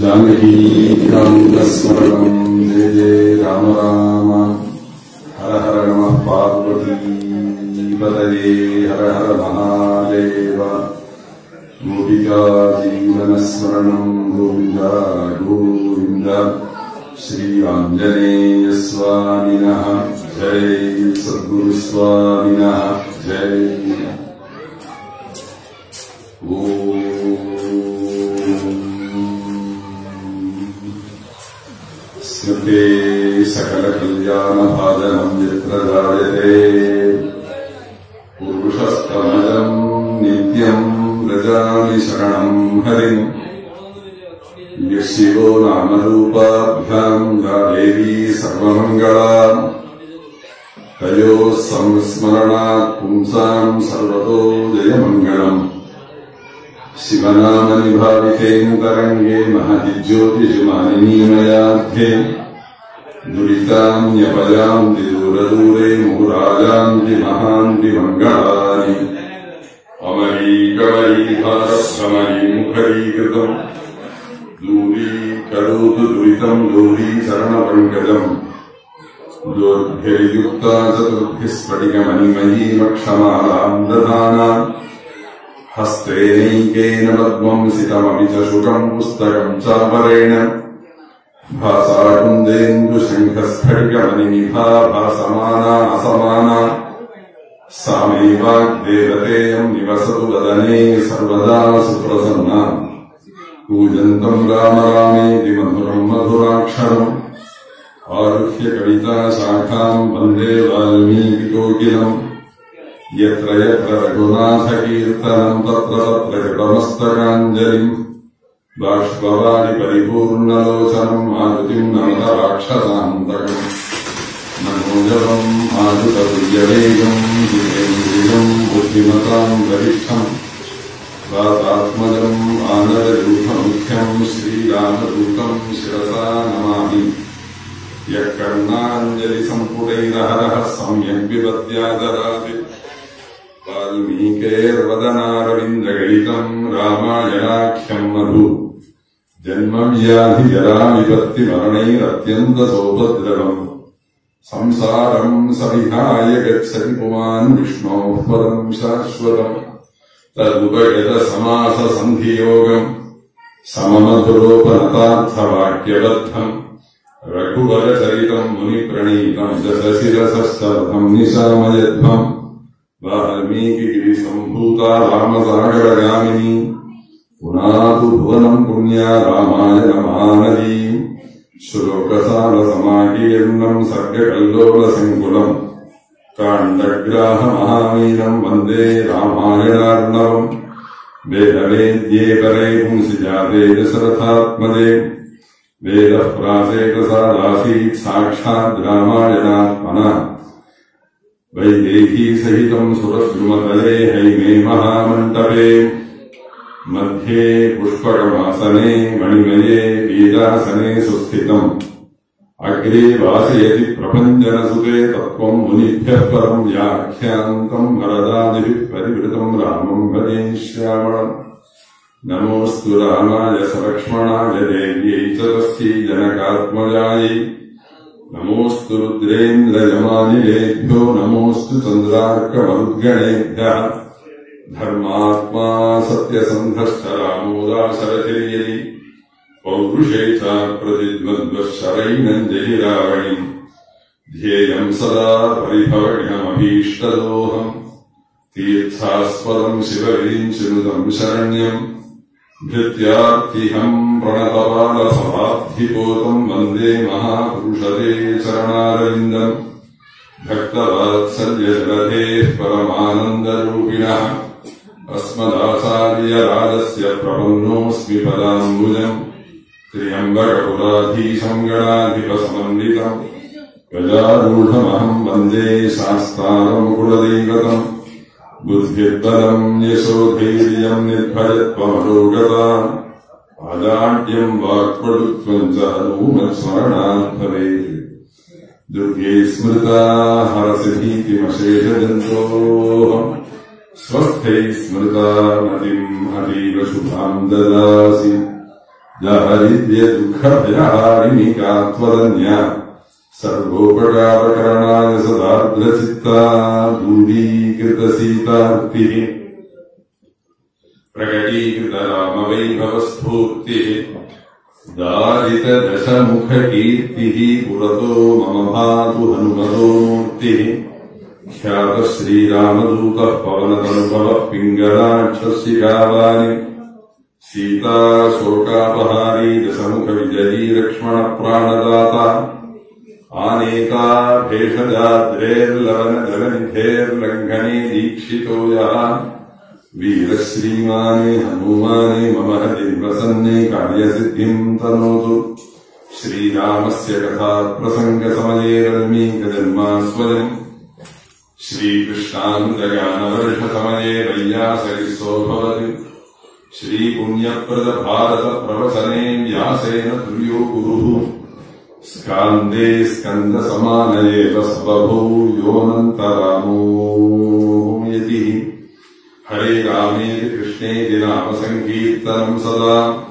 जानकीकान्तस्मरणम् राम राम। हर हर नमः पार्वतीपदये हर हर महादेव। जीवनस्मरणम् गोविन्द गोविन्द। श्रीआञ्जनेयस्वामिनः जय स्मृते सकलकल्याणभाजनम् यत्र जायते पुरुषस्तमजम् नित्यम् व्रजामि शरणम् हरिम् यशिवो नामरूपाभ्याम् या देवी तयोः संस्मरणात् पुंसाम् सर्वतो जयमङ्गलम्। शिवनामनिभाविते मुकरङ्गे महदिज्योतिषमानिनीमयाध्ये दुरिताम् न्यपयान्ति दूरदूरे मुहुराजान्ति महान्ति मुखरी अमरीकवरीभारभ्रमरी मुखरीकृतम् दूरीकरोतु दुरितम् दूरीचरणपङ्कजम्। दुर्भिर्युक्ता चतुर्भिः स्फटिकमनिमयीमक्षमालाम् दधाना हस्तेनैकेन पद्मम् सितमपि च शुकम् चापरेण। भासाकुन्देन्दुशङ्खस्फटिकमणिनिभा भासमाना असमाना वदने सर्वदा सुप्रसन्ना। राम रामेति आरुह्य कविता यत्र यत्र रघुनाथकीर्तनम् तत्र तत्र कृतमस्तकाञ्जलिम् बाष्पवारि परिपूर्णलोचनम् मारुतिम् नमत राक्षसान्तकम् मनोजवम् मारुततुल्यवेगम् जितेन्द्रियम् बुद्धिमताम् वरिष्ठम् वातात्मजम् आनररूपमुख्यम् श्रीरामदूतम् शिरसा नमामि। यः कर्णाञ्जलिसम्पुटैरहरः सम्यक् विपद्यादरापि वाल्मीकेर्वदनारविन्दगलितम् रामायणाख्यम् मधु जन्मव्याधिजराविपत्तिमरणैरत्यन्तसोपद्रवम् संसारम् सविहाय गच्छति पुमान् विष्णोः पदम् शाश्वतम्। तदुपगतसमाससन्धियोगम् सममधुरोपनतार्थवाक्यबद्धम् रघुवरचरितम् मुनिप्रणीतम् दशशिरसश्चरथम् निशामयध्वम्। वाल्मीकिगिरिसम्भूता रामसागरगामिनी पुनातु भुवनम् पुण्या रामायणमानदी श्लोकसारसमाकीर्णम् सर्गकल्लोलसङ्कुलम् काण्डग्राहमहामीनम् वंदे रामायणार्णवम् वेदवेद्ये परे पुंसि जाते दशरथात्मजे वेदः प्राचेतसादासीत् साक्षात् रामायणात्मना। वैदेही सहितम् सुरद्रुमतले हैमे महामण्डपे मध्ये पुष्पकमासने, मणिमये, वीरासने सुस्थितम्। अग्रे वासयति प्रपञ्चनसुते तत्त्वम् मुनिभ्यः परम् व्याख्यान्तम् वरदादिभिः परिवृतम् रामम् भजे श्यामणम् नमोऽस्तु रामाय सलक्ष्मणाय देव्यै च तस्यै जनकात्मजायै। नमोऽस्तु रुद्रेन्द्रयमानिलेभ्यो नमोऽस्तु चन्द्रार्कमरुद्गणेभ्यः धर्मात्मा सत्यसन्धश्च रामोदाशरथिर्यदि पौरुषे च प्रतिद्वन्द्वः शरैनञ्जलिरावणिम् ध्येयम् सदा परिभवणमभीष्टदोहम् तीर्थास्पदम् शिवविरिञ्चिनुतम् शरण्यम् धृत्यार्तिहम् प्रणतपालसभाब्धिपोतम् वंदे महापुरुषते चरणारविन्दम् भक्तवात्सल्यजलधेः परमानन्दरूपिणः। अस्मदाचार्यराजस्य प्रपन्नोऽस्मि पदाम्बुजम्। त्र्यम्बकपुराधीशम् गणाधिपसमन्वितम्। गजारूढमहम् वंदे शास्तारम् बुद्धिर्बलम् यशोधैर्यम् निर्भयत्वमरोगता पादाढ्यम् वाक्पटुत्वम् च नूनस्मरणात् भवेत् दुर्गे स्मृता हरसि भीतिमशेषजन्तोः। स्वस्थैः स्मृता मतिम् अतीव शुभाम् ददासि। दारिद्र्य दुःखभयारिणिका त्वदन्या सर्वोपकारकरणाय सदार्द्रचित्ता दूरीकृतसीतार्तिः प्रकटीकृतरामवैभवस्फूर्तिः। दारितदशमुखकीर्तिः पुरतो मम भातु हनुमतो मूर्तिः ख्यातः श्रीरामदूतः पवनतनुभवः पिङ्गलाक्षस्य गावानि। सीता, शोकापहारी, दशमुखविजयी, लक्ष्मणप्राणदाता। आनेता भेषजाद्रेर्लवनदलनिधेर्लङ्घने दीक्षितो यः वीरश्रीमाने हनुमाने मम हरिवसन्ने कार्यसिद्धिम् तनोतु। श्रीरामस्य कथाप्रसङ्गसमये रम्यीकजन्मास्वयम् श्रीकृष्णानुजगानवर्षसमये वैयासरिसो भवति श्रीपुण्यप्रदभारतप्रवचने व्यासेन तुल्यो गुरुः। स्कान्दे स्कन्दसमान एव योऽनन्तरामो यतिः हरे रामेति कृष्णेति नाम सङ्कीर्तनम् सदा।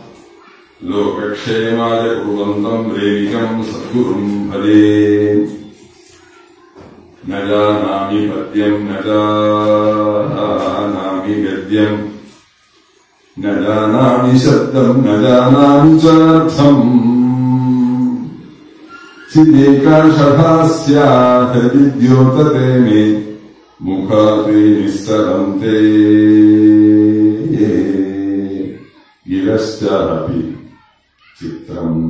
लोकक्षेमाय कुर्वन्तम् रेविकम् सद्गुरुम् भजे। न जानामि पद्यम् न जानामि गद्यम् न जानामि शब्दम् न जानामि चार्थम् स्यात् विद्योतते मे मुखाते निःसरन्ते गिरश्चापि चित्रम्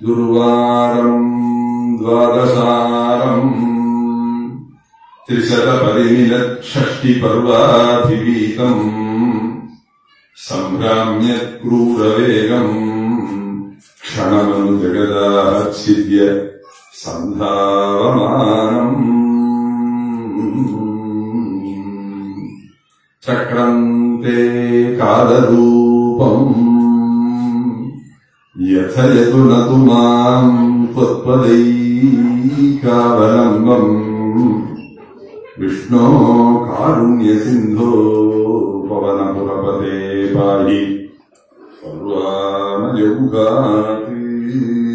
दुर्वारम् द्वादशारम् त्रिशतपरिमिलषष्टिपर्वाभिवीतम् सम्भ्राम्यक्रूरवेगम् क्षणमनुजगदाच्छिद्य सन्धावमानम् चक्रन्ते कालरूपम् यथयतु न तु माम् त्वत्पदैकावलम्बम् विष्णो कारुण्यसिन्धो पवनपुरपते पाहि सर्वान् योगाति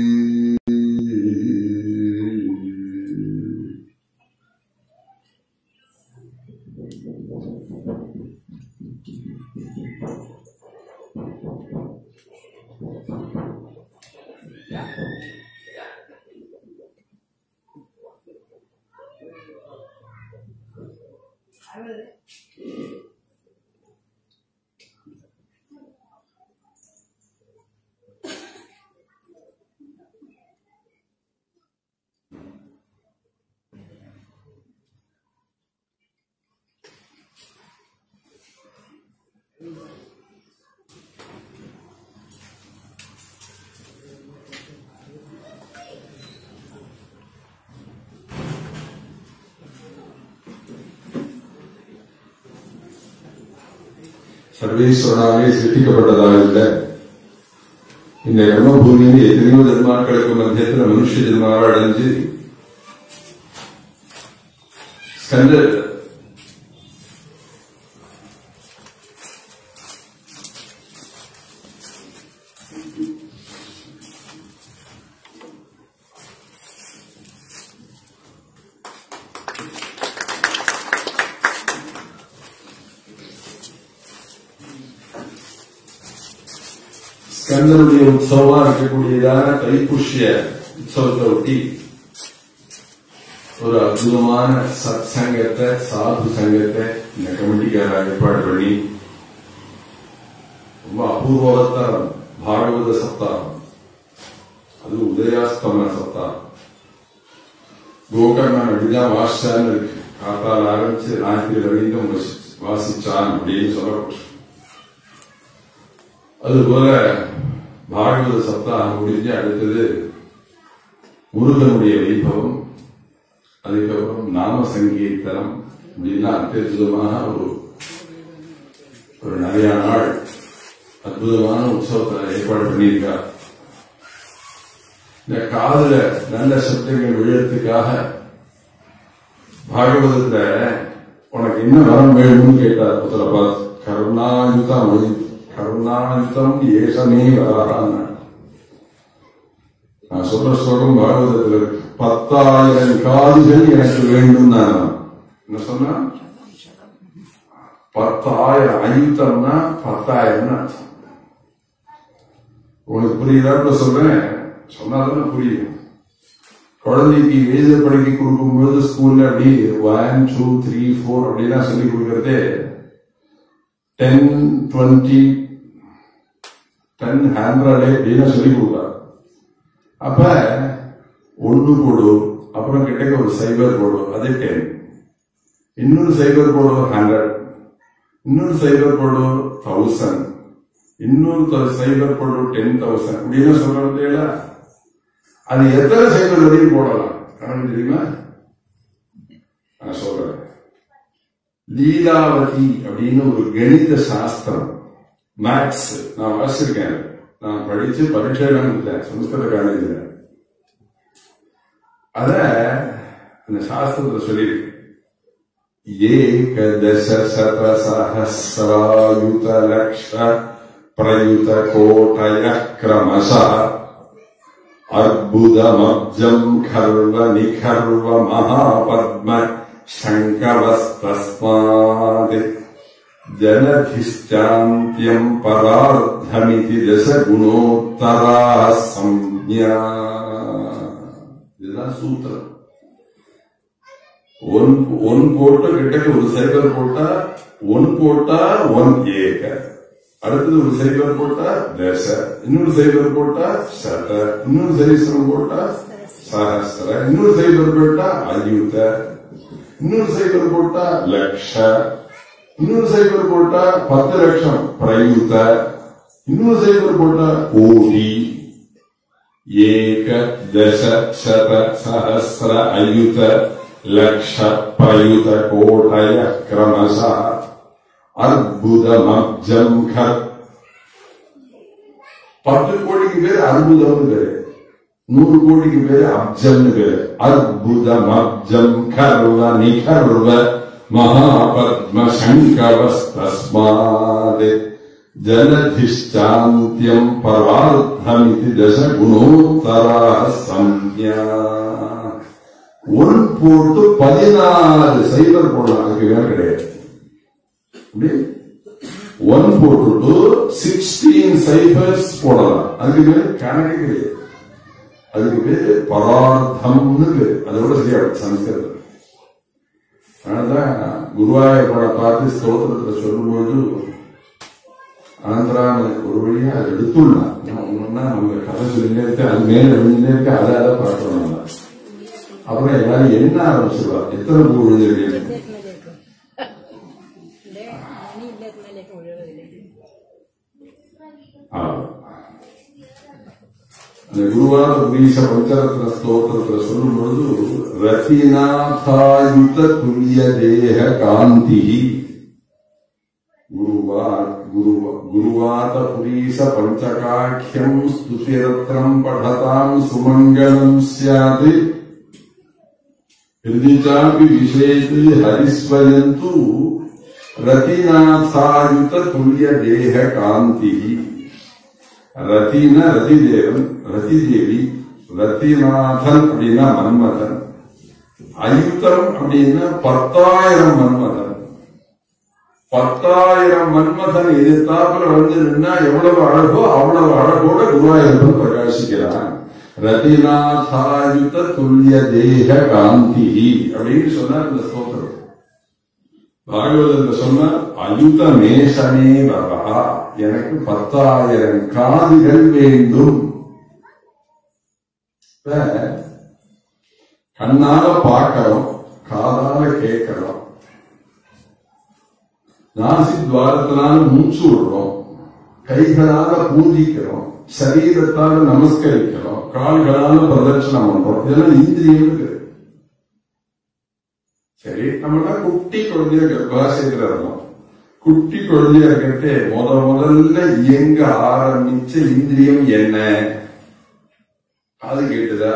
சிருஷ்டிக்கப்பட்டதாக இல்லை. இந்த கர்மபூமியில் எத்தனையோ ஜென்மாக்களுக்கு மத்தியத்தில் மனுஷ ஜென்மாவை அடைஞ்சு ஸ்கந்த தைப்புஷ்ய உற்சவத்தை ஒட்டி ஒரு அற்புதமான சத் சங்கத்தை சாது சங்கத்தை இந்த கமிட்டிக்கார ஏற்பாடு பண்ணி ரொம்ப அபூர்வத்தரம் பாகவத சப்தாகம் அது உதயாஸ்தமன சப்தாகம் கோகர்ணன் அப்படிதான் வாசிச்சான்னு இருக்கு காத்தால் ஆரம்பிச்சு ராத்திரி வரைக்கும் வாசிச்சான் அப்படின்னு சொல்லப்பட்டு அதுபோல பாகவத சப்தாகம் முடிஞ்சு அடுத்தது முருகனுடைய வைபவம் அதுக்கப்புறம் நாம சங்கீர்த்தனம் இப்படிலாம் அத்தியுதமான ஒரு ஒரு நிறைய நாள் அற்புதமான உற்சவத்தை ஏற்பாடு பண்ணியிருக்கார் இந்த காதுல நல்ல சப்தங்கள் விழுறதுக்காக பாகவதத்துல உனக்கு உனக்கு என்ன வரம் வேணும்னு கேட்டார் ஒருத்தர பார்த்து கருணாயுதம் கருணாயுதம் ஏசமே வரான் நான் சொல்ற ஸ்லோகம் பாகவதத்தில் இருக்கு பத்தாயிரம் காதுகள் எனக்கு வேண்டும் நான் என்ன சொன்னா பத்தாயிரம் அயுத்தம்னா பத்தாயிரம் அர்த்தம் உனக்கு புரியுதான்னு சொல்றேன் சொன்னாதானே புரியும் குழந்தைக்கு வேத படிக்க கொடுக்கும்போது ஸ்கூல்ல அப்படி ஒன் டூ த்ரீ ஃபோர் அப்படிலாம் சொல்லி கொடுக்கறதே டென் டுவெண்ட்டி டென் ஹண்ட்ரட் அப்படின்னு சொல்லி கொடுக்குறாங்க அப்ப ஒண்ணு போடு அப்புறம் கிட்டக்க ஒரு சைபர் போர்டு அது டென். இன்னொரு சைபர் போர்டு ஹண்ட்ரட். இன்னொரு சைபர் போர்டு தௌசண்ட் இன்னொரு சைபர் போர்டு டென் தௌசண்ட் அப்படின்னு சொல்றது இல்ல அது எத்தனை சைபர் வரையும் போடலாம்? கணக்கு தெரியுமா? நான் சொல்றேன். லீலாவதி அப்படின்னு ஒரு கணித சாஸ்திரம். மேக்ஸ் நான் வாசிச்சிருக்கேன். நான் படிச்சு பரீட்சை இல்லை சமஸ்கிருத காலேஜில். அத அந்த சாஸ்திரத்துல சொல்லியிருக்கு ஏகதச சத சஹசிராயுத லக்ஷ பிரயுத கோட்டய கிரமச அர்புதமப்ஜம் கர்வ நிகர்வ மகாபத்ம சங்கவஸ்தஸ்மாத் ஜலதிஷ்டாந்தியம் பரார்த்தமிதி தசகுணோத்தரா சம்ஞா இதுதான் சூத்திரம் ஒன் ஒன் போட்டு கிட்டக்க ஒரு சைபர் போட்டா ஒன் போட்டா ஒன் ஏக அடுத்தது ஒரு சைபர் போட்டா தச இன்னொரு சைபர் போட்டா சத இன்னொரு சைபர் போட்டா சஹஸ்ர இன்னொரு சைபர் போட்டா அயுத இன்னொரு சைபர் போட்டா லக்ஷ இன்னொரு சைபர் போட்டா பத்து லட்சம் பிரயுத இன்னொரு சைபர் போட்டா கோடி ஏக தச சத சஹசிர அயுத லக்ஷ பிரயுத கோடய கிரமச அற்புதமப்ஜம் கர் பத்து கோடிக்கு பேர் அற்புதம்னு பேரு நூறு கோடிக்கு பேரு அப்ஜம்னு பேரு அற்புதம் அப்ஜம் கர்வ நிகர்வ மகாபத்ம சங்கவஸ்தஸ்மாத் ஜலதிஷ்டாந்தியம் பரார்த்தமிதி தச குணோத்தரா சம்யா ஒன் போட்டு பதினாறு சைபர் போடலாம் அதுக்கு வேற கிடையாது. ஒன் போட்டுட்டு சிக்ஸ்டீன் சைபர்ஸ் போடலாம். அதுக்கு பேர் கணக்கு கிடையாது. அதுக்கு பேர் பரார்த்தம்னு பேர். அதோட சரியா சம்ஸ்கிருதம். அதனாலதான் குருவாயூரப்பனை பார்த்து ஸ்தோத்திரத்துல சொல்லும்போது ஆந்திரான்னு ஒரு வழியா அதை எடுத்துடலாம். ஒண்ணுன்னா நம்ம கதை சொல்லிட்டே இருக்கு அது மேல விழுந்துட்டே இருக்கு அதை அதை பார்க்கணும் நம்ம. அப்புறம் எல்லாரும் என்ன ஆரம்பிச்சிருவா? எத்தனை பூ விழுந்திருக்கு அந்த குருவாத புரீஷ பஞ்சரத்ன ஸ்தோத்திரத்துல சொல்லும் பொழுது ரத்திநாதாயுத துல்லிய தேக காந்தி குருவ குருவாத புரீஷ பஞ்சகாக்கியம் ஸ்துதிரத்னம் படதாம் சுமங்கலம் சியாத் हृदि चापि विषेत् हरिस्वयन्तु रतिनाथायुत तुल्य देह कांति ரத்தின ரதிதேவன் ரதிதேவி ரத்திநாதன் அப்படின்னா மன்மதன் அயுத்தம் அப்படின்னா பத்தாயிரம் மன்மதன் பத்தாயிரம் மன்மதன் எதிர்த்தாப்புல வந்து நின்னா எவ்வளவு அழகோ அவ்வளவு அழகோட குருவாயூரப்பன் பிரகாசிக்கிறான். ரதிநாதாயுத துல்லிய தேக காந்தி அப்படின்னு சொன்னார் இந்த ஸ்தோத்திரம். பாகவதத்தில் சொன்ன அயுத மேஷனே வரா எனக்கு பத்தாயிரம் காதுகள் வேண்டும். கண்ணால பார்க்கிறோம் காதால கேட்கிறோம். நாசி துவாரத்தினால மூச்சு விடுறோம். கைகளால பூஜிக்கிறோம். சரீரத்தால நமஸ்கரிக்கிறோம். கால்களால பிரதட்சணம் பண்றோம். இதெல்லாம் இந்திரியம் சரி நம்மள குட்டி குழந்தைய கர்ப்பாசயத்துல இருந்தோம் குட்டி குழந்தையா இருக்கிறதே முத முதல்ல இயங்க ஆரம்பிச்ச இந்திரியம் என்ன? அது கேட்டுதா?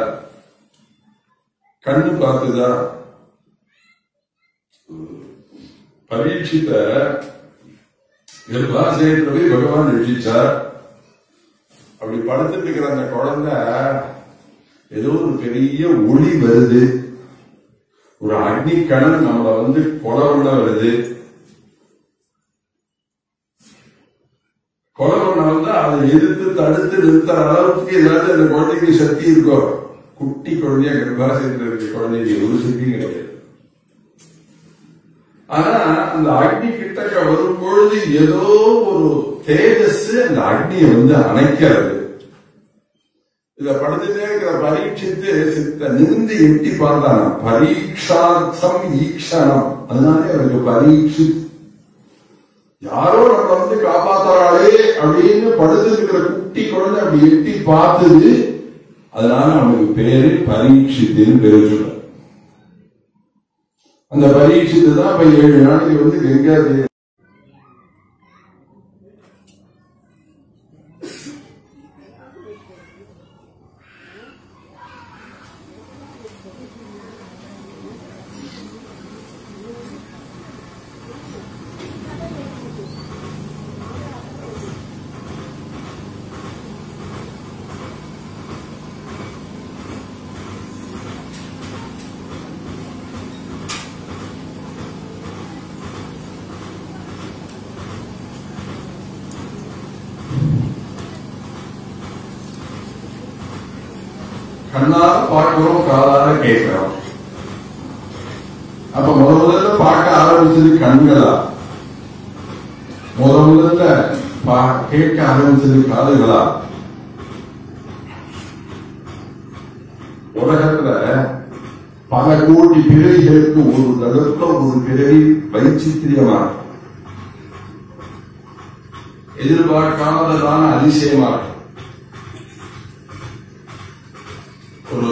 கண்ணு பார்த்துதா பரீட்சித்த கர்ப்பாசயத்துல போய் பகவான் ரட்சிச்சார் அப்படி படுத்துட்டு இருக்கிற அந்த குழந்தை ஏதோ ஒரு பெரிய ஒளி வருது. ஒரு அக்னி கணல் நம்மள வந்து கொலை பண்ண வருது. கொலை பண்ண வந்தா அதை எதிர்த்து தடுத்து நிறுத்துற அளவுக்கு ஏதாவது அந்த குழந்தைக்கு சக்தி இருக்கும் குட்டி குழந்தையா கர்ப்பாசயத்தில் இருக்க குழந்தைக்கு ஒரு சக்தியும் கிடையாது. ஆனா அந்த அக்னி கிட்டக்க வரும் பொழுது ஏதோ ஒரு தேஜஸ் அந்த அக்னியை வந்து அணைக்கிறது. இத படுத்துட்டே இருக்கிற பரீட்சித்து சித்த நின்று எட்டி பார்த்தானா பரீட்சார்த்தம் ஈக்ஷணம். அதனாலே அவருக்கு பரீட்சி. யாரோ நம்ம வந்து காப்பாத்துறாளே அப்படின்னு படுத்துருக்கிற குட்டி குழந்தை அப்படி எட்டி பார்த்தது. அதனால அவனுக்கு பேரு பரீட்சித்துன்னு பேரு அந்த பரீட்சித்து தான் இப்ப ஏழு நாளைக்கு வந்து கங்கா தேவி கண்ணால பார்க்கிறோம் காதால கேட்கிறோம். அப்ப முதல்ல பார்க்க ஆரம்பிச்சது கண்களா? முதல்ல கேட்க ஆரம்பிச்சது காதுகளா? உலகத்துல பல கோடி பிறவிகளுக்கு ஒரு தடவை ஒரு பிறவி வைச்சித்திரியமா எதிர்பார்க்காததான அதிசயமா? ஒரு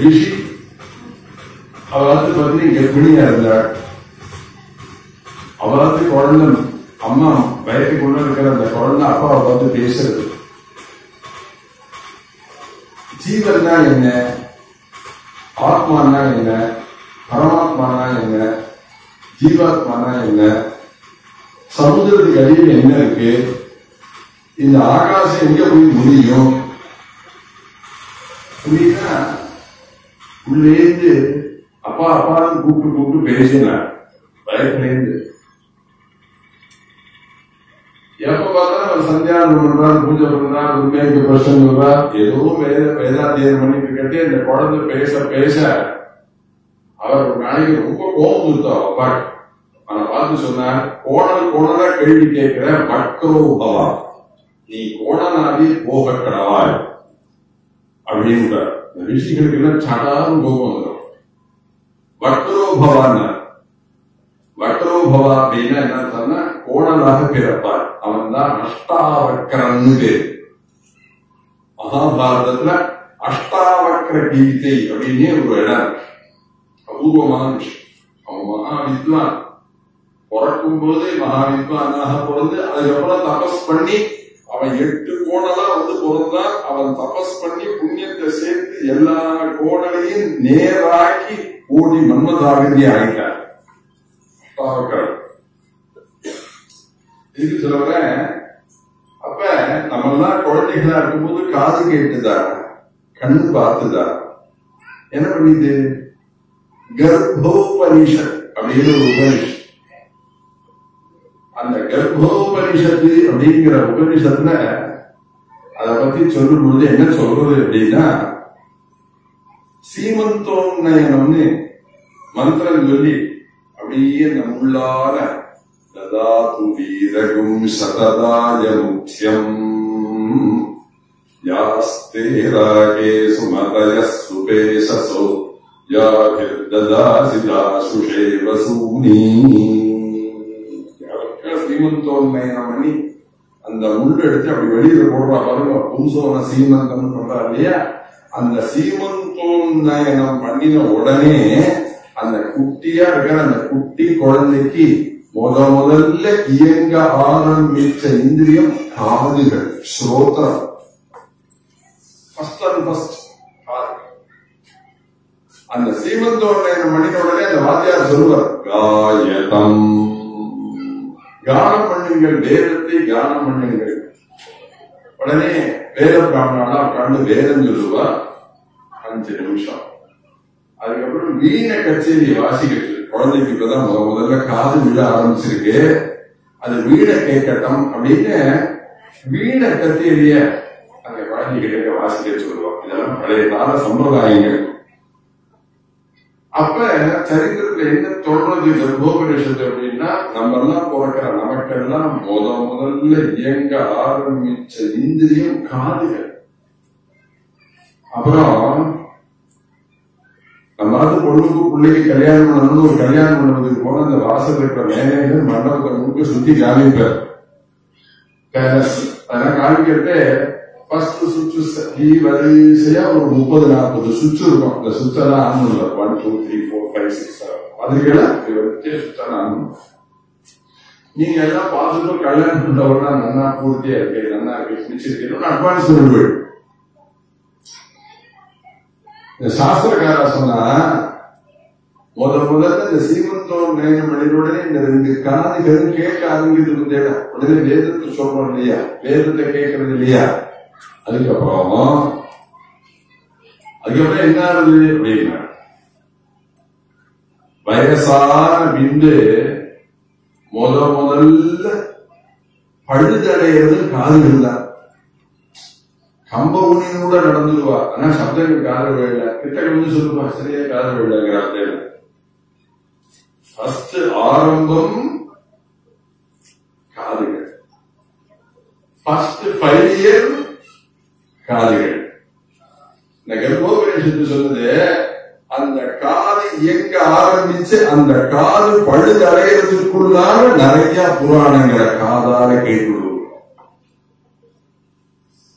ரிஷி அவராத்து பத்தி கர்ப்பிணியா இருந்தாள் அவராத்து குழந்தை அம்மா வயத்தை கொண்டு இருக்கிற அந்த குழந்தை அப்பாவை பார்த்து பேசுறது. ஜீவன்னா என்ன? ஆத்மானா என்ன? பரமாத்மானா என்ன? ஜீவாத்மானா என்ன? சமுதிரத்துக்கு அடியில் என்ன இருக்கு? இந்த ஆகாசம் எங்க போய் முடியும்? புரியுதா? உள்ளேந்து அப்பா அப்பான்னு கூப்பிட்டு கூப்பிட்டு பேசினார் பயத்திலேருந்து எப்ப பார்த்தாலும் அவர் சந்தியானம் பண்றார் பூஜை பண்றார் உண்மைக்கு பிரச்சனை சொல்றார் ஏதோ வேத வேதாத்தியம் பண்ணிட்டு கட்டி அந்த குழந்தை பேச பேச அவர் ஒரு நாளைக்கு ரொம்ப கோபம் கொடுத்தார் அப்பா. ஆனா பார்த்து சொன்னார் கோணல் கோணலா கேள்வி கேட்கிற மக்களோ பவா. நீ கோணனாவே போக கடவாய் அப்படின்ற ரிஷிகளுக்கு எல்லாம் சடாரும் கோபம் வந்துடும். வக்ரோ பவான். அப்படின்னா என்ன சொன்னா கோணனாக பிறப்பார். அவன் தான் அஷ்டாவக்கரன் பேர். மகாபாரதத்துல அஷ்டாவக்கர கீதை அப்படின்னே ஒரு இடம். அபூர்வமான விஷயம். அவன் மகாவித்வான். பிறக்கும் போதே மகாவித்வானாக பிறந்து அதுக்கப்புறம் தபஸ் பண்ணி அவன் எட்டு கோணலா வந்து பொருந்தா அவன் தபஸ் பண்ணி புண்ணியத்தை சேர்த்து எல்லா கோணலையும் நேராக்கி ஓடி மன்மதாகவே ஆகிட்டார் இது சொல்றேன். அப்ப நம்ம எல்லாம் குழந்தைகளா இருக்கும்போது காது கேட்டுதா? கண் பார்த்துதா? என்ன பண்ணிது? கர்ப்போபனிஷத் அப்படின்னு ஒரு உபனிஷத். அந்த கர்ப்போபனிஷத்து அப்படிங்கிற உபனிஷத்துல அதை பத்தி சொல்லும் பொழுது என்ன சொல்றது அப்படின்னா சீமந்தோன்னயனம்னு மந்திரம் சொல்லி அப்படியே நம்ம உள்ளார ததாது வீரகும் சததாய முக்கியம் யாஸ்தே ராகே சுமதய சுபேசசோ யாகிர்ததாசி தாசுஷே வசூனி சீமந்தோன்மயனம் பண்ணி அந்த முள்ளு எடுத்து அப்படி வெளியில போடுறா பாருங்க பும்சோன சீமந்தம் பண்றா இல்லையா? அந்த சீமந்தோன்னயனம் பண்ணின உடனே அந்த குட்டியா இருக்கிற அந்த குட்டி குழந்தைக்கு முத முதல்ல இயங்க ஆரம்பிச்ச இந்திரியம் காதுகள் ஸ்ரோத்திரம் அந்த சீமந்தோட பண்ணின உடனே அந்த வாத்தியார் சொல்லுவார் காயதம் தியானம் பண்ணுங்கள் வேதத்தை தியானம் பண்ணுங்கள். உடனே வேத பிராமணா உட்காந்து வேதம் சொல்லுவா அஞ்சு நிமிஷம். அதுக்கப்புறம் வீண கச்சேரி வாசிக்கிறது. குழந்தைக்கு இப்பதான் முதல்ல காது விழ ஆரம்பிச்சிருக்கு. அது வீண கேட்கட்டும் அப்படின்னு வீண கச்சேரிய அந்த குழந்தைகிட்ட வாசிக்க சொல்லுவோம் இதெல்லாம் பழைய கால சம்பிரதாயங்கள். அப்ப சரித்திரத்துல என்ன தொடர்றது கர்ப்போபனிஷத்து அப்படின்னா நம்ம எல்லாம் பிறக்கிற நமக்கெல்லாம் முத முதல்ல இயங்க ஆரம்பிச்ச இந்திரியம் காதுகள். அப்புறம் நம்மளாவது பொண்ணுக்கு பிள்ளைக்கு கல்யாணம் பண்ணணும் ஒரு கல்யாணம் பண்ணுவதுக்கு போன அந்த வாசல் இருக்கிற மேனேஜர் மண்டபத்தை முழுக்க சுத்தி காமிப்பார் அதெல்லாம் காமிக்கிறதே ஃபர்ஸ்ட் சுவிட்ச் வரிசையா ஒரு முப்பது நாற்பது சுவிட்ச் இருக்கும். அந்த சுவிட்ச் எல்லாம் ஆன் பண்ணல one two three four five six அதுக்கெல்லாம் இவருக்கே சுவிட்ச் எல்லாம் ஆன் பண்ணுவார். நீங்க எல்லாம் பாசிட்டிவ் கல்யாணம் பண்ணவனா நன்னா பூர்த்தியா இருக்கு. நன்னா இருக்கு. பிடிச்சிருக்கேன் அட்வான்ஸ் சொல்லுவேன் இந்த சாஸ்திரக்காரா சொன்னா முதல் முதல்ல இந்த சீமந்தோம் நேரம் பண்ணின இந்த ரெண்டு காதுகளும் கேட்க ஆரம்பிக்கிறது தேவை உடனே வேதத்தை சொல்றோம் இல்லையா? வேதத்தை கேட்கறது இல்லையா? அதுக்கப்புறம் அதுக்கப்புறம் என்ன ஆகுது அப்படின்னா வயசான விண்டு முத முதல்ல பழுதடைகிறது காதுகள் தான் கம்ப ஊனியோட நடந்துருவா. ஆனா சப்தங்கள் காது விழல. கிட்ட வந்து சொல்லுவா சரியா காது விழங்கிறாங்க ஃபர்ஸ்ட் ஆரம்பம் காதுகள். ஃபர்ஸ்ட் ஃபைலியர் காதுகள். இந்த கர்ப்போபனிஷத்து சொல்லுது அந்த காது எங்க ஆரம்பிச்சு அந்த காது பழுது அடையிறதுக்குள்ளாக நிறைய புராணங்களை காதால கேட்கணும்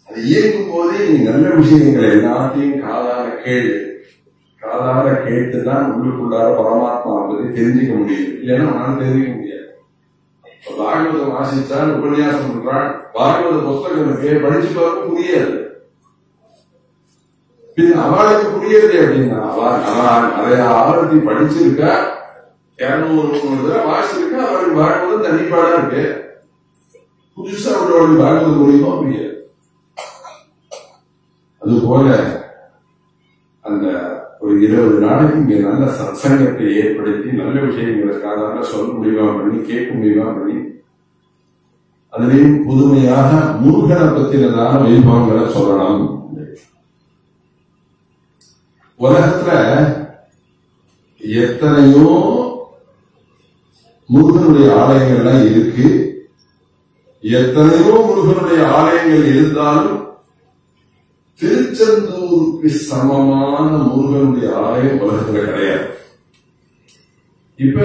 அது இயங்கும் போதே நீ நல்ல விஷயங்கள் எல்லாத்தையும் காதால கேளு. காதால கேட்டுதான் உள்ளுக்குள்ளார பரமாத்மா பத்தி தெரிஞ்சுக்க முடியும் இல்லைன்னா நான் தெரிஞ்சுக்க முடியாது. இப்ப பாகவதம் வாசித்தான் உபன்யாசம் பண்றான். பாகவத புஸ்தகம் படிச்சு பார்க்க புரியாது பின் அவளுக்கு புரியுது அப்படின்னா அவள் நிறைய ஆவணத்தை படிச்சிருக்கா இருநூறு முந்நூறு தடவை வாசிச்சிருக்கா அவருக்கு பாகவதம் தனிப்பாடா இருக்கு. புதுசா அவரோட பாகவதம் முடியுமா புரியாது. அது போல அந்த ஒரு இருபது நாளைக்கு இங்க நல்ல சத்சங்கத்தை ஏற்படுத்தி நல்ல விஷயங்களுக்காக சொல்ல முடியுமா பண்ணி கேட்க முடியுமா பண்ணி அதுலேயும் புதுமையாக முருகனை பத்தினதான வைபவங்களை சொல்லலாம். உலகத்துல எத்தனையோ முருகனுடைய ஆலயங்கள்லாம் இருக்கு. எத்தனையோ முருகனுடைய ஆலயங்கள் இருந்தாலும் திருச்செந்தூருக்கு சமமான முருகனுடைய ஆலயம் உலகத்துல கிடையாது. இப்ப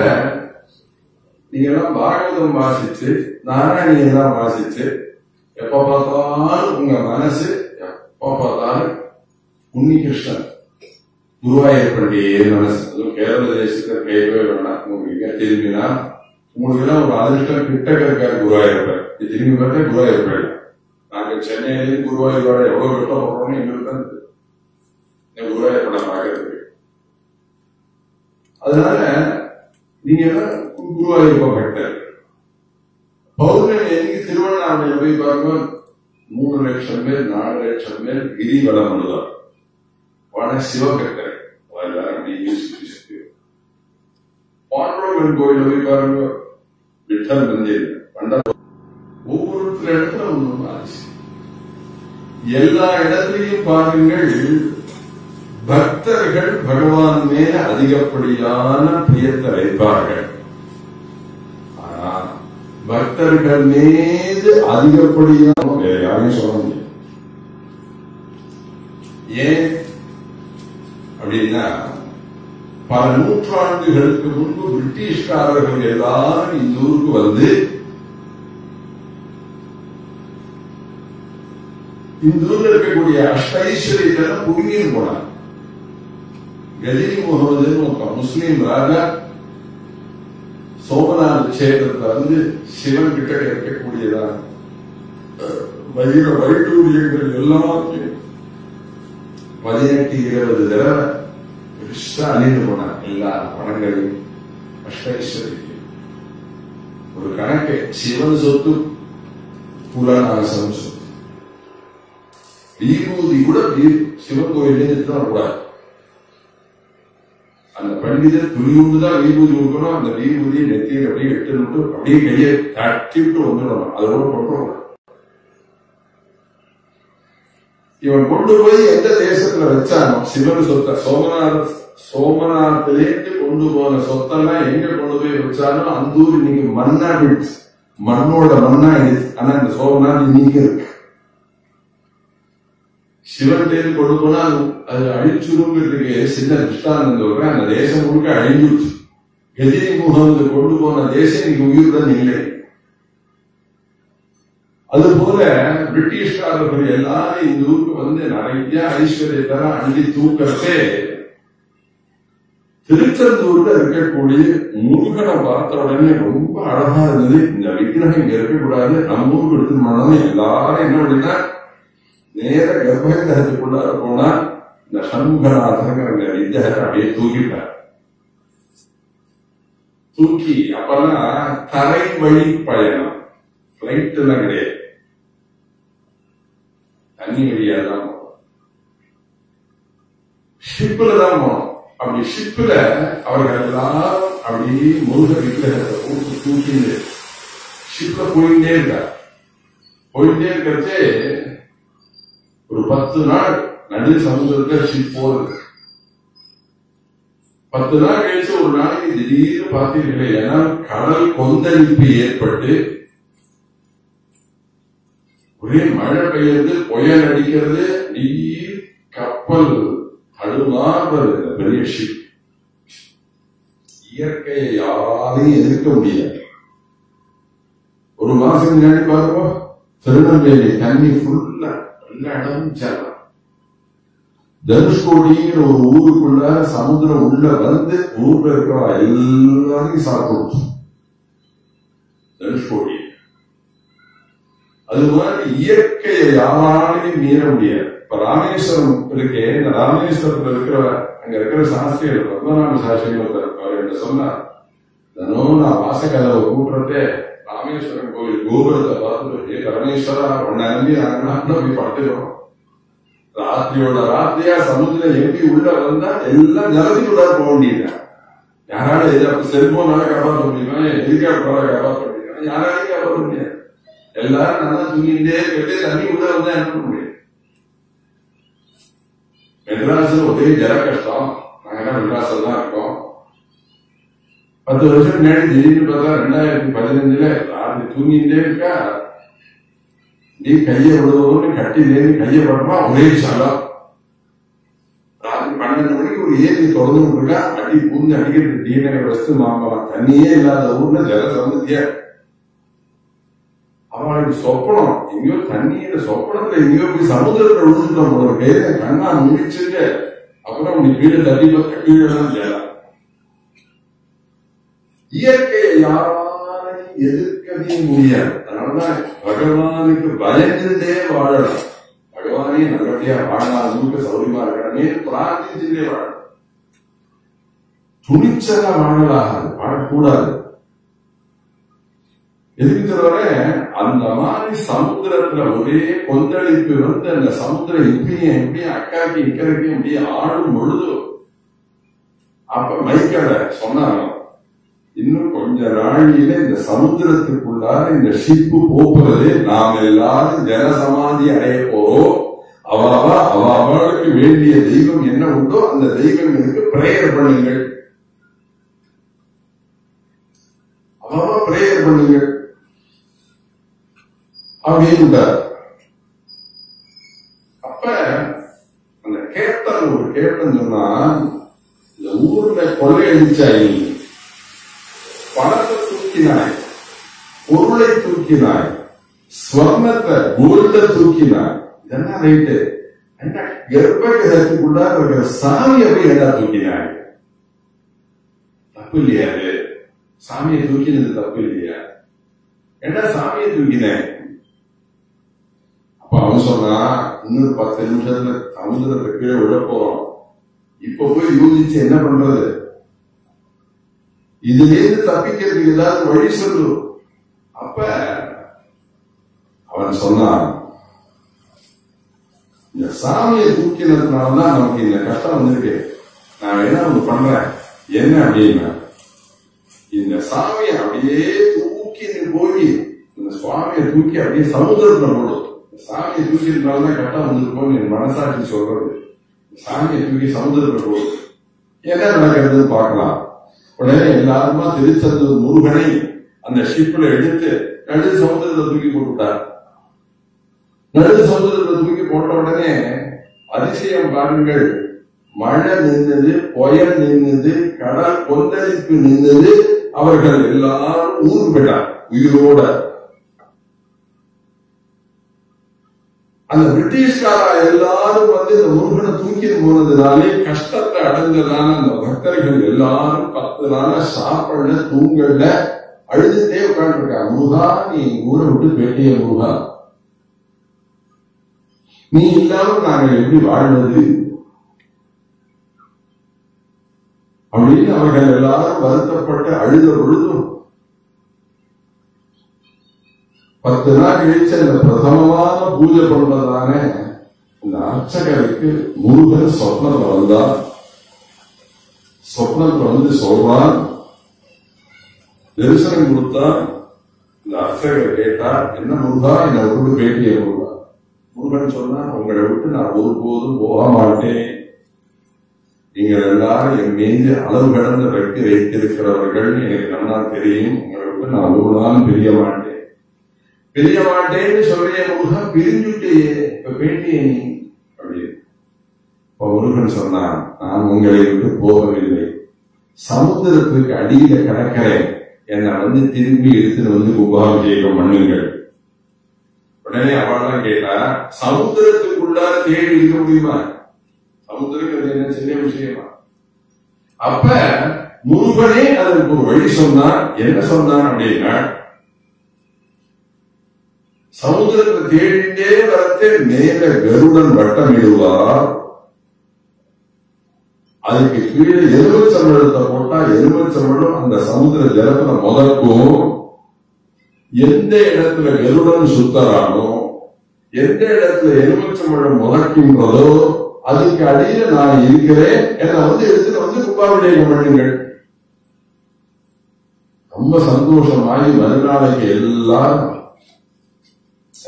நீங்க எல்லாம் பாகவதம் வாசிச்சு நாராயணி எல்லாம் வாசிச்சு எப்ப பார்த்தாலும் உங்க மனசு எப்ப பார்த்தாலும் உன்னிகிருஷ்ணன். குருவாயூர்பண்டியே அதுவும் கேரள தேசத்துல வேணாம். உங்களுக்கு திரும்பினா உங்களுக்கு எல்லாம் ஒரு அதிர்ஷ்டம் கிட்டக்க இருக்காரு குருவாயூர்பன் திரும்பி பார்த்தா குருவாயூர்பன் நாங்க சென்னையிலேயும் குருவாயூரோட எவ்வளவு கஷ்டப்படுறோம்னு எங்களுக்கு தான் படம் அதனால நீங்க எல்லாம் பக்தர். பௌர்ணமி அன்னைக்கு திருவண்ணாமலையில போய் பார்க்கும்போது மூணு லட்சம் பேர் நாலு லட்சம் பேர் கிரிவலம் பண்ணுவார் வன சிவபக்தர் எல்லாரும் அப்படியே சுத்தி சுத்தி பாண்டவர்கள் கோயில போய் பாருங்க. விட்டல் மந்திர் பண்ட ஒவ்வொருத்தர் இடத்துல ஒண்ணு ஆச்சு. எல்லா இடத்திலையும் பாருங்கள் பக்தர்கள் பகவான் மேல அதிகப்படியான பிரியத்தை வைப்பார்கள் ஆனா பக்தர்கள் மீது அதிகப்படியான வேற யாரையும் சொல்ல முடியும் ஏன்? அப்படின்னா பல நூற்றாண்டுகளுக்கு முன்பு பிரிட்டிஷ்காரர்கள் எல்லாரும் இந்த ஊருக்கு வந்து இந்த ஊரில் இருக்கக்கூடிய அஷ்டைஸ்வரியத்தெல்லாம் புடுங்கின்னு போனாங்க. கஜினி முகமதுன்னு ஒருத்தன் முஸ்லீம் ராஜா சோமநாத கஷேத்திரத்துல வந்து சிவன் கிட்ட இருக்கக்கூடியதான் வைர வைட்டூரியங்கள் எல்லாத்தையும் பதினெட்டு இருபது தடவை பெருசா அழிந்து போனாங்க எல்லா பணங்களையும் அஷ்டைஸ்வரிக்கு ஒரு கணக்கு சிவன் சொத்து புலனாசம் சொத்து. விபூதி கூட வி- சிவன் கோயிலே கூடாது அந்த பண்டிதர் துணிவுண்டு தான் விபூதி கொடுக்கணும் அந்த விபூதியை நெத்தியை அப்படியே எட்டு அப்படியே கையை தட்டி விட்டு வந்துடணும். அதோட கொண்டு இவன் கொண்டு போய் எந்த தேச தேசத்துல வச்சாலும் சிவன் சொத்த சோமநாத சோமநாத்திலேருந்து கொண்டு போன சொத்தெல்லாம் எங்க கொண்டு போய் வச்சாலும் அந்த ஊர் இன்னைக்கு மண்ணா போயிடுச்சு மண்ணோட மண்ணா ஆனா இந்த சோமநாத் நீங்க இருக்கு சிவன் தேர்வு கொண்டு போனா அது- அது அழிச்சுருங்கிறதுக்கு சின்ன திருஷ்டாந்தம் சொல்றேன் அந்த தேசம் முழுக்க அழிஞ்சுச்சு எதிரி முகம் கொண்டு போன தேசம் இன்னைக்கு உயிருடன் இல்லை அது போல பிரிட்டிஷ்காரர்கள் எல்லாரும் இந்த ஊருக்கு வந்து நிறைய ஐஸ்வர்யத்தெல்லாம் அள்ளி தூக்கறதே திருச்செந்தூர்ல இருக்கக்கூடிய முருகனை பார்த்த உடனே ரொம்ப அழகா இருந்தது. இந்த விக்கிரகம் இங்க இருக்கக்கூடாது. நம்ம ஊருக்கு எடுத்துட்டு எல்லாரும் என்ன அப்படின்னா நேர கர்ப்பகிரகத்துக்குள்ளார போனா இந்த சண்முகநாதங்கிற இந்த அப்படியே தூக்கிட்டார். தூக்கி அப்பெல்லாம் தரை வழி பயணம். பிளைட் எல்லாம் கிடையாது. தண்ணி வழியா தான் போனோம் ஷிப்ல தான் போனோம் அப்படி ஷிப்ல அவர்கள் எல்லாம் அப்படி முருக விக்கிரகத்தை போட்டு தூக்கிட்டு ஷிப்ல போயிட்டே இருக்கார். போயிட்டே இருக்கிறதே ஒரு பத்து நாள் நடு சமுதிரத்துல ஷிப் போறது. பத்து நாள் கழிச்சு ஒரு நாளைக்கு திடீர்னு பார்த்தீர்களே ஏன்னா கடல் கொந்தளிப்பு ஏற்பட்டு ஒரே மழை பெய்யறது புயல் அடிக்கிறது நீர் கப்பல் தடுமாறுறது பெரிய ஷிப் இயற்கையை யாரையும் எதிர்க்க முடியாது. ஒரு மாசம் முன்னாடி பாருங்க திருநெல்வேலி தண்ணி ஃபுல்லா எல்லா இடமும் சேரலாம் தனுஷ்கோடிங்கிற ஒரு ஊருக்குள்ள சமுத்திரம் உள்ள வந்து ஊர்ல இருக்கிற எல்லாரையும் சாப்பிடும் தனுஷ்கோடி. அது மாதிரி இயற்கையை யாராலையும் மீற முடியாது. இப்ப ராமேஸ்வரம் இருக்கே இந்த ராமேஸ்வரத்துல இருக்கிற அங்க இருக்கிற சாஸ்திரிகள் பத்மநாப சாஸ்திரிகள் ஒருத்தர் அவர் என்ன சொன்னார். தினமும் நான் வாசக்கதவை கூட்டுறதே ராமேஸ்வரம் கோயில் கோபுரத்தை பார்த்துட்டு ஏ பரமேஸ்வரா உன்னை நம்பி நாங்களாம் போய் படுத்துக்கிறோம். ராத்திரியோட ராத்திரியா சமுத்திரம் எப்படி உள்ள வந்தா எல்லாம் ஜலதிக்குள்ள போக முடியல யாரால எதாவது செல்போனால காப்பாற்ற முடியுமா? ஹெலிகாப்டரால காப்பாற்ற முடியுமா? யாராலையும் காப்பாற்ற முடியாது. எல்லாரும் நல்லா தூங்கிட்டே போயிட்டு தண்ணி உள்ள வந்தா என்ன முடியும் மெட்ராஸ்ல ஒரே ஜெர கஷ்டம். நாங்க மெட்ராஸ்ல தான் இருக்கோம். பத்து வருஷம் முன்னாடி திடீர்னு பார்த்தா ரெண்டாயிரத்தி பதினஞ்சுல ராத்திரி தூங்கிட்டே இருக்கா? நீ கையை விடுவோம்னு நேரி கையை படுறா ஒரே சலம் ராத்திரி பன்னெண்டு மணிக்கு ஒரு ஏரி தொடர்ந்து இருக்கா அடி பூந்து அடிக்கிறது டீனகர் வச்சு மாம்பழம். தண்ணியே இல்லாத ஊர்ல ஜல சமுத்தியா அவனுக்கு சொப்பனம். எங்கேயோ தண்ணியில சொப்பனத்துல எங்கேயோ போய் சமுதிரத்துல விழுந்துட்டோம் போல கையில கண்ணா முடிச்சுட்டு அப்புறம் உனக்கு கீழே தள்ளி பார்த்தா கீழே தான் ஜலம் இயற்கையை யாராலையும் எதிர்க்கவே முடியாது. அதனாலதான் பகவானுக்கு பயந்துட்டே வாழணும். பகவானே நல்லபடியா வாழலாம். நமக்கு சௌரியமா இருக்கணுமே. பிரார்த்திச்சுட்டே வாழணும். துணிச்சலா வாழலாகாது. வாழக்கூடாது. இருக்கிறவரே அந்த மாதிரி சமுத்திரத்துல ஒரே கொந்தளிப்பு வந்து அந்த சமுத்திரம் இப்படியும் இப்படியும் அக்காக்கி இக்கரைக்கு இப்படியே ஆடும் பொழுது அப்ப மைக்கட சொன்னாங்க இன்னும் கொஞ்ச நாளில இந்த சமுத்திரத்துக்குள்ளார இந்த ஷிப்பு போக்குறது நாம் எல்லாரும் ஜனசமாதி அடைய போறோம். அவாவா அவ அவளுக்கு வேண்டிய தெய்வம் என்ன உண்டோ அந்த தெய்வங்களுக்கு பிரேயர் பண்ணுங்கள். அவாவா பிரேயர் பண்ணுங்கள். அப்படின்னு அப்ப அந்த கேப்டன் ஒரு கேப்டன் சொன்னா இந்த ஊர்ல கொள்ளையடிச்சாய் பணத்தை தூக்கினாய் பொருளை தூக்கினாய் ஸ்வர்ணத்தை கோல்ட தூக்கினாய். இதெல்லாம் ரைட்டு என்ன கர்ப்பகிரகத்துக்குள்ள இருக்கிற சாமியை போய் என்ன தூக்கினாய்? தப்பு இல்லையா சாமியை தூக்கினது தப்பு இல்லையா? என்ன சாமியை தூக்கினேன்? அப்ப சொன்னா இன்னொரு பத்து நிமிஷத்துல சமுதிரத்தை கீழே விழ போறோம். இப்ப போய் யூகிச்சு என்ன பண்றது? இதுல இருந்து தப்பிக்கிறதுக்கு ஏதாவது வழி சொல்லு. அப்ப அவன் சொன்னான் இந்த சாமியை தூக்கினதுனாலதான் நமக்கு இந்த கஷ்டம் வந்திருக்கு. நான் என்ன ஒண்ணு பண்றேன். என்ன அப்படின்னா இந்த சாமியை அப்படியே தூக்கி போய் இந்த சுவாமியை தூக்கி அப்படியே சமுதிரத்துல போடும் சாமியை சாமியை தூக்கினால்தான் கஷ்டம் வந்திருக்கோம் என் மனசாட்சி சொல்றது. சாமியை தூக்கி சமுதிரத்தில் போகுது என்ன நடக்கிறதுன்னு பார்க்கலாம். உடனே எல்லாருமா திருச்செந்தூர் முருகனை அந்த ஷிப்ல எடுத்து நடு சமுதிரத்தை தூக்கி போட்டுட்டார். நடு சமுதிரத்தை தூக்கி போட்ட உடனே அதிசயம் பாருங்கள் மழை நின்றது புயல் நின்றது கடல் கொந்தளிப்பு நின்றது அவர்கள் எல்லாரும் ஊர் போயிட்டார் உயிரோட அந்த பிரிட்டிஷ்காரா எல்லாரும் வந்து இந்த முருகனை தூக்கி போனதுனாலே கஷ்டத்தை அடைஞ்சதான அந்த பக்தர்கள் எல்லாரும் பத்து நாள சாப்பிடல தூங்கல அழுதுட்டே உட்காந்துருக்காங்க முருகா நீ ஊரை விட்டு பேட்டிய முருகா. நீ இல்லாம நாங்கள் எப்படி வாழ்வது? அப்படின்னு அவர்கள் எல்லாரும் வருத்தப்பட்டு அழுத பொழுதும் பத்து நாள் கழிச்சு அந்த பிரதமமான பூஜை பண்றதான இந்த அர்ச்சகருக்கு முருகன் சொப்னத்துல வந்தார் சொப்னத்துல வந்து சொல்றான் தரிசனம் கொடுத்தா இந்த அர்ச்சகர் கேட்டா என்ன முருகா இந்த விட்டு பேட்டியை முருகா? முருகன் சொன்னா உங்களை விட்டு நான் ஒருபோதும் போக மாட்டேன். நீங்கள் எல்லாரும் என் மீது அளவு கடந்த வெட்டி வைத்திருக்கிறவர்கள். எனக்கு நல்லா தெரியும்? உங்களை விட்டு நான் ஒரு நாளும் பிரிய மாட்டேன். பிரிய மாட்டேன்னு சொல்றிய முருகன் பிரிஞ்சுட்டேயே இப்ப பேட்டியே நீ அப்படின்னு இப்ப முருகன் சொன்னான் நான் உங்களை விட்டு போகவில்லை. சமுத்திரத்துக்கு அடியில கிடக்கிறேன். என்னை வந்து திரும்பி எடுத்துட்டு வந்து கும்பாபிஷேகம் பண்ணுங்கள். உடனே அவள்லாம் கேட்டா சமுத்திரத்துக்குள்ளார தேடி இருக்க முடியுமா? சமுத்திரம் என்ன சின்ன விஷயமா? அப்ப முருகனே அதற்கு ஒரு வழி சொன்னான். என்ன சொன்னான் அப்படின்னா சமுதிரத்தை தேடிண்டே வரத்தே மேல கருடன் வட்டமிடுவார். அதுக்கு கீழே எலுமிச்சம்பழத்தை போட்டா எலுமிச்சம்பழம் அந்த சமுதிர ஜலத்துல முதற்கும் எந்த இடத்துல கருடன் சுத்தரானோ எந்த இடத்துல எலுமிச்சம்பழம் முதற்கின்றதோ அதுக்கு அடியில நான் இருக்கிறேன் என்ன வந்து எடுத்துட்டு வந்து கும்பாபிஷேகம் பண்ணுங்கள். ரொம்ப சந்தோஷமாகி மறுநாளைக்கு எல்லாரும்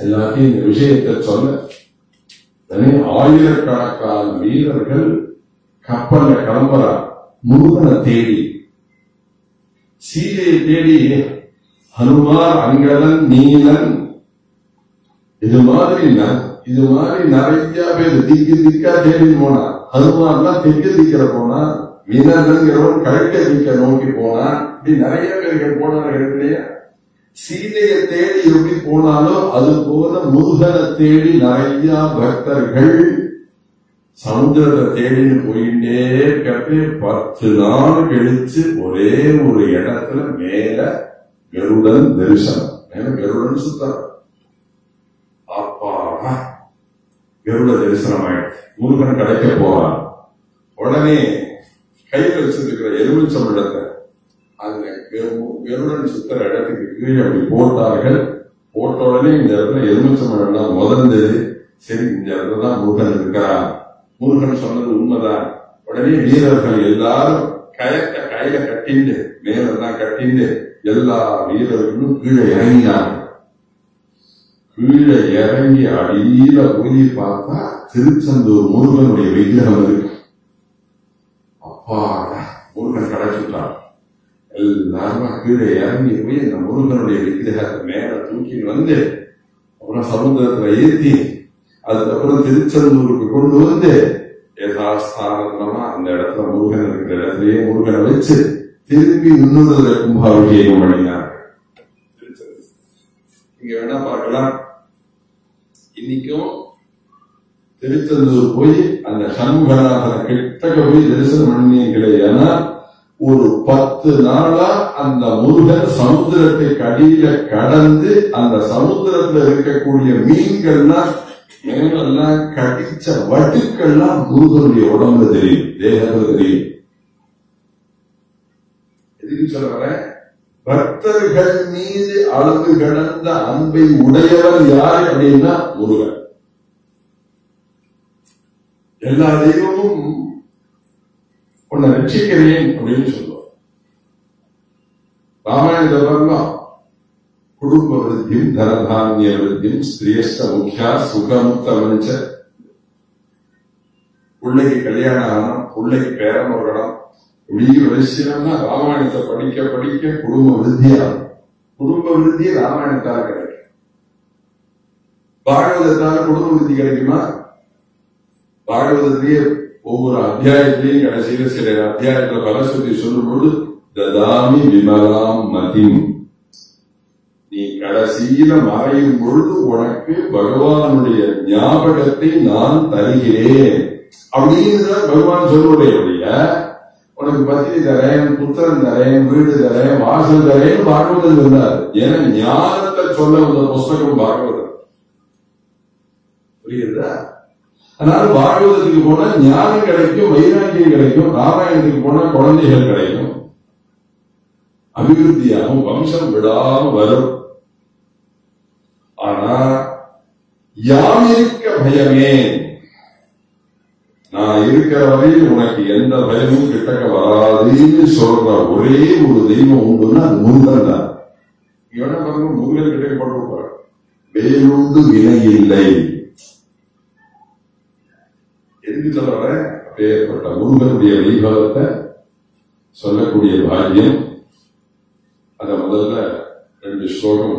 எல்லாத்தையும் இந்த விஷயத்தை சொல்ல ஆயிரக்கணக்கான வீரர்கள் கப்பல்ல கிளம்புறா. முருகனை தேடி. சீதையை தேடி ஹனுமார் அங்கலன் நீலன். இது மாதிரி இது மாதிரி நிறைய பேர் திக்கு திக்கா தேடி போனா. ஹனுமார்லாம் திக்கு திக்கிற போனா வினதன்கிறவன் கரெக்ட திக்க நோக்கி போனா. இப்படி நிறைய பேர்கள் போனார்கள் இல்லையா? சீதையை தேடி எப்படி போனாலோ அது போல முருகனை தேடி நிறைய பக்தர்கள் சமுதிரத்தை தேடின்னு போயிட்டே இருக்கப்பே பத்து நாள் கழிச்சு ஒரே ஒரு இடத்துல மேல கருடன் தரிசனம். மேல கருடன் சுத்தம். அப்பா கருட தரிசனம் ஆயிடுச்சு முருகன் கிடைக்க போறான். உடனே கையில் வச்சிருக்கிற எலுமிச்சம் இடத்தை கரு- கருடன் சுத்துற இடத்துக்கு கீழே அப்படி போட்டார்கள். போட்ட உடனே இந்த இடத்துல எலுமிச்சம்பழம் எல்லாம் முதர்ந்தது. சரி இந்த இடத்துல தான் முருகன் இருக்கிறான் முருகன் சொன்னது உண்மைதான். உடனே வீரர்கள் எல்லாரும் கயக்க கையில கட்டிண்டு தான் கட்டிண்டு எல்லா வீரர்களும் கீழே இறங்கினாங்க கீழே இறங்கி அடியில ஊதி பார்த்தா திருச்செந்தூர் முருகனுடைய விக்கிரகம் இருக்கு. அப்பாடா முருகன் கிடைச்சுட்டான் எல்லாருமா கீழே இறங்கி போய் இந்த முருகனுடைய விக்கிரகத்தை மேல தூக்கி வந்து அப்புறம் சமுதிரத்துல ஏத்தி அதுக்கப்புறம் திருச்செந்தூருக்கு கொண்டு வந்து யதாஸ்தானமா அந்த இடத்துல முருகன் இருக்கிற இடத்துலயே முருகனை வச்சு திரும்பி இன்னொரு கும்பாபிஷேகம் பண்ணினார் திருச்செந்தூர். இங்க வேணா பார்க்கலாம் இன்னைக்கும் திருச்செந்தூர் போய் அந்த சண்முகநாதனை கிட்டக்க போய் தரிசனம் பண்ணீங்களே ஏன்னா ஒரு பத்து நாளா அந்த முருகன் சமுத்திரத்துக்கு அடியில கடந்து அந்த சமுத்திரத்துல இருக்கக்கூடிய மீன்கள்லாம் மேலெல்லாம் கடிச்ச வட்டுக்கள்லாம் முருகனுடைய உடம்பு தெரியும் தேகத்துல தெரியும். எதுக்கு சொல்ல பக்தர்கள் மீது அளவு கடந்த அன்பை உடையவர் யார் அப்படின்னா முருகன். எல்லா தெய்வமும் உன்னை ரட்சிக்கிறேன் அப்படின்னு சொல்லுவோம் ராமாயணம் குடும்ப விருத்தியும் தனதானிய விருத்தியும் ஸ்திரியஸ்த முக்கியா சுகமுக்தமஞ்ச பிள்ளைக்கு கல்யாணம் ஆகணும் பிள்ளைக்கு பேரம் வரணும் இப்படி வரிசையம்னா ராமாயணத்தை படிக்க படிக்க குடும்ப விருத்தியாகும் குடும்ப விருத்தி ராமாயணத்தால் கிடைக்கும். பாகவதத்தால குடும்ப விருத்தி கிடைக்குமா? பாகவதத்திலேயே ஒவ்வொரு அத்தியாயத்திலையும் கடைசியில சில அத்தியாயத்துல பரஸ்வதி சொல்லும்போது ததாமி விமலாம் மதிம் நீ கடைசியில மறையும் பொழுது உனக்கு பகவானுடைய ஞாபகத்தை நான் தருகிறேன். அப்படின்னு பகவான் சொல்லுடைய உனக்கு பத்திரி தரேன் புத்திரன் தரேன் வீடு தரேன் வாசல் தரேன் பாகவதம் இருந்தார் ஏன்னா ஞானத்தை சொல்ல வந்த புஸ்தகம் பாகவதம் புரியுதா அதனால பாகவதத்துக்கு போனா ஞானம் கிடைக்கும் வைராக்கியம் கிடைக்கும் ராமாயணத்துக்கு போனா குழந்தைகள் கிடைக்கும். அபிவிருத்தியாகும் வம்சம் விடாம வரும். ஆனா யாம் இருக்க பயமே? நான் இருக்கிற வரையில் உனக்கு எந்த பயமும் கிட்டக்க வராதுன்னு சொல்ற ஒரே ஒரு தெய்வம் உண்டுன்னா அது முருகன் தான். இவன பாருங்க முருகன் கிட்டக்க போட்டிருப்பாரு வேலுண்டு வினை இல்லை. எதுக்கு சொல்ல வரேன் அப்பேற்பட்ட முருகனுடைய வைபவத்தை சொல்லக்கூடிய பாக்கியம். அத முதல்ல ரெண்டு ஸ்லோகம்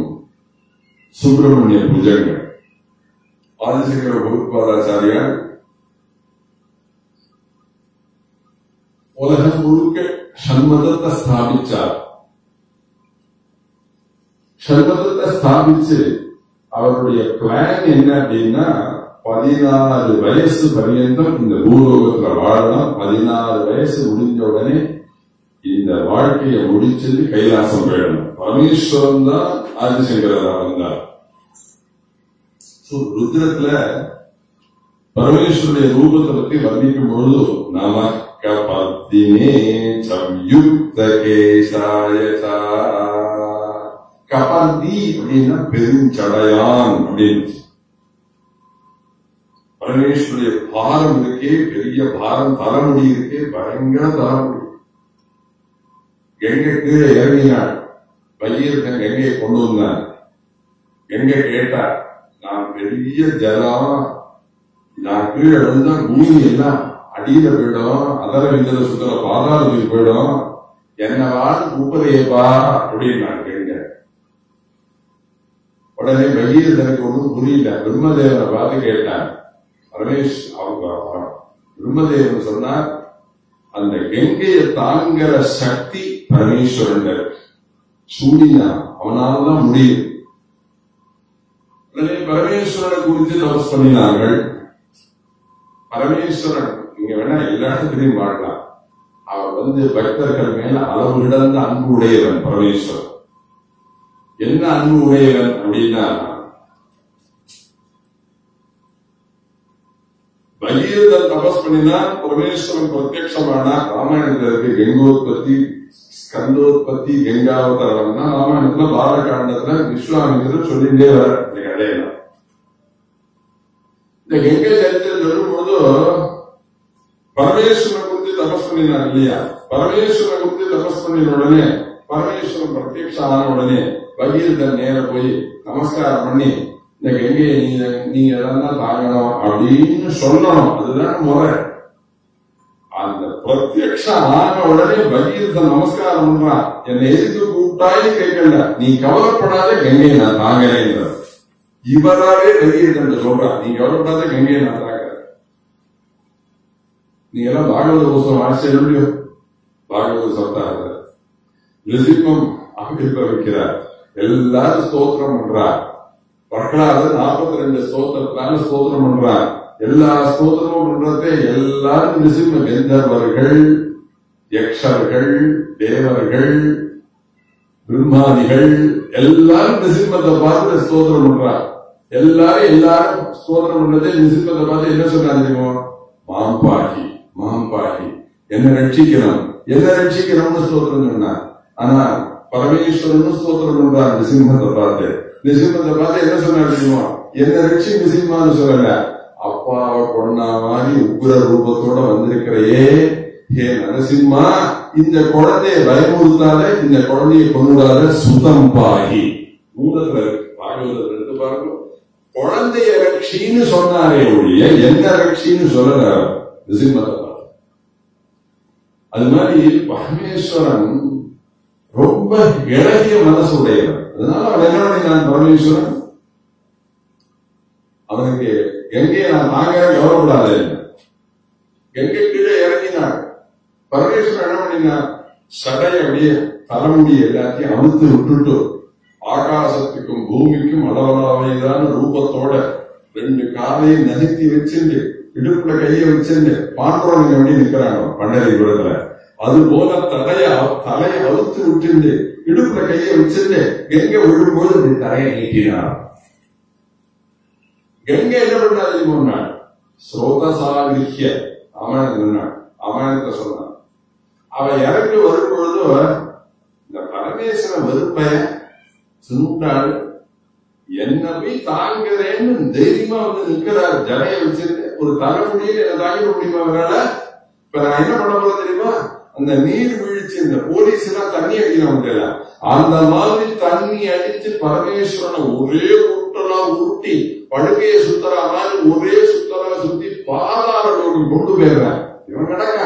சுப்பிரமணிய புஜங்கள். ஆதிசங்கர பகவத்பாதாச்சாரியார் உலகம் முழுக்க சண்மதத்தை ஸ்தாபிச்சார். சண்மதத்தை ஸ்தாபிச்சு அவருடைய பிளான் என்ன அப்படின்னா பதினாறு வயசு பரியந்தம் இந்த பூலோகத்துல வாழலாம் பதினாறு வயசு முடிஞ்ச உடனே இந்த வாழ்க்கையை முடிச்சது கைலாசம் போயிடணும். பரமேஸ்வரன் தான் ஆதிசங்கரா வந்தார் ருத்ரத்துல பரமேஸ்வருடைய ரூபத்தை பத்தி வர்ணிக்கும் பொழுது நமக்க பத்தினே சம்யுக்த கேசாயசா கபந்தி அப்படின்னா பெருஞ்சடையான் அப்படின்னு. பரமேஸ்வருடைய பாரம் இருக்கே பெரிய பாரம் தலைமுடி இருக்கே பயங்கர தலைமுடி எங்க கீழே இறங்கினார். பையன் கங்கையை கொண்டு வந்தார். எங்க கேட்டார் நான் பெரிய ஜலம் நான் கீழே விழுந்தா பூமி எல்லாம் அடியில போயிடும் அதர விந்தல சுத்தர பாதாளத்துக்கு போயிடும். என்ன வாழ் அப்படின்னு நான் கேட்டேன். உடனே பகீர் ஒன்றும் புரியல. பிரம்மதேவனை பார்த்து பரமேஷ் ரமேஷ் அவங்க பிரம்மதேவன் சொன்னார் அந்த கங்கையை தாங்கிற சக்தி பரமேஸ்வரன் சூரியனா சூடினா அவனால்தான் முடியும். பரமேஸ்வரன் பரமேஸ்வரனை குறித்து தபஸ் பண்ணினார்கள். பரமேஸ்வரன் இங்க வேணா எல்லா இடத்துலையும் வாழலாம் அவர் வந்து பக்தர்கள் மேல அளவு கிடந்த அன்பு உடையவன் பரமேஸ்வரன். என்ன அன்பு உடையவன் அப்படின்னா பகீரதன் தபஸ் பண்ணினா பரமேஸ்வரன் பிரத்யட்சமானா ராமாயணத்துல இருக்கு கங்கோத்பத்தி ஸ்கந்தோத்பத்தி கங்காவதாரம்னா ராமாயணத்துல பாலகாண்டத்துல விஸ்வாமித்திரர் சொல்லிட்டே வர இந்த கதையில இந்த கங்கை சரித்திரம் சொல்லும்போது பரமேஸ்வரன் குறித்து தபஸ் பண்ணினார் இல்லையா? பரமேஸ்வரன் குறித்து தபஸ் பண்ணின உடனே பரமேஸ்வரன் பிரத்யட்சம் ஆன உடனே பகீரதன் நேர போய் நமஸ்காரம் பண்ணி எனக்கு எங்கே நீங்க நீங்க தான் தாங்கணும் அப்படின்னு சொல்லணும். அதுதான் முறை. அந்த பிரத்யக்ஷம் ஆன உடனே பகீரத நமஸ்காரம் பண்றான். என்னை எதிர்த்து கூப்பிட்டாயே கேட்கல நீ கவலைப்படாத கங்கையை நான் தாங்கிறேன் இவராவே பகீரதன் சொல்றான். நீ கவலைப்படாத கங்கையை நான் தாங்கிறேன். நீங்க எல்லாம் பாகவத புஸ்தகம் ஆட்சி முடியும் பாகவத சப்தாக நிசிப்பம் அமைப்ப வைக்கிறார். எல்லாரும் ஸ்தோத்திரம் பண்றார். பிரகலாதர் நாற்பத்தி ரெண்டு ஸ்தோத்திரத்தினால ஸ்தோத்திரம் பண்றார். எல்லா ஸ்தோத்திரமும் பண்றதே எல்லாரும் நிசிம்ம கந்தர்வர்கள் யக்ஷர்கள் தேவர்கள் பிரம்மாதிகள் எல்லாரும் நிசிம்மத்தை பார்த்து ஸ்தோத்திரம் பண்றார். எல்லாரும் எல்லாரும் ஸ்தோத்திரம் பண்றதே நிசிம்மத்தை பார்த்து என்ன சொல்றாங்க தெரியுமா? மாம்பாகி மாம்பாகி. என்ன ரட்சிக்கணும் என்ன ரட்சிக்கணும்னு ஸ்தோத்திரம் சொன்னார். ஆனா பரமேஸ்வரன் ஸ்தோத்திரம் பண்றார் நிசிம்மத்தை பார்த்து. நிசிம்மத்தை பார்த்து என்ன சொன்னார் தெரியுமா? என்ன ரட்சி நிசிம்மான்னு சொல்லல. அப்பாவை கொண்டா மாதிரி உக்ர ரூபத்தோட வந்திருக்கிறையே. ஹே நரசிம்மா இந்த குழந்தைய பயமுறுத்தாத இந்த குழந்தைய கொண்டுடாத சுதம் பாகி. மூலத்துல இருக்கு. எடுத்து பாருங்க. குழந்தைய ரட்சின்னு சொன்னாரே ஒழிய என்ன ரட்சின்னு சொல்லல. நிசிம்மத்தை அது மாதிரி பரமேஸ்வரன் ரொம்ப இழகிய மனசு உடையவர் அதனால அவன் என்ன பரமேஸ்வரன். அவனுக்கு எங்கே நான் தாங்க கவலைப்படாத. எங்க கீழே இறங்கினார் பரமேஸ்வரன் என்ன பண்ணினார் சடை அப்படியே தலைமுடி எல்லாத்தையும் அமுத்து விட்டுட்டு ஆகாசத்துக்கும் பூமிக்கும் அளவலாவைதான ரூபத்தோட ரெண்டு காலையும் நகர்த்தி வச்சிருந்து இடுப்புல கையை வச்சிருந்து பாண்டவனுங்க அப்படி நிக்கிறாங்க பண்டரிபுரத்துல அது போல தலைய தலையை அவுத்து விட்டுண்டு இடுப்புல கையை வச்சிருந்து கங்கை விழும்போது இப்படி தலையை நீட்டினார். கங்கை என்ன பண்ணா தெரியுமா ஸ்ரோதசாகிருஷ்ய அவன் நின்னான் சொன்னான் அவன் இறங்கி வரும்பொழுது இந்த பரமேஸ்வரன் வெறுப்பைய சிந்தாள் என்ன போய் தாங்குறேன்னு தைரியமா வந்து நிற்கிறார். ஜனைய வச்சிருந்து ஒரு தலைமுடியில் என்ன தாங்கிட முடியுமா அவரால இப்ப நான் என்ன பண்ண போறது தெரியுமா? அந்த நீர் வீழ்ச்சி இந்த போலீஸ் எல்லாம் தண்ணி அடிக்கிறாங்க முடியல அந்த மாதிரி தண்ணி அடிச்சு பரமேஸ்வரனை ஒரே உருட்டலா உருட்டி படுக்கையை சுத்தற மாதிரி ஒரே சுத்தரா சுத்தி பாதாரோடு கொண்டு போயிடுறேன். இவன் கிடக்க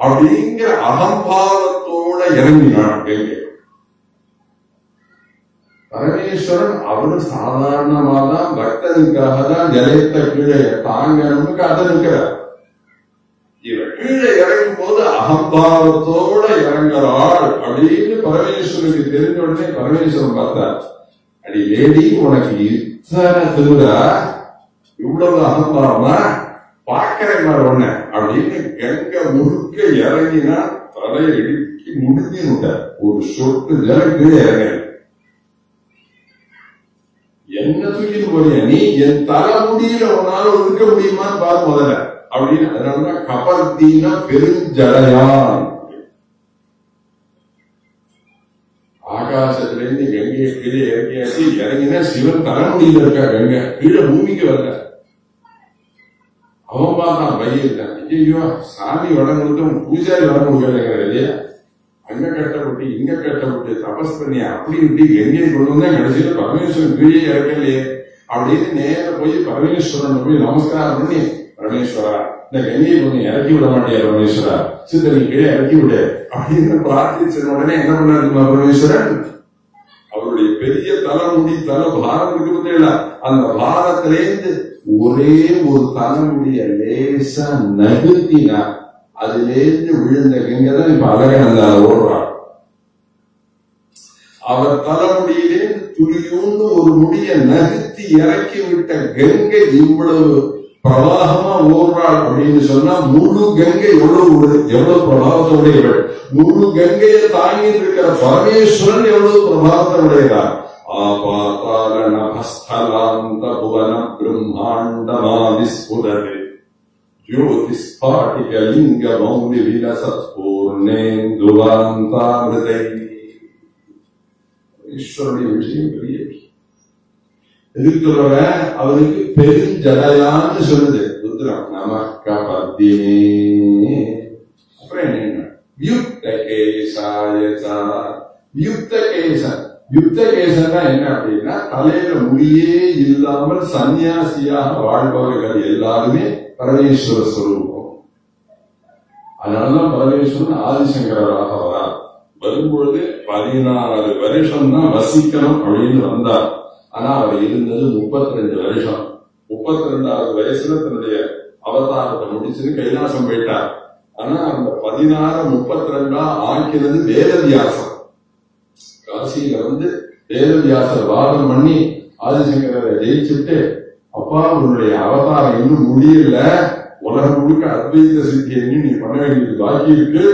அப்படிங்கிற அகம்பாவத்தோட இறங்கினான் கேள்வி பரமேஸ்வரன் அவரு சாதாரணமா தான் பக்தனுக்காக தான் ஜலத்தை கீழே தாங்கணும்னு காத்து இருக்கிறார். இவன் கீழே இறங்கும் போது அகம்பாவத்தோட இறங்குறாள் அப்படின்னு பரமேஸ்வருக்கு தெரிஞ்ச உடனே பரமேஸ்வரன் பார்த்தார் அடி லேடி உனக்கு இத்தனை திருவிழா இவ்வளவு அகம்பாவமா பார்க்கிறேன் பாரு உன்னை அப்படின்னு கங்க முழுக்க இறங்கினா தலையை இடுக்கி முடிஞ்சு விட்டார். ஒரு சொட்டு ஜலக்கு இறங்க என்ன தூக்கிட்டு போறியா நீ? என் தலை முடியல உன்னால இருக்க முடியுமான்னு பாரு முதல்ல. அப்படின்னு அதனாலதான் கபர்தீனா பெருஞ்சடையான் ஆகாசத்திலிருந்து கங்கையை கீழே இறங்கியாச்சு இறங்கினா சிவன் தலைமுடியில இருக்கா கங்கை கீழே பூமிக்கு வரல அவன் பார்த்தான் பையன் ஐயோ சாமி வடம் பூஜாரி வர கொடுக்கலைங்கிற இல்லையா அங்க கட்டப்பட்டு இங்க கட்டப்பட்டு தபஸ் பண்ணி அப்படி இப்படி எங்கே கொண்டு வந்தா கடைசியில் பரமேஸ்வரன் கீழே இறக்கலையே அப்படின்னு நேர போய் பரமேஸ்வரன் போய் நமஸ்காரம் பண்ணி பரமேஸ்வரா. இந்த கங்கையை கொஞ்சம் இறக்கி விட மாட்டியா பரமேஸ்வரா? சித்த நீ கீழே இறக்கி விடு. அப்படின்னு பிரார்த்திச்ச உடனே என்ன பண்ணாரு பரமேஸ்வரன் அவருடைய பெரிய தலைமுடி தலை பாரம் இருக்கு அந்த பாரத்திலேருந்து ஒரே ஒரு தலைமுடிய லேசா நகுத்தினா அதிலேருந்து விழுந்த கங்கை தான் இப்ப அழகானந்தா ஓடுறான் அவர் தலைமுடியிலே துளியூன்னு ஒரு முடிய நகுத்தி இறக்கி விட்ட கங்கை இவ்வளவு பிரவாகமா ஓடுறாள் அப்படின்னு சொன்னா முழு கங்கை எவ்வளவு எவ்வளவு பிரபாவத்தை உடையவள் முழு கங்கையை தாங்கி இருக்கிற பரமேஸ்வரன் எவ்வளவு பிரபாவத்தை உடையவர் ஆபாத்தால நபஸ்தலாந்த புவன பிரம்மாண்டமா விஸ்புடது ஜோதிஸ்பாட்டிக லிங்க மௌனி விலசத்பூர்ணேந்துவாந்தாமிருதை ஈஸ்வரனுடைய விஷயம் பெரிய விஷயம். இருக்கிறவர அவருக்கு பெருஞ்சடையான்னு சொல்லுது. ருத்ரம் நமக்க பத்தினே அப்புறம் என்ன யுத்த கேசாயசா வியுக்த கேசன் யுக்த கேசன்னா என்ன அப்படின்னா தலையில முடியே இல்லாமல் சன்னியாசியாக வாழ்பவர்கள் எல்லாருமே பரமேஸ்வர ஸ்வரூபம் அதனாலதான் பரமேஸ்வரன் ஆதிசங்கராக வரார். வரும்பொழுது பதினாறு வருஷம் தான் வசிக்கணும் அப்படின்னு வந்தார். ஆனா அவர் இருந்தது முப்பத்தி ரெண்டு வருஷம். முப்பத்தி ரெண்டாவது வயசுல தன்னுடைய அவதாரத்தை முடிச்சுன்னு கைலாசம் போயிட்டார். ஆனா அந்த பதினாறு முப்பத்தி ரெண்டா ஆக்கினது வேதவியாசம். காசியில வந்து வேதவியாசர் வாதம் பண்ணி ஆதிசங்கரை ஜெயிச்சுட்டு அப்பா உன்னுடைய அவதாரம் இன்னும் முடியல. உலகம் முழுக்க அத்வைத சித்தியை நீ பண்ண வேண்டியது பாக்கி இருக்கு.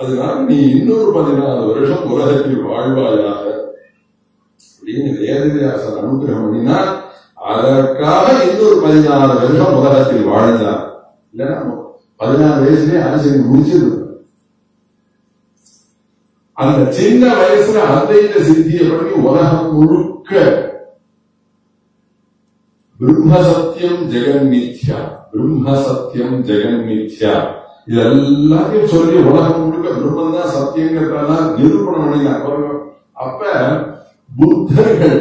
அதனால நீ இன்னொரு பதினாறு வருஷம் உலகத்தில் வாழ்வாயாக அப்படின்னு வேதவியாசர் அனுகிரகம் பண்ணினா அதற்காக இன்னொரு பதினாறு வருஷம் முதலாசிரியர் வாழ்ந்தார். இல்லைன்னா பதினாறு வயசுலயே ஆசிரியர் முடிச்சிருக்கு அந்த சின்ன வயசுல அத்வைத சித்தியை பற்றி உலகம் முழுக்க பிரம்ம சத்தியம் ஜெகன் மித்யா பிரம்ம சத்தியம் ஜெகன் மித்யா. இது எல்லாத்தையும் சொல்லி உலகம் முழுக்க பிரம்மன் தான் சத்தியங்கிறதெல்லாம் நிரூபணம் பண்ணினாங்க பாருங்க. அப்ப புத்தர்கள்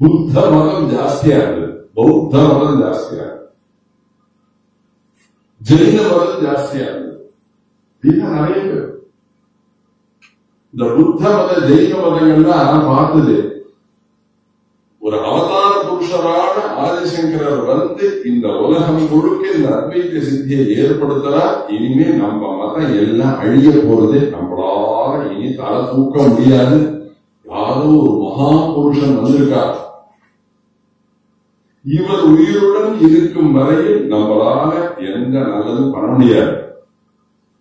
புத்த மதம் ஜாஸ்தியா இருக்கு பௌத்த மதம் ஜாஸ்தியா இருந்தது ஜெயின மதம் ஜாஸ்தியா இருக்கு நிறைய பேர் இந்த புத்த மத ஜெயின மதங்கள்லாம் பார்த்தது ஒரு அவதார புருஷரான ஆதிசங்கரர் வந்து இந்த உலகம் முழுக்க இந்த அத்வைத சித்தியை ஏற்படுத்துறார் இனிமே நம்ம மதம் எல்லாம் அழிய போறது நம்மளால இனி தலை தூக்க முடியாது யாரோ ஒரு மகா புருஷன் வந்திருக்கார். இவர் உயிருடன் இருக்கும் வரையில் நம்மளால எந்த நல்லதும் பண்ண முடியாது.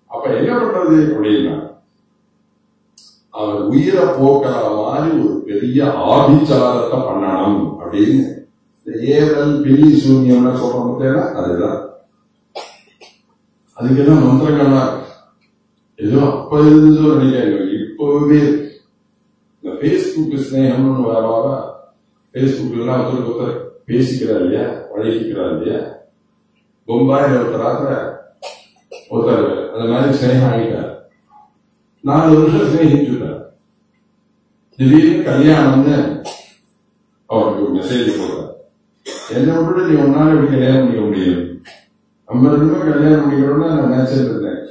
அப்ப என்ன பண்றது அப்படின்னா அவர் உயிரை போக்கிற மாதிரி ஒரு பெரிய ஆபிச்சாரத்தை பண்ணணும் அப்படின்னு ஏதல் பில்லி சூன்யம்னு சொல்றோம் பார்த்தீங்களா? அதுதான். அதுக்கெல்லாம் மந்திரங்கள்லாம் ஏதோ அப்ப இருந்ததோ நினைக்கிறேன். இப்பவே இருக்கு. ஸ்னேகம்னு வர வர வரவாக எல்லாம் ஒருத்தருக்கு ஒருத்தர் பேசிக்கிறா இல்லையா? பழகிக்கிறா இல்லையா? பொம்பாயில் ஒருத்தராக ஒருத்தர் அந்த மாதிரி ஸ்னேகம் ஆகிட்டார். நாலு வருஷம் ஸ்னேகிச்சுட்டார் திடீர்னு கல்யாணம்னு அவருக்கு மெசேஜ் போடுறார். என்ன விட்டுட்டு நீ ஒன்னால இப்படி கல்யாணம் பண்ணிக்க முடியும்? ஐம்பது ரெண்டு கல்யாணம் பண்ணிக்கிறோம்னா நான் நினைச்சிட்டு இருந்தேன்.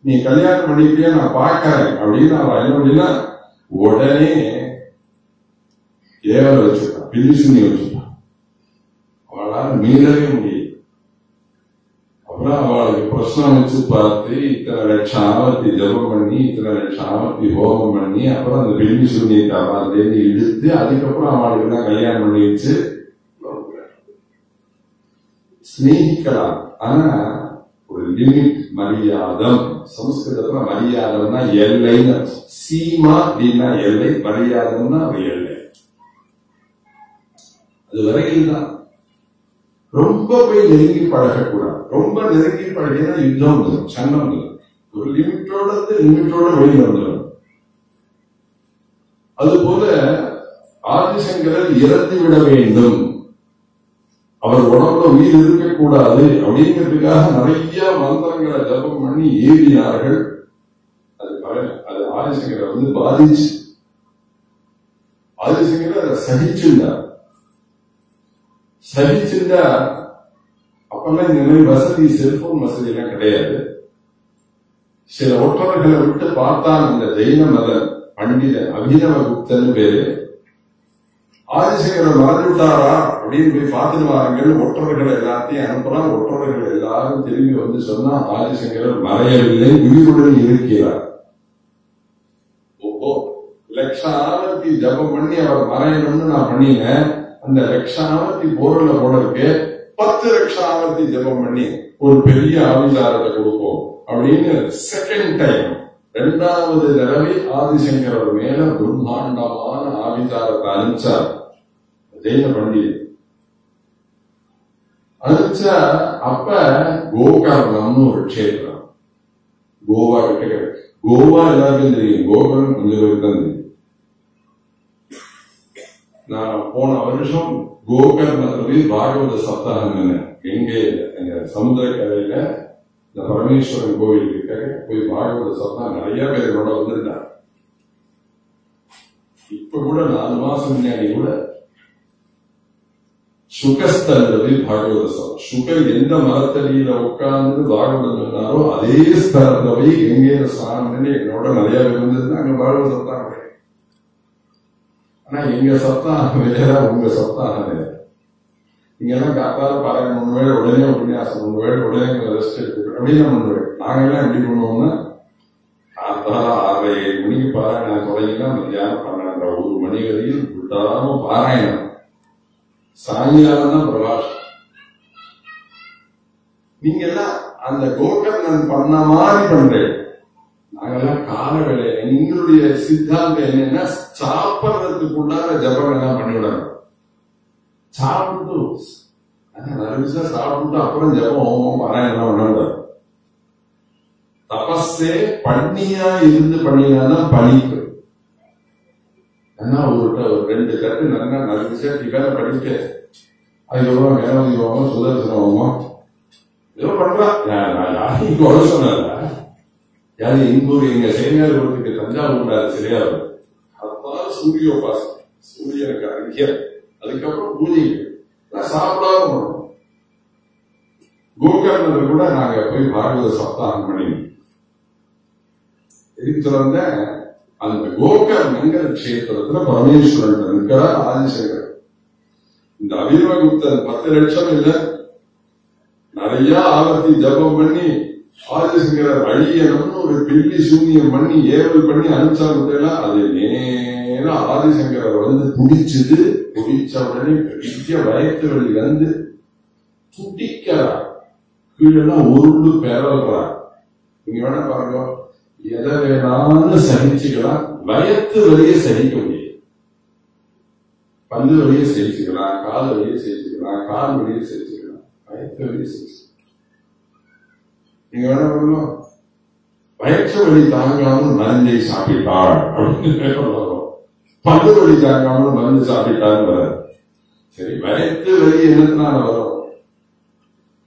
நீ கல்யாணம் பண்ணிக்கிறியா நான் பார்க்கறேன். அப்படின்னு அவன் என்ன அப்படின்னா உடனே ஏவல் வச்சுட்டான் பில்லிசுனி வச்சுட்டான். அவளால மீளவே முடியும் அப்புறம் அவளுக்கு பிரச்சனை வச்சு பார்த்து இத்தனை லட்சம் ஆவர்த்தி ஜபம் பண்ணி இத்தனை லட்சம் ஆவர்த்தி ஹோமம் பண்ணி அப்புறம் அந்த சூன்யத்தை அவர்லேருந்து இழுத்து அதுக்கப்புறம் அவளுக்கு தான் கல்யாணம் பண்ணி வச்சு ஸ்நேகிக்கலாம் ஆனா ஒரு லிமிட் மரியாதம். சமஸ்கிருதத்துல மரியாதம்னா எல்லைன்னு சீமா அப்படின்னா எல்லை மரியாதம்னா ஒரு எல்லை. அது வரையில் தான் ரொம்ப போய் நெருங்கி பழகக்கூடாது. ரொம்ப நெருங்கி பழகினா யுத்தம் வந்துடும் சண்டை வந்துடும் ஒரு லிமிட்டோட லிமிட்டோட வெளியில் வந்துடும் அதுபோல ஆதிசங்கரர் இறந்து விட வேண்டும். அவர் உடம்புல உயிர் இருக்கக்கூடாது அப்படிங்கிறதுக்காக நிறைய மந்திரங்களை ஜபம் பண்ணி ஏறினார்கள் அது அது ஆதிசங்கரை வந்து பாதிச்சு. ஆதிசங்கரை அதை சகிச்சிருந்தார். சகிச்சிருந்தா அப்பெல்லாம் இந்த மாதிரி வசதி செல்போன் வசதி எல்லாம் கிடையாது. சில ஒற்றவர்களை விட்டு பார்த்தான் அந்த ஜெயின மதன் பண்டித அபிநவ குப்தன் பேரு. ஆதிசங்கரர் மறந்து விட்டாரா அப்படின்னு போய் பார்த்துட்டு வாருங்கள். ஒற்றர்கள் எல்லாத்தையும் அனுப்புறான் ஒற்றர்கள் எல்லாரும் திரும்பி வந்து சொன்னா ஆதிசங்கரர் மறையவில்லை உயிருடன் இருக்கிறார். ஓஹோ லட்சாவதி ஜபம் பண்ணி அவர் மறையணும்னு நான் பண்ணினேன். அந்த லட்சாவதி பொருள்ல போனதுக்கு பத்து லட்சாவதி ஜபம் பண்ணி ஒரு பெரிய ஆவிசாரத்தை கொடுப்போம் அப்படின்னு செகண்ட் டைம் இரண்டாவது தடவை ஆதிசங்கரர் மேல பிரம்மாண்டமான ஆவிசாரத்தை அனுப்பிச்சார் ஜெயின பண்டிகை அனுப்பிச்சா அப்ப கோகர்ணம்னு ஒரு க்ஷேத்திரம். கோவா கிட்ட கிடக்கு கோவா எல்லாருக்கும் தெரியும். கோகர்ணம் கொஞ்சம் பேருக்கு தான் தெரியும். நான் போன வருஷம் கோகர்ணத்துல பாகவத சப்தாகம் என்ன எங்கே எங்க சமுத்திரக்கரையில இந்த பரமேஸ்வரன் கோவில் போய் பாகவத சத்தா நிறைய பேர் என்னோட வந்திருந்தார் இப்ப கூட நாலு மாசம் முன்னாடி கூட சுகஸ்தல்ல போய் பாகவத சபம் சுகர் எந்த மரத்தடியில உட்கார்ந்து பாகவதம் சொன்னாரோ அதே ஸ்தலத்துல போய் எங்கே ஸ்நானம் பண்ணி என்னோட நிறைய பேர் வந்திருந்தாங்க. பாகவத சத்தா ஆனா எங்க சத்தா வேற உங்க சப்தாகம் வேற. நீங்க எல்லாம் காத்தால பாருங்க மூணு வேலை உடனே உபன்யாசம் மூணு வேலை உடனே ரெஸ்ட் எடுத்து அப்படின்னு மூணு வேலை நாங்க எல்லாம் எப்படி பண்ணுவோம்னா காத்தால ஆறரை மணிக்கு பாராயணம் தொடங்கினா மத்தியானம் பன்னெண்டரை ஒரு மணி வரையும் விடாம பாராயணம். சாயங்காலம் தான் பிரகாஷம் நீங்க எல்லாம் அந்த கோகர்ணன் பண்ண மாதிரி பண்றேன். நாங்கெல்லாம் கால வேலை எங்களுடைய சித்தாந்தம் என்னன்னா சாப்பிட்றதுக்குள்ளார ஜபம் எல்லாம் பண்ணிவிடணும். சாப்பிட்டு நறுசா சாப்பிட்டு அப்புறம் ஜபம் ஹோமம் பாராயணம் பண்ணக்கூடாது தபஸே பண்ணியா இருந்து பண்ணினா பணிப்பு ஏன்னா ஒரு ரெண்டு கட்டு நல்லா நல்ல விஷயத்துக்கு மேல படிச்சுட்டு. அதுக்கப்புறம் வேலை ஹோமம் சுதர்சன ஹோமம் ஏதோ பண்றான் யாரும் நான் யாரையும் குறை சொன்னல யாரு எங்க ஊர் எங்க சேமியாபுரத்துக்கு தஞ்சாவூர்ல அது சரியா வரும். அதான் சூரிய உபாசம் சூரியனுக்கு அர்க்கியம் அதுக்கப்புறம் பூஜை சாப்பிடாம போனோம். கோகர்ணத்துல கூட நாங்க போய் பாகவத சப்தாகம் பண்ணி எதுக்கு அந்த கோகர்ணங்கிற கஷேத்திரத்துல பரமேஸ்வரன் இருக்கிறார் ஆதிசேகர் இந்த அபிர்வகுப்தன் பத்து லட்சம் இல்ல. நிறைய ஆவர்த்தி ஜபம் பண்ணி ஆதிசங்கரர் அழியணும்னு ஒரு பில்லி சூன்யம் பண்ணி ஏவல் பண்ணி அனுப்பிச்சாங்க அது ஏன்னா ஆதிசங்கரர் வந்து புடிச்சது புடிச்ச உடனே பெரிய வயத்து வழி வந்து துடிக்கிறார். கீழெல்லாம் உருண்டு பெறல்றார் நீங்க வேணா பாருங்க. எதை வேணாலும் சகிச்சுக்கலாம். வயத்து வழியை சகிக்க முடியும் பல்லு வழியை சகிச்சுக்கலாம். கால் வழியை சகிச்சுக்கலாம். கால் வழியை சகிச்சுக்கலாம். வயத்து வழியை சகிச்சுக்கலாம். நீங்க வேணா பாருங்க. வயிற்று வலி தாங்காமல் நலஞ்சை சாப்பிட்டாள் அப்படின்னு சொல்லுவோம் வழி வலி மருந்து சாப்பிட்டான்னு வராது சரி வயத்து வழி என்னத்தினால வரும்?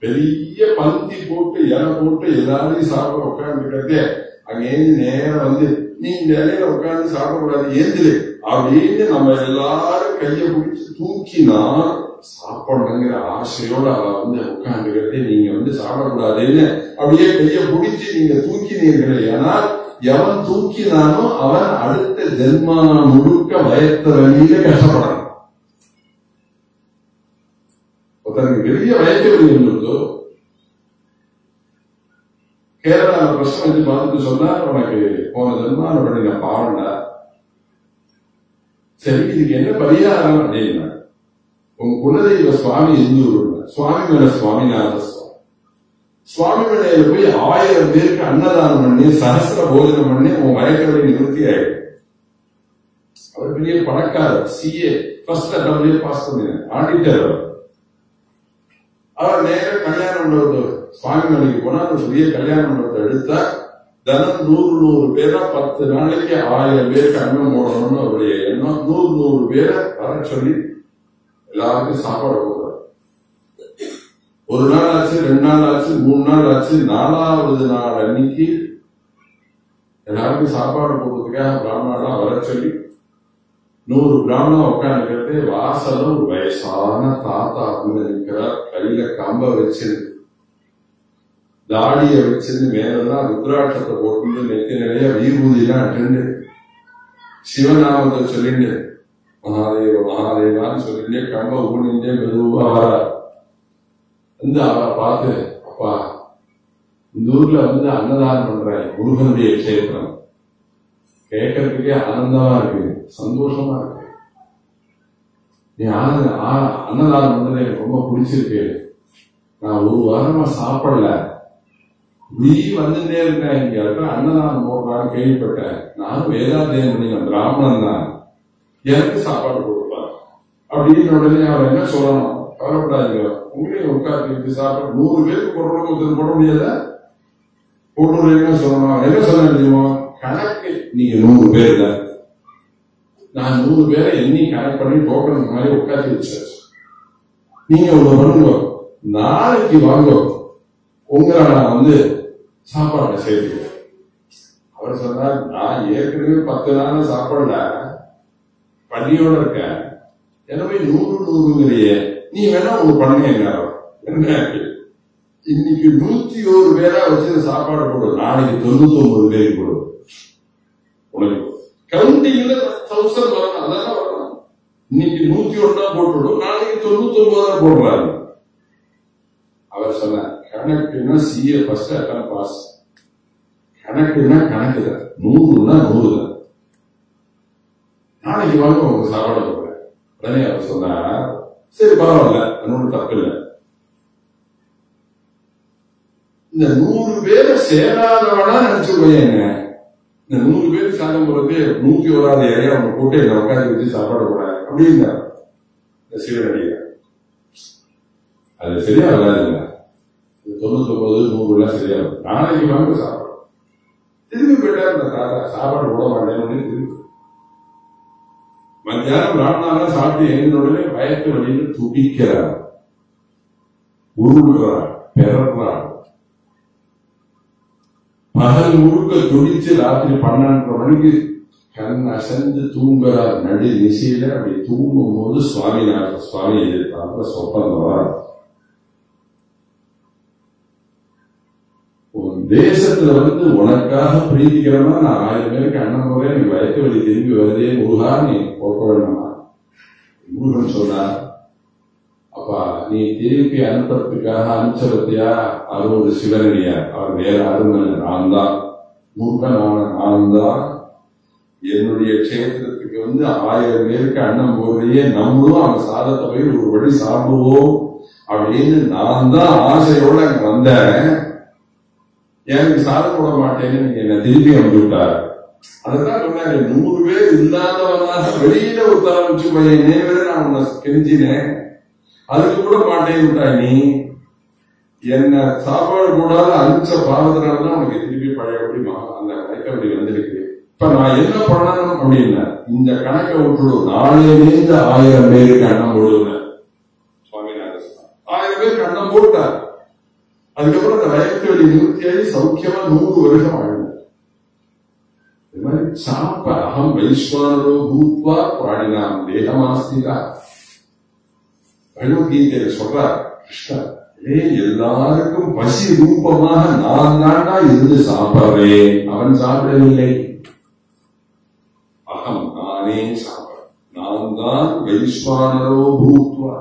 பெரிய பந்தி போட்டு இலை போட்டு எல்லாரையும் சாப்பிட உட்காந்துக்கிறதே அங்க நேரம் வந்து நீ இந்த இலையில உட்கார்ந்து சாப்பிடக்கூடாது ஏந்திரு. அப்படின்னு நம்ம எல்லாரும் கைய பிடிச்சி தூக்கினா சாப்பிடணுங்கிற ஆசையோட வந்து உட்காந்துக்கிறதே நீங்க வந்து சாப்பிடக்கூடாதுன்னு. அப்படியே கைய பிடிச்சி நீங்க தூக்கினீர்கள் ஏன்னா எவன் தூக்கினானோ அவன் அடுத்த ஜென்மா முழுக்க வயத்த வழியில கஷ்டப்படுறான். ஒருத்தனுக்கு பெரிய வயத்து வழி இருந்ததோ கேரளா பிரச்சனை வச்சு பார்த்துட்டு சொன்னா உனக்கு போன ஜென்மம் உடனே நான் பாவண்டா சரி இதுக்கு என்ன பரிகாரம் அப்படின்னா உங்க குலதெய்வ சுவாமி எந்த ஊர் சுவாமி மேல சுவாமிநாத சுவாமி சுவாமிமலையில போய் ஆயிரம் பேருக்கு அன்னதானம் பண்ணி சகசிர போஜனம் பண்ணி உன் வயக்கவரை நிவர்த்தி ஆயிடும் அவர் பெரிய பணக்காரர் சிஏ ஃபர்ஸ்ட் அட்டம்லயே பாஸ் பண்ணினார். ஆடிட்டர் அவர். நேர கல்யாண மண்டபத்தை சுவாமி மலைக்கு போனா அவர் பெரிய கல்யாண மண்டபத்தை எடுத்தா தினம் நூறு நூறு பேரா பத்து நாளைக்கு ஆயிரம் பேருக்கு அன்னம் போடணும்னு அவருடைய எண்ணம். நூறு நூறு பேரை வர சொல்லி எல்லாருக்கும் சாப்பாடு ஒரு நாள் ஆச்சு ரெண்டு நாள் ஆச்சு மூணு நாள் ஆச்சு நாலாவது நாள் அன்னைக்கு எல்லாருக்கும் சாப்பாடு போடுறதுக்காக பிராமணா வர சொல்லி நூறு பிராமணா உட்காந்துக்கிறது வாசல ஒரு வயசான தாத்தா வந்து நிற்கிறார் கையில கம்ப வச்சிருந்து தாடிய வச்சிருந்து மேலெல்லாம் ருத்ராட்சத்தை போட்டு நெத்தி நிறைய வீர்பூதியெல்லாம் எல்லாம் சிவநாமத்தை சொல்லிட்டு மகாதேவ மகாதேவான்னு சொல்லிட்டே கம்ப ஊனிட்டே மெதுவா வரார் வந்து அவரை பார்த்து அப்பா இந்த ஊர்ல வந்து அன்னதானம் பண்றேன் முருகனுடைய கஷேத்திரம் கேட்கறதுக்கே ஆனந்தமா இருக்கு சந்தோஷமா இருக்கு. நீ ஆனந்த அன்னதானம் பண்றது எனக்கு ரொம்ப பிடிச்சிருக்கு. நான் ஒரு வாரமா சாப்பிடல. நீ வந்துட்டே இருக்கேன் இங்க இருக்கிற அன்னதானம் போடுறான்னு கேள்விப்பட்டேன். நானும் வேதாத்தியம் பண்ணின பிராமணன் தான். எனக்கு சாப்பாடு கொடுப்பா அப்படின்னு உடனே அவர் என்ன சொல்லணும்? கவலைப்படாதீங்க. உங்களே உட்காந்து இப்படி சாப்பிட நூறு பேருக்கு போடுறோம் ஒருத்தர் போட முடியாத? போட்டுறீங்கன்னு சொல்லணும்? என்ன சொல்ல தெரியுமா? கணக்கு நீங்க நூறு பேர் தான் நான் நூறு பேரை எண்ணி கணக்கு பண்ணி டோக்கன் மாதிரி உட்காந்து வச்சாச்சு. நீங்க ஒண்ணு பண்ணுங்க நாளைக்கு வாங்க உங்களை நான் வந்து சாப்பாடு சேர்த்துக்கிறேன். அவர் சொன்னார் நான் ஏற்கனவே பத்து நாள் சாப்பிடல. பள்ளியோட இருக்கேன். எனவே நூறு நூறுங்கிறையே நீ வேணா ஒண்ணு பண்ணுங்க என்ன இன்னைக்கு நூத்தி ஒரு பேரா வச்சு சாப்பாடு போடு. நாளைக்கு தொண்ணூத்தி ஒன்பது பேருக்கு போடும் உனக்கு கவுண்டிங்ல தௌசண்ட் வரணும் அதெல்லாம் வரணும் இன்னைக்கு நூத்தி ஒன்னா போட்டுவிடும். நாளைக்கு தொண்ணூத்தி ஒன்பதா போடுறாரு அவர் சொன்னார் கணக்குன்னா சிஏ ஃபர்ஸ்ட் அதான் பாஸ் கணக்குன்னா கணக்கு தான். நூறுனா நூறு தான். நாளைக்கு வாங்க உங்களுக்கு சாப்பாடு போடுறேன். உடனே அவர் சொன்னார் சரி பரவாயில்ல. ஒன்றும் தப்பு இல்லை இந்த நூறு பேரை சேராதவனா நினைச்சு போயேங்க இந்த நூறு பேர் சாதம் போறது நூத்தி ஓராது ஏழையா அவங்க கூட்டு என்ன உட்காந்து வச்சு சாப்பாடு போடாது அப்படின்னா இந்த சிவனடியா அது சரியா வராதுங்க தொண்ணூத்தி ஒன்பது நூறு எல்லாம் சரியா நாளைக்கு வாங்க சாப்பிடும் திரும்பி போயிட்டா இந்த சாப்பாடு போட மாட்டேன்னு திரும்பி மத்தியானம் ராமநாதன் சாப்பிட்டு எழுந்தவுடனே உடனே வழியில் துடிக்கிறார். உருள்றார் பெறறார். பகல் முழுக்க துடிச்சு ராத்திரி பன்னெண்டு மணிக்கு கண் அசந்து தூங்குறார் நடு திசையில அப்படி தூங்கும் போது சுவாமிநாத சுவாமி எதிர்த்தாங்க சொப்பந்த வர உன் தேசத்துல வந்து உனக்காக பிரீதிக்கிறமா நான் ஆயிரம் பேருக்கு அண்ணன் போறேன் நீ வயத்து வழி திரும்பி வருதே முருகா நீ போக்க வேண்டாமா முருகன் சொன்னார் அப்பா நீ திருப்பி அனுப்புறதுக்காக அனுப்பிச்சபத்தியா அவர் ஒரு சிவனடியா அவர் வேற அருமன் நான் தான். முருகனான நான் தான். என்னுடைய கஷேத்திரத்துக்கு வந்து ஆயிரம் பேருக்கு அண்ணன் போறதையே நம்மளும் அந்த சாதத்தை போய் ஒரு படி சாப்பிடுவோம் அப்படின்னு நான் தான் ஆசையோட அங்க வந்தேன். எனக்கு சாதம் போட மாட்டேன்னு நீங்க என்ன திருப்பி அனுப்பிவிட்டார் அதுதான் சொன்னாரு நூறு பேர் இல்லாதவனாக வெளியில உத்தர வச்சு பையன் நேரம் நான் உன்னை கெஞ்சினேன். அதுக்கு கூட மாட்டேன் நீ. என்ன சாப்பாடு போடாத அழிச்ச பாவத்தினாலதான் உனக்கு திருப்பி பழையபடி மா- அந்த கணக்கப்படி வந்திருக்கு. இப்ப நான் என்ன பண்ணணும் அப்படின்னா இந்த கணக்கை விட்டுடு. நாளையிலேருந்து ஆயிரம் பேருக்கு அண்ணம் போடுவேன். சுவாமிநாதன் ஆயிரம் பேருக்கு அண்ணம் போட்டார். அதுக்கப்புறம் அந்த வயத்து வழி நிவர்த்தியாகி சௌக்கியமா நூறு வருஷம் வாழும் இது மாதிரி சாப்ப அகம் வைஸ்வானரோ பூத்வா பிராணினாம் தேகமாசிதா பகவத்கீதையில சொல்றார் கிருஷ்ணர் ஏ எல்லாருக்கும் பசி ரூபமாக நான் தாண்டா இருந்து சாப்பிடுறேன். அவன் சாப்பிடவில்லை. அகம் நானே சாப்பிட நான் தான் வைஸ்வானரோ பூத்வா.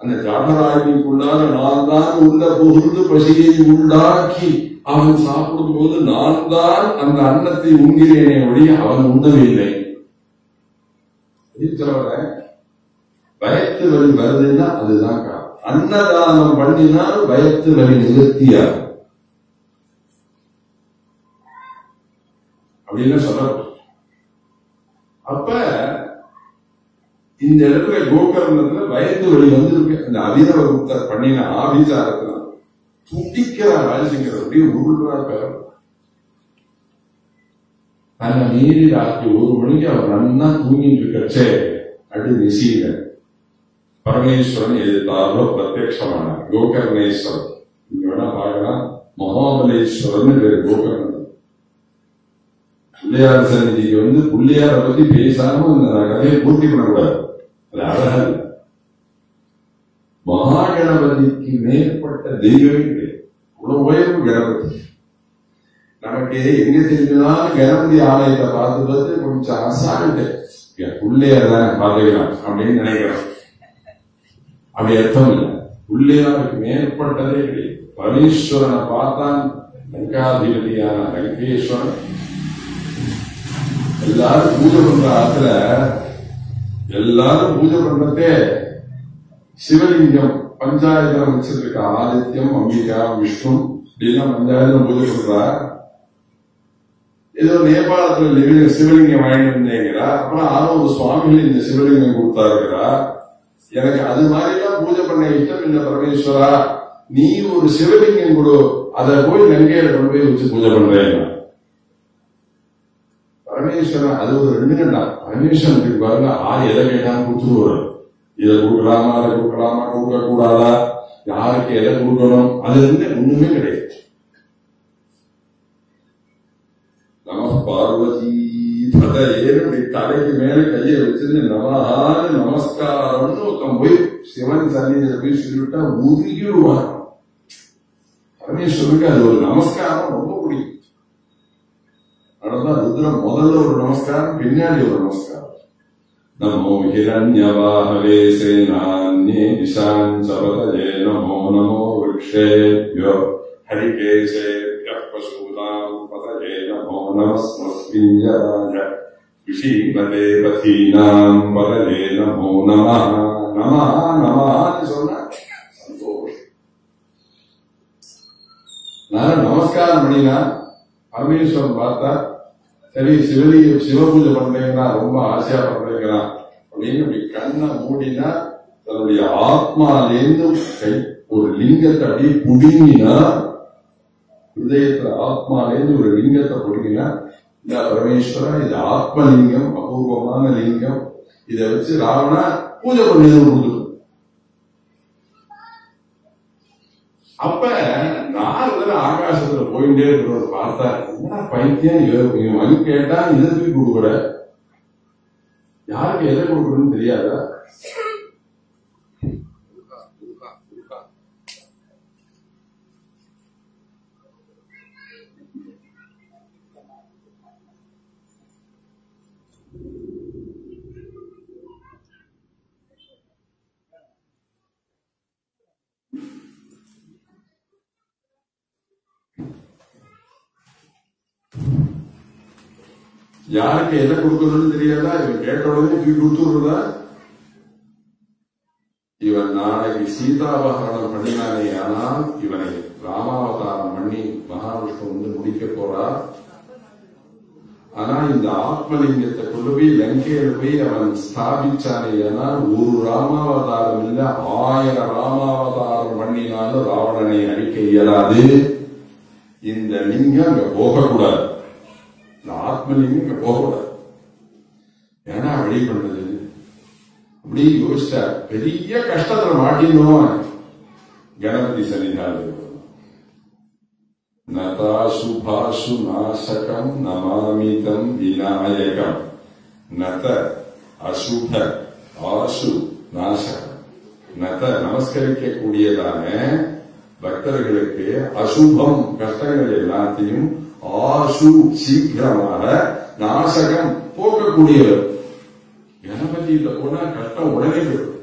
அந்த ஜாடராஜிக்குள்ளார நான் தான் உள்ள புகுந்து பசியை உண்டாக்கி அவன் சாப்பிடும் போது நான் தான் அந்த அன்னத்தை உண்கிறேனே ஒழிய அவன் உண்ணவில்லை. பயத்து வழி வலி வருதுன்னா அதுதான் காரணம். அன்னதானம் பண்ணினால் பயத்து வலி நிவர்த்தியாகும். அப்படின்னு சொல்ல அப்ப இந்த இடத்துல கோகர்ணத்துல வயத்து வலி வந்திருக்கு. அந்த அபிநவ குப்தர் பண்ணின ஆபிசாரத்துல துடிக்கிறார் ராஜசிங்கர் அப்படியே உருள்றார் பேர் அந்த மீறி ராத்திரி ஒரு மணிக்கு அவர் நன்னா தூங்கிட்டு இருக்கச்சே அடி நிசீல பரமேஸ்வரன் எதிர்த்தாரோ பிரத்யட்சமான கோகர்ணேஸ்வரன். இங்க வேணா பார்க்கலாம் மகாபலேஸ்வரன் பேரு கோகர்ணன். பிள்ளையார் சந்நிதிக்கு வந்து பிள்ளையார பத்தி பேசாம இந்த கதையை பூர்த்தி பண்ணக்கூடாது. அது அழகா இல்லை. மகாகணபதிக்கு மேற்பட்ட தெய்வமே கிடையாது. இவ்வளவு உயர்வு கணபதி. நமக்கு எங்க தெரிஞ்சுனாலும் கணபதி ஆலயத்தை பார்த்து பார்த்து கொஞ்சம் அசால்ட்டு பிள்ளையார் தான் பார்த்துக்கலாம் அப்படின்னு நினைக்கிறோம் அப்படி அர்த்தம் இல்லை. பிள்ளையாருக்கு மேற்பட்டதே கிடையாது. பரமேஸ்வரனை பார்த்தான் லங்காதிபதியான லங்கேஸ்வரன். எல்லாரும் பூஜை பண்ற ஆத்துல எல்லாரும் பூஜை பண்றதே சிவலிங்கம் பஞ்சாயத்துல வச்சிருக்க ஆதித்யம் அம்பிகா விஷ்ணு இப்படிலாம் பஞ்சாயத்துல பூஜை பண்றா? ஏதோ நேபாளத்துல சிவலிங்கம் வாங்கிட்டு வந்தேங்கிறா. அப்புறம் ஆனா ஒரு சுவாமிகள் இந்த சிவலிங்கம் கொடுத்தாருக்கிறா எனக்கு அது மாதிரி எல்லாம் பூஜை பண்ண இஷ்டம் இல்ல பரமேஸ்வரா. நீ ஒரு சிவலிங்கம் கொடு. அதை போய் கங்கையில கொண்டு போய் வச்சு பூஜை பண்றேன். பரமேஸ்வரன் அது ஒரு ரெண்டு கண்டா பரமேஸ்வரன் இருக்கு பாருங்க ஆறு எதை கேட்டாலும் கொடுத்துருவாரு இதை கொடுக்கலாமா அதை கொடுக்கலாமா கொடுக்க கூடாதா யாருக்கு எதை கொடுக்கணும்? அது இருந்து ஒண்ணுமே கிடையாது. நம பார்வதி பதையேன்னு தலைக்கு மேல கையை வச்சிருந்து நமஹான்னு நமஸ்காரம்னு ஒருத்தன் போய் சிவன் சன்னிதியில போய் சொல்லிவிட்டா உருகிடுவான் பரமேஸ்வரனுக்கு அது ஒரு நமஸ்காரம் ரொம்ப பிடிக்கும். அதனால ருத்ரம் முதல்ல ஒரு நமஸ்காரம் பின்னாடி ஒரு நமஸ்காரம் நமோ ஹிரண்யவாகவே சேனான்யே நிஷாஞ்சவதே நமோ நமோ விக்ஷேபியோ ஹரிகேசே கற்பசூதாம் பதயே நமோ நமஸ்மஸ்மிஞ்சாய விஷீமதே பதீனாம் பதயே நமோ நம நம நமான்னு சொன்னா சந்தோஷம் நான் நமஸ்காரம் பண்ணினா பரமேஸ்வரன் பார்த்தா சரி சிவலி சிவ பூஜை ரொம்ப ஆசையா பண்றீங்களா? அப்படின்னு இப்படி கண்ணை மூடினா தன்னுடைய ஆத்மாலேருந்து கை ஒரு லிங்கத்தை அப்படியே புடுங்கினா ஹிருதயத்துல ஆத்மாலேருந்து ஒரு லிங்கத்தை புடுங்கினா இந்த பரமேஸ்வரா இது ஆத்மலிங்கம் அபூர்வமான லிங்கம். இதை வச்சு ராவணா பூஜை பண்ணி கொடுத்துரும் அப்ப நாரதர் ஆகாசத்துல போயிட்டே இருக்கிறவர் பார்த்தா என்ன பைத்தியம் இவன் இவன் கேட்டா இதை தூக்கி கொடுக்குற? யாருக்கு எதை கொடுக்குறதுன்னு தெரியாதா? யாருக்கு என்ன கொடுக்கணும்னு தெரியாதா இவன் கேட்ட உடனே தூக்கி கொடுத்துடுறதா? இவன் நாளைக்கு சீதாபகரணம் பண்ணினானே ஆனால் இவனை ராமாவதாரம் பண்ணி மகாவிஷ்ணு வந்து முடிக்க போறார் ஆனா இந்த ஆத்மலிங்கத்தை கொண்டு போய் லங்கையில போய் அவன் ஸ்தாபிச்சானே ஆனால் ஒரு ராமாவதாரம் இல்ல ஆயிரம் ராமாவதாரம் பண்ணினாலும் ராவணனை அழிக்க இயலாது. இந்த லிங்கம் அங்க போகக்கூடாது. ஆத்மலிங்கம் இங்க போகக்கூடாது. ஏன்னா வழி பண்றது அப்படி யோசிச்சா பெரிய கஷ்டத்துல மாட்டினோம் கணபதி சன்னிதானம் நதாசு பாசு நாசகம் நமாமிதம் விநாயகம். நத அசுப ஆசு நாசகம். நத நமஸ்கரிக்க கூடியதான பக்தர்களுக்கு அசுபம் கஷ்டங்கள் எல்லாத்தையும் ஆசு சீக்கிரமாக நாசகம் போக்கக்கூடியவர் கணபதியில போனா கஷ்டம் உடனே போயிடும்.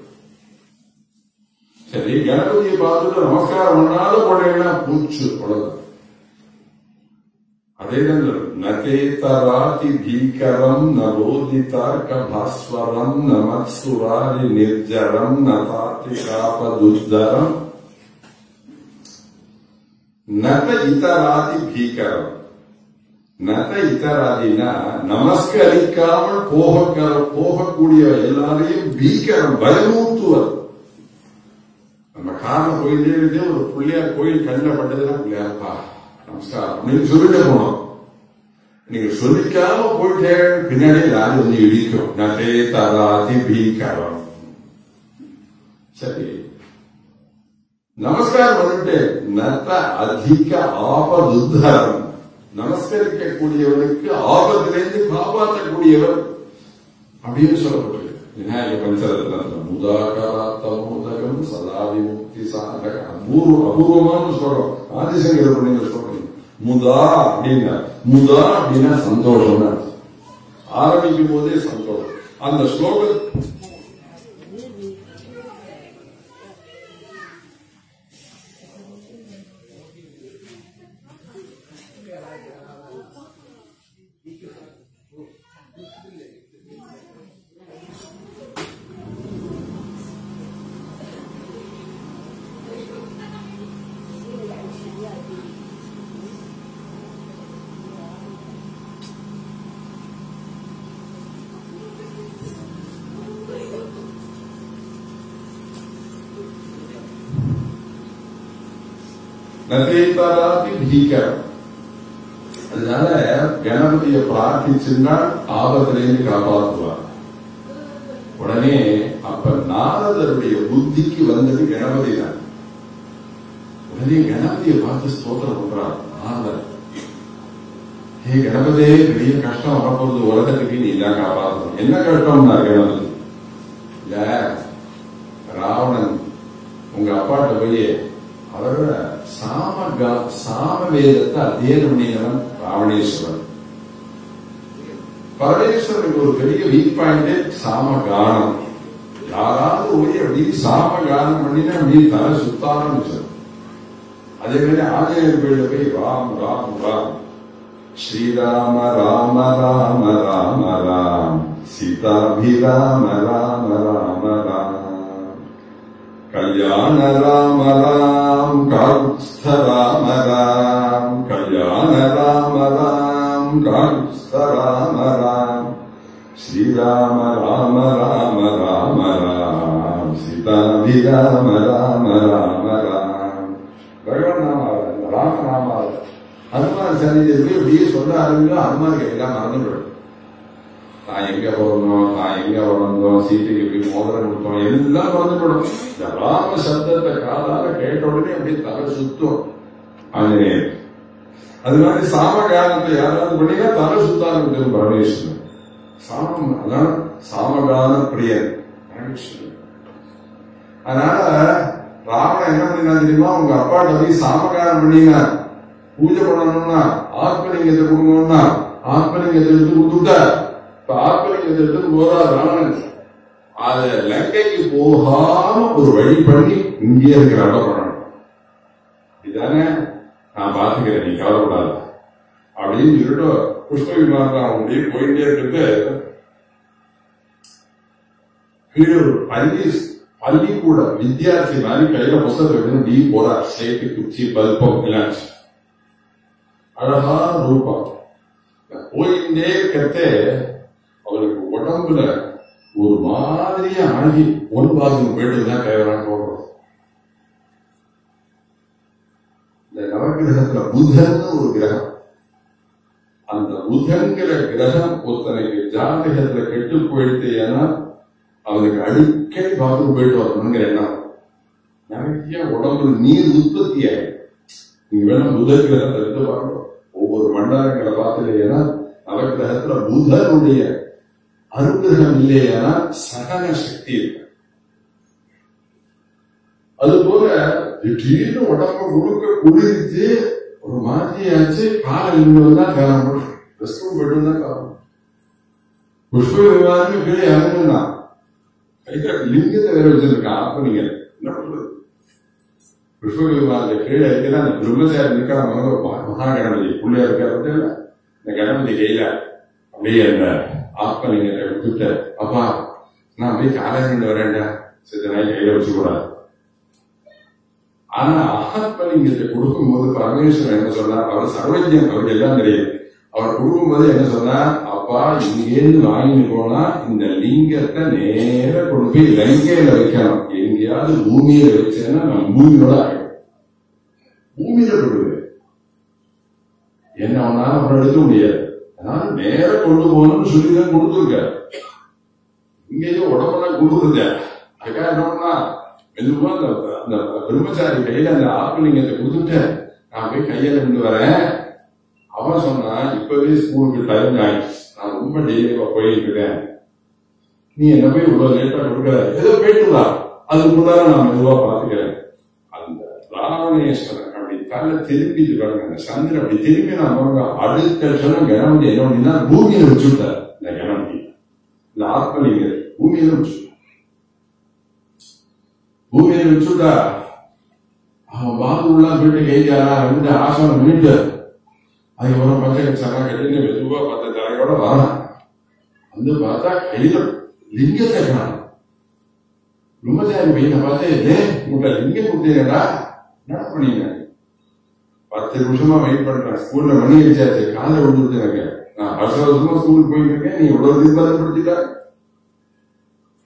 சரி கணபதியை பார்த்துட்டு நமஸ்காரம் பண்ணாலும் உடனே பூச்சு அவ்வளவுதான். அதேதான் நதேதராதி பீகரம் நரோதிதார்க்க பாஸ்வரம் நமத்சுராரி நிர்ஜரம் நதாதி காபதுத்தரம் நத இதராதி பீகரம் நத இதராதினா நமஸ்கரிக்காமல் போக போகக்கூடிய எல்லாரையும் பீகரம் பயமூத்துவர் நம்ம காரண போயிட்டே இருந்தே ஒரு பிள்ளையார் கோயில் கண்ணில் பட்டதுன்னா பிள்ளையார்ப்பா நமஸ்காரம் அப்படின்னு சொல்லிட்டு போனோம் நீங்க சொல்லிக்காம போயிட்டே பின்னாடி லாரி வந்து இடிக்கும் நதே தராதி பீகரம் சரி நமஸ்காரம் பண்ணிட்டு நத்த அதிக ஆபதுத்தரம் நமஸ்கரிக்கக்கூடியவனுக்கு ஆபத்திலிருந்து காப்பாற்றக்கூடியவர் அப்படின்னு சொல்லப்பட்டிருக்கு. விநாயக பஞ்சரத்னத்துல முதாகராத்தமோதகம் சதா விமுக்தி சாதக அபூர்வ அபூர்வமான சொல்றோம். ஆதிசங்கர் நீங்க சொல்றீங்க முதா அப்படின்னா முதா அப்படின்னா சந்தோஷம் ஆரம்பிக்கும் போதே சந்தோஷம். அந்த ஸ்லோகம் அதனால கணபதியை பிரார்த்திச்சுன்னா ஆபத்திலேருந்து காப்பாற்றுவார் உடனே அப்ப நாரதருடைய புத்திக்கு வந்தது கணபதி தான். உடனே கணபதியை பார்த்து ஸ்தோத்திரம் பண்றார் நாரதர் ஹே கணபதே பெரிய கஷ்டம் வரப்போறது உலகத்துக்கு நீ தான் காப்பாற்றணும் என்ன கஷ்டம்னா கணபதி இல்ல ராவணன் உங்க அப்பாட்ட போய் அவரோட சாம சாம வேதத்தை அத்தியனம் பண்ணினவன் ராவணேஸ்வரன் பரமேஸ்வரனுக்கு ஒரு பெரிய வீக் பாயிண்ட் சாம கானம் யாராவது போய் அப்படி சாம கானம் பண்ணினா அப்படி தலை சுத்த ஆரம்பிச்சது அதே மாதிரி ஆஞ்சநேயர் கோயில போய் ராம் ராம் ராம் ஸ்ரீராம ராம ராம ராம ராம் சீதாபிராம ராம ராம ராம் கல்யாண ராம ராம் காகுஸ்த ராம ராம் राम राम ராம் காகுஸ்த ராம ராம் ஸ்ரீராம ராம राम ராம ராம் சீதாபிராம ராம ராம ராம் பகவான் நாமாவது ராம நாமாவது சரிதை அப்படியே சொல்ல ஆரம்பிக்கும் அனுமாருக்கு எல்லாம் மறந்துவிடும் நான் எங்க பிறந்தோம் நான் எங்க வளர்ந்தோம் சீத்தைக்கு எப்படி மோதிரம் கொடுத்தோம் எல்லாம் மறந்துவிடும் இந்த ராம சப்தத்தை காலால கேட்ட உடனே அப்படியே தலை சுத்தம். ஆஞ்சநேயர் அது மாதிரி சாமகானத்தை யாராவது பண்ணினா தலை சுத்த ஆரம்பிச்சிடும் பரமேஸ்வரன். சாமம் அதான் சாமகால பிரியர் பரமேஸ்வரன். அதனால ராவணன் என்ன பண்ணினா தெரியுமா? உங்க அப்பாட்ட போய் சாமகாரம் பண்ணினா பூஜை பண்ணணும்னா ஆத்மலிங்கத்தை கொடுக்கணும்னா ஆத்மலிங்கத்தை எடுத்து கொடுத்துட்ட இப்ப ஆத்மலிங்கத்தை எடுத்து போறா ராவணன் அது லங்கைக்கு போகாம ஒரு வழி பண்ணி இங்கே இருக்கிற பண்ணணும். இதுதானே நான் பாத்துக்கிறேன் நீ கவலைப்படாத. அப்படின்னு சொல்லிட்டு புஷ்ப விமானம் அப்படியே போயிட்டே இருக்கு கீழே ஒரு பள்ளி பள்ளிக்கூட வித்தியார்த்தி மாதிரி கையில புஸ்தகம் எடுத்து டீ போறார் சேட்டு குச்சி பல்பம் எல்லாம் அழகா ரூபம் போயிட்டே இருக்கிறதே அவருக்கு உடம்புல ஒரு மாதிரியா அழகி ஒன் பாசம் போயிட்டு தான் கைவரான் போடுறோம் இந்த நவகிரகத்துல புதன் ஒரு கிரகம். அந்த புதன்கிற கிரகம் ஒருத்தனுக்கு ஜாதகத்துல கெட்டு போயிடுத்து ஏன்னா அவனுக்கு அடிக்கடி பாத்ரூம் போயிட்டு வரணுங்கிற எண்ணம். நிறைய உடம்புல நீர் உற்பத்தி ஆகும் நீங்க வேணா புதன் கிரகத்தை எடுத்து பார்க்கணும். ஒவ்வொரு மண்டலங்களை பார்த்துட்டீங்கன்னா நவகிரகத்துல புதனுடைய அனுகிரகம் இல்லையானா சகன சக்தி இருக்கு அது போல திடீர்னு உடம்பு முழுக்க குளிர்த்து ஒரு மாதிரியாச்சு காலம் இருந்ததுதான் காரணம் ரெஸ்ட் ரூம் போயிட்டு தான் காரணம் புஷ்ப விவாதமே கீழே இறங்குனா லிங்கத்தை வேற வச்சிருக்கான் அப்ப நீங்க என்ன பண்றது? புஷ்ப விவாதத்தை கீழே இருக்கிற அந்த பிரம்மச்சாரி இருக்கிற மகா கணபதி புள்ளையா இருக்கிறது இல்ல இந்த கணபதி கையில அப்படியே அந்த ஆத்மலிங்கத்தை கொடுத்த அப்பா நான் அப்படியே காலையில வரேன்டா. சித்த நாய் கையில வச்சு ஆனா ஆனா கொடுக்கும் கொடுக்கும்போது பரமேஸ்வரன் என்ன சொன்னார்? அவர் சர்வஜன் அவருக்கு எல்லாம் தெரியும் அவர் கொடுக்கும்போது என்ன சொன்னார்? அப்பா இங்கேருந்து வாங்கிட்டு போனா இந்த லிங்கத்தை நேர கொண்டு போய் லங்கையில வைக்கணும். எங்கேயாவது பூமியில வச்சேன்னா நான் பூமியோட பூமியில கொடுக்குது என்ன அவனால அவரை எடுக்க முடியாது. அதனால நேர கொண்டு போகணும்னு சொல்லிதான் கொடுத்துருக்க இங்கேயும் உடம்பெல்லாம் கொடுக்குறது அதுக்காக என்னன்னா மெதுவா அந்த அந்த பிரம்மச்சாரி கையில அந்த ஆத்மலிங்கத்தை கொடுத்துட்டு நான் போய் கையில கொண்டு வரேன். அவன் சொன்னான் இப்பவே ஸ்கூலுக்கு டைம் ஆயிடுச்சு. நான் ரொம்ப டெய்லியா போயிட்டு இருக்கேன் நீ என்ன போய் இவ்வளவு லேட்டா கொடுக்குற? ஏதோ போயிட்டு வா அதுக்குள்ளார நான் மெதுவா பாத்துக்கிறேன் அந்த ராவணேஸ்வரன் அப்படி தலை திருப்பி பாருங்க அந்த சந்திரன் அப்படி திரும்பி நான் பாருங்க அடுத்த க்ஷணம் கணபதி என்ன அப்படின்னா பூமியில வச்சுட்டார். இந்த கணபதி. இந்த ஆத்மலிங்கர் பூமியில வச்சு பூமியை வச்சுட்டா அவன் பாபு உள்ள போயிட்டு அப்படின்னு ரெண்டு ஆசனம் மீட்டு அதுக்கப்புறம் பச்சை சரா கட்டின்னு மெதுவா பார்த்த தலையோட வரான். வந்து பார்த்தா கையில லிங்கத்தை காணும். பிரம்மச்சாரி பையனை பார்த்து டே உங்க லிங்கம் கொடுத்தீங்கடா என்ன பண்ணீங்க பத்து நிமிஷமா வெயிட் பண்றேன். ஸ்கூல்ல மணி அடிச்சாச்சு. காலை விழுந்துருக்கு நான் வருஷ வருஷமா ஸ்கூலுக்கு போயிட்டு இருக்கேன். நீ இவ்வளவு நிர்பந்தப்படுத்திட்ட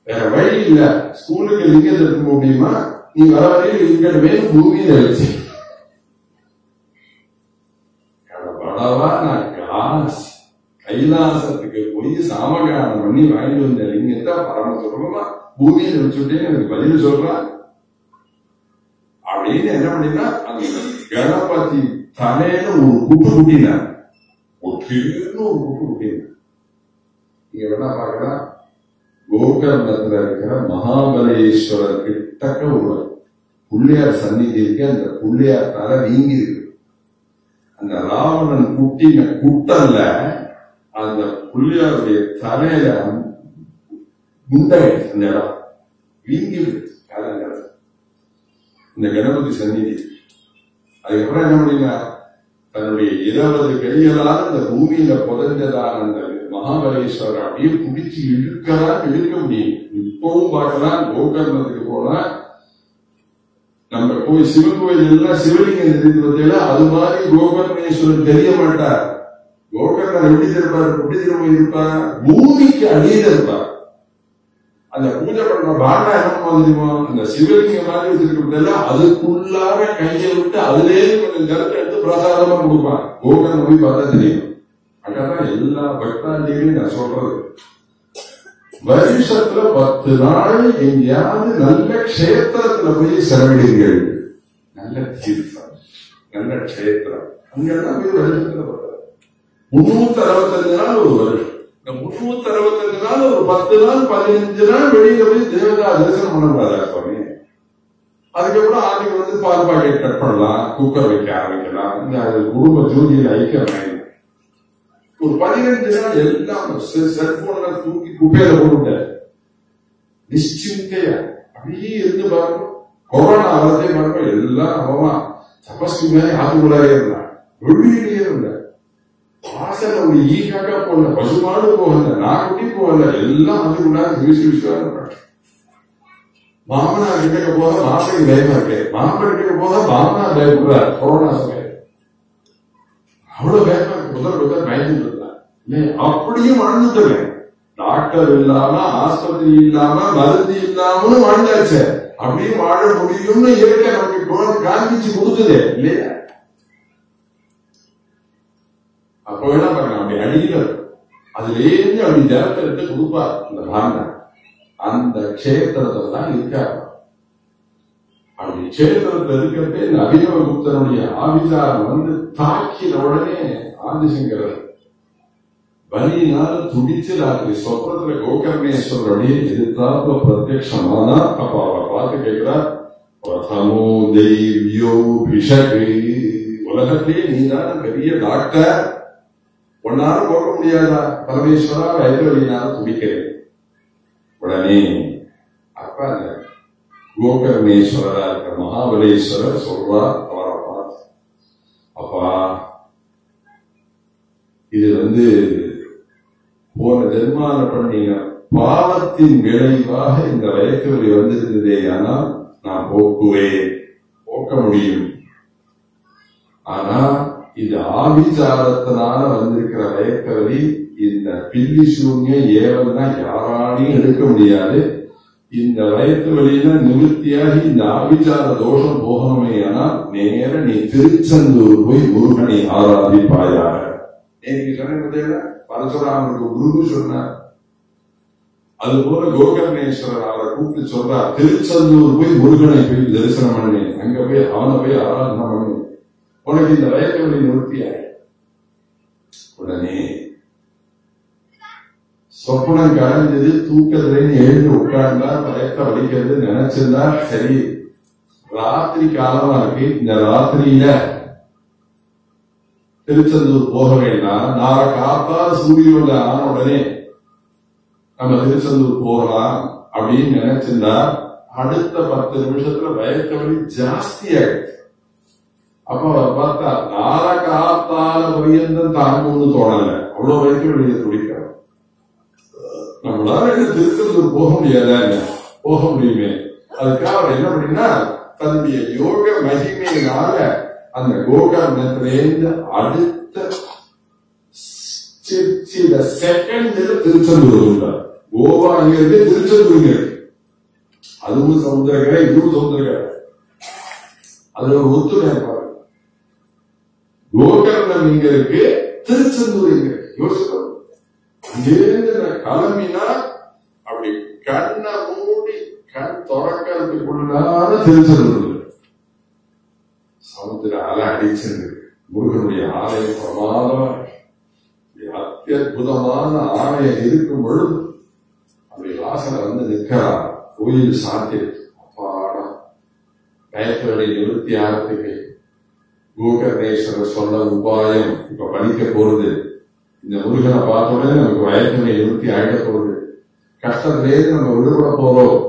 வேற வழி இல்ல. ஸ்கூலுக்கு லிங்கத்தை எடுக்க முடியுமா? நீ வர வரையில் மேல் பூமி வச்சு. நான் காசு கைலாசத்துக்கு போய் சாமகாரம் பண்ணி வாங்கி வந்த லிங்கத்தை பரம சுலபமா பூமியில வச்சுட்டேன்னு எனக்கு பதில் சொல்றான் அப்படின்னு என்ன பண்ணினா அந்த கணபதி தலையில ஒரு குட்டு குட்டினார் ஒரு ஒரு குட்டு குட்டினார் நீங்க வேணா பாக்கலாம் கோகர்ணத்துல இருக்கிற மகாபலேஸ்வரர் கிட்டக்க ஒரு புள்ளியார் சந்நிதி இருக்கு அந்த புள்ளியார் தலை நீங்கி இருக்கு அந்த ராவணன் குட்டின கூட்டல்ல அந்த புள்ளியாருடைய தலையில முண்டாயிடுச்சு அந்த இடம். வீங்கி இந்த கணபதி சந்நிதி. அதுக்கப்புறம் என்ன முடியுங்க தன்னுடைய இருபது கைகளால் அந்த பூமியில புதஞ்சதான அந்த மகாபலேஸ்வரர் அப்படியே பிடிச்சு இழுக்கலாம் இழுக்க முடியும். இப்பவும் பார்க்கலாம் கோகர்ணத்துக்கு போனா நம்ம போய் சிவன் கோயில் எல்லாம் சிவலிங்கம் தெரிந்து அது மாதிரி கோகர்ணேஸ்வரர் தெரிய மாட்டார். கோகர்ணர் எப்படி திருப்பார்? எப்படி திரும்ப இருப்பார் பூமிக்கு அடியில் இருப்பார். அந்த பூஜை பண்ற பாண்டா என்ன தெரியுமா? அந்த சிவலிங்கம் மாதிரி வச்சிருக்கிறதெல்லாம் அதுக்குள்ளார கையை விட்டு அதுலேயே கொஞ்சம் ஜலத்தை எடுத்து பிரசாதமா கொடுப்பான். கோகர்ண போய் பார்த்தா தெரியும். அங்கதான் எல்லா பக்தாஞ்சலியும் நான் சொல்றது. வருஷத்துல பத்து நாள் எங்கேயாவது நல்ல கஷேத்திரத்துல போய் செலவிடுங்கள் நல்ல தீர்த்தம் நல்ல கஷேத்திரம். அங்கெல்லாம் போய் வருஷத்துல முன்னூத்தி அறுபத்தஞ்சு நாள் ஒரு வருஷம். இந்த முன்னூத்தி அறுபத்தஞ்சு நாள் ஒரு பத்து நாள் பதினஞ்சு நாள் வெளியில போய் தேவதா தரிசனம் பண்ணக்கூடாதா சுவாமி? அதுக்கப்புறம் ஆண்டுக்கு வந்து பால் பாக்கெட் கட் பண்ணலாம் குக்கர் வைக்க ஆரம்பிக்கலாம். இந்த குடும்ப ஜோதியில் ஐக்கியம் ஆயிடும். ஒரு பதினஞ்சு நாள் எல்லாம் செல்போன்ல தூக்கி குப்பையில போட்டு நிச்சிந்தையா அப்படியே இருந்து பாருங்க கொரோனா அவரதே பாருங்க எல்லாம் அவன் தபஸ்க்கு மேலே ஆத்துக்குள்ளாரே இருந்தான். வெளியிலேயே இருந்தா வாசல ஒரு ஈகாக்கா போகல பசுமாடு போகல நாக்குட்டி போகல எல்லாம் அதுக்குள்ளார வீசி வீசுவா இருப்பாங்க மாமனார் கிட்ட போக மாப்பிள்ளை பயமா இருக்கு. மாப்பிள்ளை கிட்ட போக மாமனா பயப்படுறார். கொரோனா சமயம். அவ்வளவு பயமா இருக்கு. முதல் முதல் பயந்து அப்படியும் வாழ்ந்துட்டேன் டாக்டர் இல்லாம ஆஸ்பத்திரி இல்லாம மருந்து இல்லாமலும் வாழ்ந்தாச்சு. அப்படியும் வாழ முடியும்னு இயற்கை நமக்கு கோ- காண்பிச்சு கொடுத்தது. இல்லையா? அப்ப என்ன பாருங்க அப்படி அடியில அதுலேருந்து அப்படி ஜாக்கிரத்தை கொடுப்பார் அந்த பாண்டர் அந்த கஷேத்திரத்துல தான் இருக்கார். அப்படி கஷேத்திரத்துல இருக்கிறப்பே இந்த அபிநவ குப்தனுடைய ஆவிசாரம் வந்து தாக்கின உடனே ஆதிசங்கரர் பலியினால துடிச்சு ராத்திரி சொப்னத்துல கோகர்ணேஸ்வரர் அப்படியே எதிர்த்தாப்புல அப்ப அவரை பார்த்து கேட்கிறார் பிரதமோ தெய்வியோ பிஷகு. உலகத்திலேயே நீதான பெரிய டாக்டர். உன்னால போக முடியாதா? பரமேஸ்வரா வயது வழியினால துடிக்கிறேன். உடனே அப்ப அந்த கோகர்ணேஸ்வரரா இருக்கிற மகாபலேஸ்வரர் சொல்றா அவரை பார்த்து அப்பா இது வந்து போன ஜென்மால பண்ணீங்க. பாவத்தின் விளைவாக இந்த வயத்து வந்திருந்ததே ஆனால் நான் போக்குவேன் போக்க முடியும். ஆனா இது ஆபிச்சாரத்தினால வந்திருக்கிற வயத்து இந்த பில்லி சூன்ய ஏவல்னா யாராலையும் எடுக்க முடியாது. இந்த வயத்து வழியில நிவர்த்தியாகி இந்த ஆபிச்சார தோஷம் போகணுமே ஆனா நேர நீ திருச்செந்தூர் போய் முருகனை ஆராதிப்பாயாக. எனக்கு சொன்ன பரசுராமனுக்கு குரு சொன்னார். அது போல கோகர்ணேஸ்வரர் அவரை கூப்பிட்டு சொல்றார் திருச்செந்தூர் போய் முருகனை போய் தரிசனம் பண்ணு அங்க போய் அவனை போய் ஆராதனை பண்ணு உனக்கு இந்த வயத்து வழி உடனே சொப்பனம் கலைஞ்சது தூக்கத்துலேன்னு எழுந்து உட்கார்ந்தா பயத்தை வலிக்கிறது நினைச்சிருந்தா சரி ராத்திரி காலமா இருக்கு. இந்த ராத்திரியில திருச்செந்தூர் போக வேண்டாம் நாளை காத்தா சூரியோட ஆன உடனே நம்ம திருச்செந்தூர் போகலாம் அப்படின்னு நினைச்சிருந்தா அடுத்த பத்து நிமிஷத்துல பயத்தை வலி ஜாஸ்தி ஆயிடுச்சு அப்ப பார்த்தா நாளை காத்தால பரியந்தம் தாங்கும்னு தோணல. அவ்வளவு வயக்க வழியை துடிக்கிறோம் நம்மளால என்ன திருச்செந்தூர் போக முடியாதாங்க போக முடியுமே. அதுக்காக என்ன அப்படின்னா தன்னுடைய யோக மகிமையினால அந்த கோகர்ணத்திலேருந்து அடுத்த சி- சில செகண்ட்ல திருச்செந்தூர் இருந்தார் கோவா இங்க திருச்செந்தூர் இங்க. இருக்கு அதுவும் சமுத்திரக்கரை இதுவும் சமுத்திரக்கரை. அதுல ஒரு ஒத்துமை பாருங்க கோகர்ணம் இங்க இருக்கு திருச்செந்தூர் இங்க இருக்கு. யோசிக்கணும். அங்கேருந்து நான் கிளம்பினா அப்படி கண்ணை மூடி கண் திறக்கிறதுக்குள்ளார திருச்செந்தூர். சமுத்திர அலை அடிச்சிருக்கு. முருகனுடைய ஆலயம் பிரமாதமா அத்தியுதமான ஆலயம் இருக்கும் பொழுது அப்படி வாசனை வந்து நிற்கிறார் கோயில் சாத்தியிருக்கு அப்பாடா. பயத்தோட நிவர்த்தி ஆகிறதுக்கு கோகர்ணேஸ்வரர் சொன்ன உபாயம் இப்ப படிக்க போறது. இந்த முருகனை பார்த்த உடனே நமக்கு வயத்தனை நிவர்த்தி ஆயிட போறது. கஷ்டத்திலேயே நம்ம விடுபட போறோம்.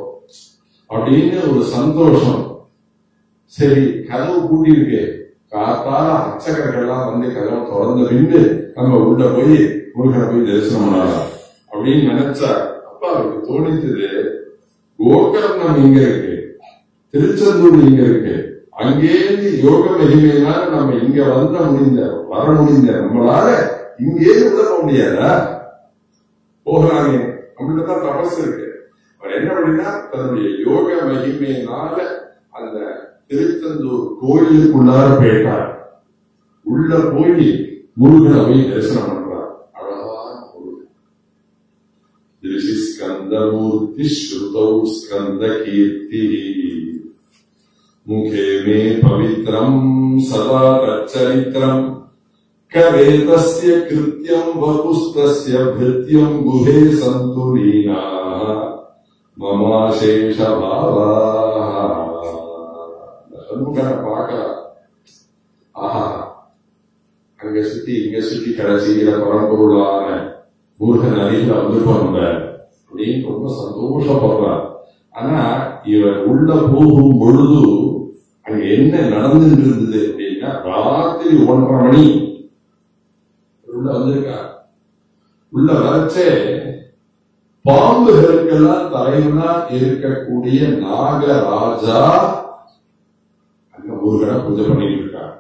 அப்படின்னு ஒரு சந்தோஷம். சரி கதவு பூட்டி இருக்கு காத்தால அர்ச்சகர்கள்லாம் வந்து கதவை திறந்து பின்பு நம்ம உள்ள போய் முருகனை போய் தரிசனம் பண்ணலாம் அப்படின்னு நினைச்சா அப்பா அவருக்கு தோணித்தது கோகர்ணம் இங்க இருக்கு. திருச்செந்தூர் இங்க இருக்கு. அங்கேருந்து யோக மகிமையினால நம்ம இங்க வந்த முடிந்த வர முடிந்த நம்மளால இங்கே உதவ போக முடியாதா? போகலாமே அப்படின்னு தான் தபஸ் இருக்கு. அவர் என்ன அப்படின்னா தன்னுடைய யோக மகிமையினால அந்த திருச்செந்தூர் கோயிலுக்குள்ளார போயிட்டார் உள்ள போய் முருகனை போய் தரிசனம் பண்றார் அழகான முருகன் திருஷி ஸ்கந்தமூர்த்தி ஸ்ருதௌ ஸ்கந்த கீர்த்தி முகே மே பவித்ரம் சதா தச்சரித்திரம் கவேதஸ்ய கிருத்தியம் வபுஸ்தஸ்ய பிருத்தியம் குஹே சந்து லீனாः மமாசேஷ சண்முகனை பார்க்கலாம் ஆஹா அங்க சுத்தி இங்க சுத்தி கடைசியில பரம்பொருளான முருகன் அருகில வந்திருப்போம் அப்படின்னு ரொம்ப சந்தோஷப்படுறார் ஆனா இவர் உள்ள போகும் பொழுது அங்க என்ன நடந்துட்டு இருந்தது அப்படின்னா ராத்திரி ஒன்றரை மணி. உள்ள வந்திருக்கார். உள்ள வரச்சே பாம்புகளுக்கெல்லாம் தலைவனா இருக்கக்கூடிய நாகராஜா அங்க பூஜை பண்ணிட்டு இருக்காங்க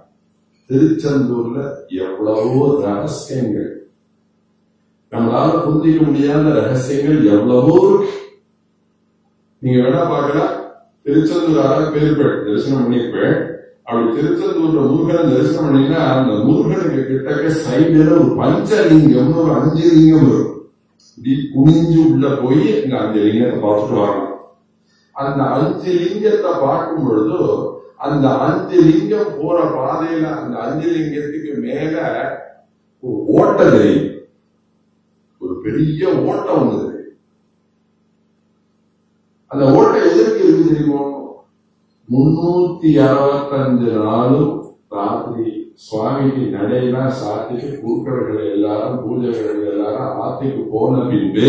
திருச்செந்தூர்ல எவ்வளவோ ரகசியங்கள். நம்மளால புரிஞ்சிக்க முடியாத ரகசியங்கள் எவ்வளவோ இருக்கு. நீங்க வேணா பாக்கலாம் திருச்செந்தூர் ஆறு பேருப்பேன் தரிசனம் பண்ணிருப்பேன் அப்படி திருச்செந்தூர்ல முருகனை தரிசனம் பண்ணீங்கன்னா அந்த முருகனுக்கு கிட்டக்க சைடுல ஒரு பஞ்சலிங்கம் ஒரு அஞ்சு லிங்கம் வரும். இப்படி குனிஞ்சு உள்ள போய் இந்த அஞ்சு லிங்கத்தை பார்த்துட்டு வரணும் அந்த அஞ்சு லிங்கத்தை பார்க்கும் பொழுது அந்த அஞ்சு லிங்கம் போற பாதையில அந்த அஞ்சு லிங்கத்துக்கு மேல ஒரு ஓட்டை தெரியும். ஒரு பெரிய ஓட்டம் ஒண்ணு தெரியும். அந்த ஓட்டை எதற்கு இருக்கு தெரியுமோ? முன்னூத்தி அறுபத்தஞ்சு நாளும் ராத்திரி சுவாமிக்கு நடையெல்லாம் சாத்திட்டு பூக்கள்கள் எல்லாரும் பூஜைகள் எல்லாரும் ஆத்திக்கு போன பின்பு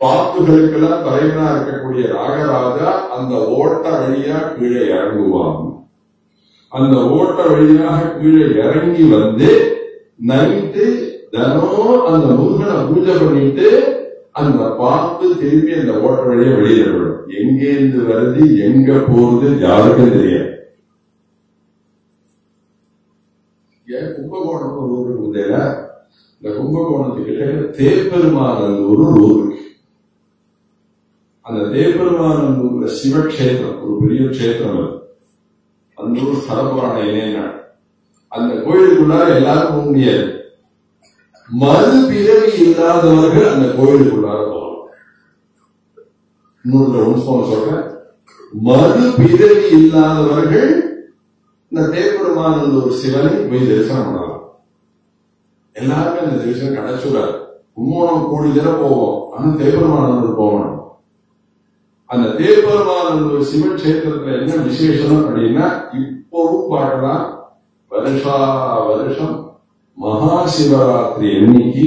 பாப்புகளுக்கெல்லாம் தலைவனா இருக்கக்கூடிய ராகராஜா அந்த ஓட்ட வழியா கீழே இறங்குவாங்க அந்த ஓட்ட வழியாக கீழே இறங்கி வந்து நைட்டு தினம் அந்த முருகனை பூஜை பண்ணிட்டு அந்த பார்த்து திரும்பி அந்த ஓட்ட வழியா வெளியில விடும் எங்கேருந்து வருது எங்க போறது யாருக்கும் தெரியாது. ஏன் கும்பகோணம் ஒரு ஊருக்கு இந்த கும்பகோணத்துக்கிட்ட தேப்பெருமாள் ஒரு ஊருக்கு அந்த தேப்பெருமானந்தூர்ல சிவக்ஷேத்திரம் ஒரு பெரிய கஷேத்திரம் அது. அந்த ஒரு ஸ்தலபுராண இணையங்கள் அந்த கோயிலுக்குள்ளார எல்லாரும் போக முடியாது. மறுபிறவி இல்லாதவர்கள் அந்த கோயிலுக்குள்ளார போகலாம். இன்னொரு உண்சம் சொல்றேன். மறுபிறவி இல்லாதவர்கள் இந்த தேப்பெருமானந்தூர் சிவனை போய் தரிசனம் பண்ணலாம். எல்லாருமே அந்த தரிசனம் கிடைச்சுடாது கும்போணம் கூடி தர போவோம். ஆனா தேப்பெருமானந்தூர் போகணும் அந்த தேப்பெருமானந்தூர் சிவன் கஷேத்திரத்துல என்ன விசேஷம் அப்படின்னா இப்பவும் பாடலாம். வருஷா வருஷம் மகா சிவராத்திரி அன்னைக்கு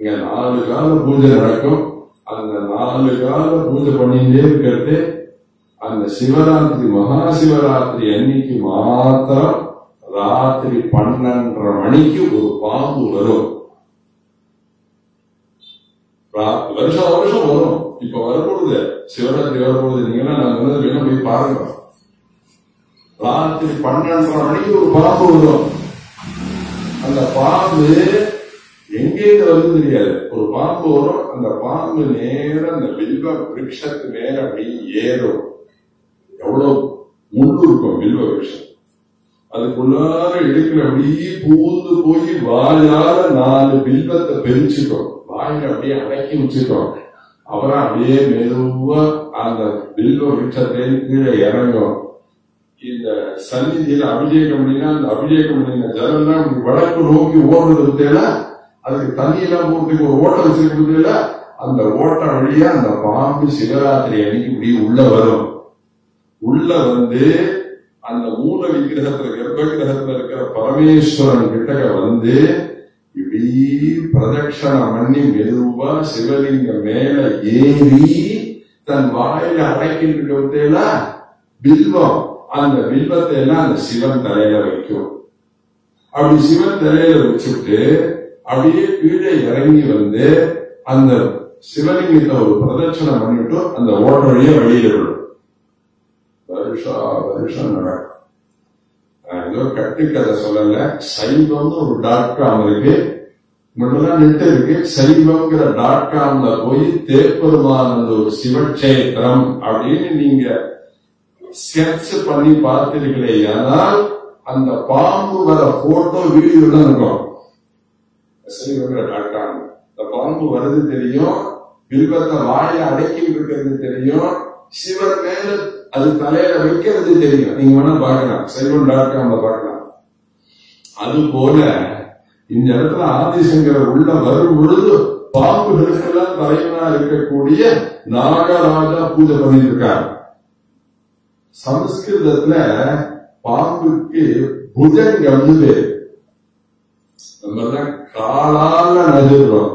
இங்க நாலு கால பூஜை நடக்கும். அந்த நாலு கால பூஜை பண்ணிட்டே இருக்கிறது. அந்த சிவராத்திரி மகா சிவராத்திரி அன்னைக்கு மாத்திரம் ராத்திரி பன்னெண்டரை மணிக்கு ஒரு பாம்பு வரும். வருஷம் வருஷம் வரும். இப்ப வரப்போகுது சிவராத்திரி வரும்போது நீங்க நாங்க வந்து போய் பாருங்க. ராத்திரி பன்னெண்டரை மணிக்கு ஒரு பாம்பு வரும் அந்த பாம்பு எங்கேருந்து வருது தெரியாது. ஒரு பாம்பு வரும். அந்த பாம்பு நேரம் அந்த வில்வ விருட்சத்து மேல அப்படியே ஏறும். எவ்வளவு முள்ளு இருக்கும் வில்வ விருட்சம். அதுக்குள்ளார இடுக்குல அப்படியே பூந்து போய் வாயால நாலு வில்வத்தை பெருச்சுக்கும். வாயில அப்படியே அடக்கி வச்சுக்கும். அப்புறம் அப்படியே மெதுவா அந்த வில்வ விருட்சத்தை கீழே இறங்கும். இந்த சந்நிதியில அபிஷேகம் பண்ணினா அந்த அபிஷேகம் பண்ணின ஜலம்லாம் வடக்கு நோக்கி ஓடுறது தேவை அதுக்கு தண்ணியெல்லாம் போறதுக்கு ஒரு ஓட்டம் வச்சிருக்கிறது அந்த ஓட்டம் வழியா அந்த பாம்பு சிவராத்திரி அன்னைக்கு இப்படி உள்ள வரும். உள்ள வந்து அந்த மூல விக்கிரகத்துல கர்ப்ப கிரகத்துல இருக்கிற பரமேஸ்வரன் கிட்ட வந்து வெளியில் பிரதட்சணம் பண்ணி மெதுவா சிவலிங்க மேல ஏறி தன் வாயில அடக்கிட்டு பில்வம். அந்த பில்வத்தை எல்லாம் அந்த சிவன் தலையில வைக்கும். அப்படி சிவன் தலையில வச்சுட்டு அப்படியே கீழே இறங்கி வந்து அந்த சிவலிங்கத்தை ஒரு பிரதட்சணம் பண்ணிட்டு அந்த ஓட்ட வழியா வெளியில விடும். வருஷா வருஷம் நடக்கும். ஏதோ கட்டுக்கதை சொல்லல. சைவம்னு ஒரு டாட் காம் இருக்கு மட்டும்தான் நெட் இருக்கு சைவம்ங்கிற டாட் காம்ல போய் தேப்பெருமானந்த ஒரு சிவக்ஷேத்திரம் அப்படின்னு நீங்க சர்ச் பண்ணி பார்த்தீர்களே ஆனால் அந்த பாம்பு வர போட்டோ வீடியோ தான் இருக்கும். சைவங்கிற டாட் காம் இந்த பாம்பு வருது தெரியும். வில்வத்தை வாயை அடக்கி இருக்கிறது தெரியும். சிவன் மேல அது தலையில வைக்கிறது தெரியும். நீங்க வேணா பார்க்கலாம். சைவன் டாட் காம்ல பார்க்கலாம். அது போல இந்த இடத்துல ஆதிசங்கர் உள்ள வரும் பொழுது பாம்புகளுக்கெல்லாம் தலைவனா இருக்கக்கூடிய நாகராஜா பூஜை பண்ணியிருக்கார். சமஸ்கிருதத்துல பாம்புக்கு புஜங்கம்னு பேரு. நம்ம காலால நகர்றோம்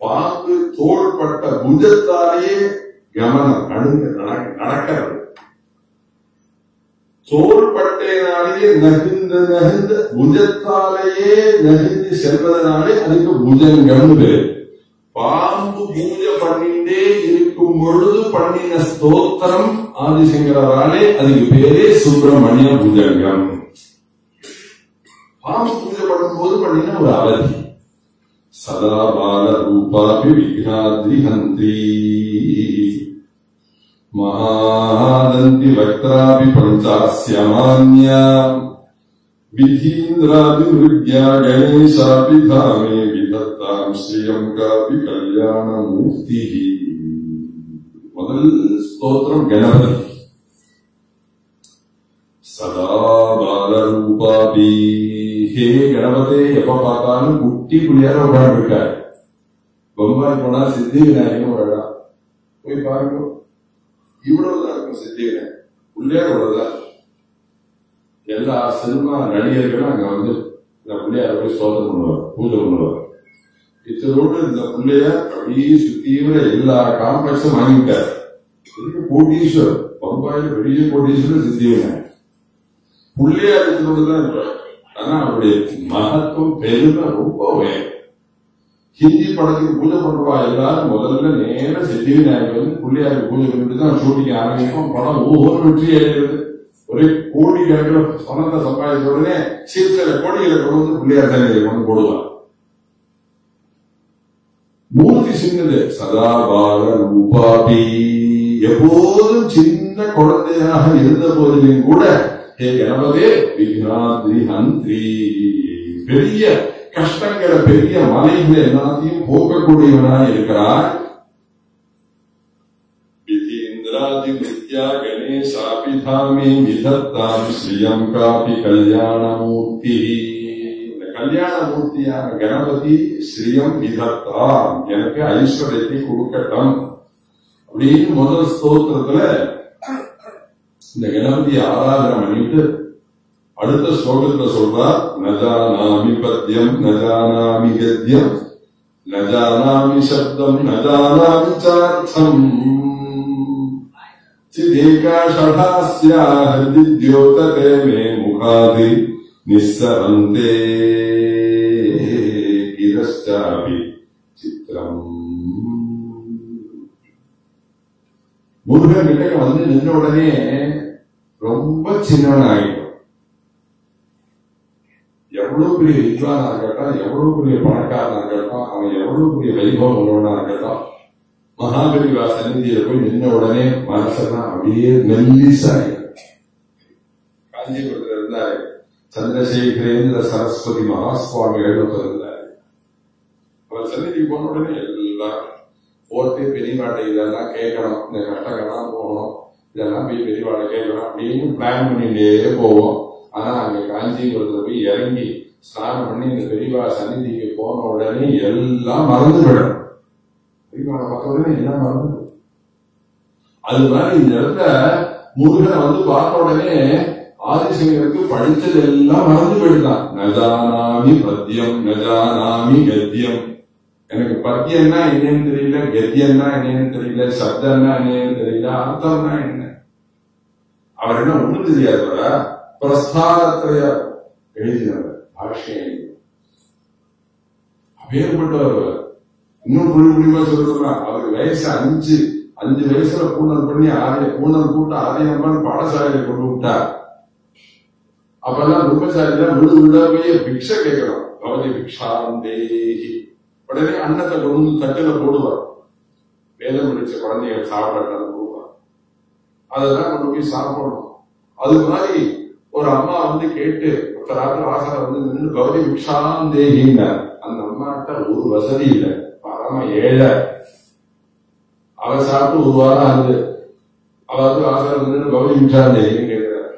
பாம்பு தோள்பட்ட புஜத்தாலேயே கவனம் அணுங்க நடக்கிறது தோள்பட்டையினாலேயே நகிந்து நகிந்து புஜத்தாலேயே நகிந்து செல்வதனாலே அதுக்கு புஜங்கம்னு பாம்பு பூஜை பண்ணிட்டே இருக்கும் பொழுது பண்ணின ஸ்தோத்திரம் ஆதிசங்கராலே அதுக்கு பேரே சுப்பிரமணிய புஜங்கம். பாம்பு பூஜை பண்ணும் போது பண்ணின ஒரு அவதி. சதா பால ரூபாபி விக்னாத்ரி ஹந்தி மகாதந்தி வக்ராபி பஞ்சாஸ்யமான்யா विधीन्द्रादिमृग्या गणेशापि धामे विधत्ताम् श्रियम् कापि कल्याणमूर्तिः முதல் ஸ்தோத்திரம் கணபதி சதா பாலரூபாபி ஹே கணபதே எப்ப பார்த்தாலும் குட்டி புள்ளியார உட்கார்ந்து இருக்காரு பொம்பாய் போனா சித்தி விநாயகன் ஒரு இடம் போய் பாருங்க இவ்வளவுதான் இருக்கும் சித்தி விநாயகன் புள்ளியார் எல்லா சினிமா நடிகர்களும் அங்க வந்து இந்த பிள்ளையார போய் சோதனை பண்ணுவார் பூஜை பண்ணுவார். இத்தனோடு இந்த பிள்ளையார் அப்படியே சுத்தீவிர எல்லா காம்ப்ளெக்ஸும் வாங்கிட்டார் கோட்டீஸ்வர் பம்பாயில் பெரிய கோட்டீஸ்வரர் சித்திவினார் பிள்ளையார் இத்தனோடு தான் இருப்பார். ஆனா அவருடைய மகத்துவம் பெருமை ரொம்ப உயரம் ஹிந்தி படத்துக்கு பூஜை பண்றவா எல்லாரும் முதல்ல நேர சித்தி விநாயகர் வந்து பிள்ளையாருக்கு பூஜை பண்ணிட்டு தான் ஷூட்டிங் ஆரம்பிக்கும். படம் ஒவ்வொரு வெற்றி அடைகிறது. ஒரே கோடி கணக்கில் பணத்தை சம்பாதிச்ச உடனே சில கோடிகளை கொண்டு வந்து பிள்ளையார் தலையில கொண்டு போடுவார். மூர்த்தி சின்னது சதாபால ரூபாபி எப்போதும் சின்ன குழந்தையாக இருந்த போதிலும் கூட ஹே கணபதே விக்னாத்ரி ஹந்திரி பெரிய ಕಷ್ಟಗಳ ಬೆಲೆಯ ಮನೆಯಲ್ಲೆಲ್ಲ ನೀವು ಹೋಗக்கூடிಯವನಾಗಿರ ಮಿಥೀಂದ್ರಾದಿ ನಿತ್ಯ ಗಣೇಶಾಪಿಧಾಮಿ ವಿಧತ್ತಾಂ ಶ್ರಿಯಂ ಕಾಪಿ ಕಲ್ಯಾಣ ಮೂರ್ತಿ ಕಲ್ಯಾಣ ಮೂರ್ತಿಯಾದ ಗಣಪತಿ ஸ்ரீயம் விதத்தா எனக்கு ஐஸ்வர்யத்தை கொடுக்கட்டும் அப்படின்னு முதல் ஸ்தோத்திரத்துல இந்த கணபதி ஆராதனை பண்ணிட்டு அடுத்த ஸ்லோகத்துல சொல்றார் நஜானாமி பத்தியம் நஜானாமி கத்தியம் நஜானாமி சப்தம் நஜானாமி சார்த்தம் சிதேகாஷாஸ்யாஹதித்யோததே மே முகாதி நிஸ்ஸரந்தே இதஸ்டாபி சித்திரம் முருகன் கிட்ட வந்து நின்ற உடனே ரொம்ப சின்னவனாயிட்டு பெரிய வித்வானா இருக்கட்டும் எவ்வளவு பெரிய பணக்காரனா இருக்கட்டும் அவன் எவ்வளவு பெரிய வைபவம் உள்ளவனா இருக்கட்டும் மகாபலிவா சந்நிதியில போய் நின்ன உடனே மனசெல்லாம் அப்படியே மெல்லிசாயிடும் காஞ்சிபுரத்துல இருந்தாரு. சந்திரசேகரேந்திர சரஸ்வதி மகாசுவாமிகள் ஒருத்தர் இருந்தாரு. அவர் சந்நிதி போன உடனே எல்லாம் போட்டு பெரியவாட்டை இதெல்லாம் கேட்கணும். இந்த கஷ்டங்கள்லாம் போகணும். இதெல்லாம் போய் பெரியவாட்டை கேட்கணும். அப்படின்னு பிளான் பண்ணிட்டே போவோம். ஆனா அங்க காஞ்சிபுரத்துல போய் இறங்கி ஸ்நானம் பண்ணி இந்த பெரியவா சந்நிதிக்கு போன உடனே எல்லாம் மறந்து விடும் பெரியவாளை பார்த்த உடனே எல்லாம் மறந்து போயிடும். அது மாதிரி இந்த இடத்துல முருகனை வந்து பார்த்த உடனே ஆதிசங்கருக்கு படிச்சது எல்லாம் மறந்து போயிடுதான் நஜானாமி பத்தியம் நஜானாமி கத்தியம். எனக்கு பத்தியம்னா என்னன்னு தெரியல கத்தியம்னா என்னன்னு தெரியல சப்தம்னா என்னன்னு தெரியல அர்த்தம்னா என்ன? அவர் என்ன ஒண்ணும் தெரியாதவரா பிரஸ்தாரத்தையா எழுதினவர் பாஷ்யம் அப்பேற்பட்டவர் இன்னும் புள்ளி புள்ளிமா வயசு அஞ்சு அஞ்சு வயசுல பூனல் பண்ணி ஆரிய பூனல் கூட்ட ஆரியம்மன் பாடசாலையை கொண்டு விட்டார். அப்பெல்லாம் பிரம்மச்சாரியெல்லாம் வீடு வீடா போய் பிக்ஷை கேட்கணும் பவதி பிக்ஷாந்தேகி உடனே அன்னத்தை கொண்டு வந்து தட்டுல போடுவார். வேதம் படிச்ச குழந்தைங்க சாப்பிடணும் கொடுப்பார் அதெல்லாம் கொண்டு போய் சாப்பிடணும். அது மாதிரி ஒரு அம்மா வந்து கேட்டு ராத்திரி வாசல வந்து நின்று கௌரி விக்ஷாம் தேகிங்க அந்த அம்மாட்ட ஒரு வசதி இல்லை. பரம ஏழை. அவ சாப்பிட்டு ஒரு வாரம் ஆகுது. அவ வந்து வாசல நின்று கௌரி விக்ஷாம் தேகின்னு கேட்கிறார்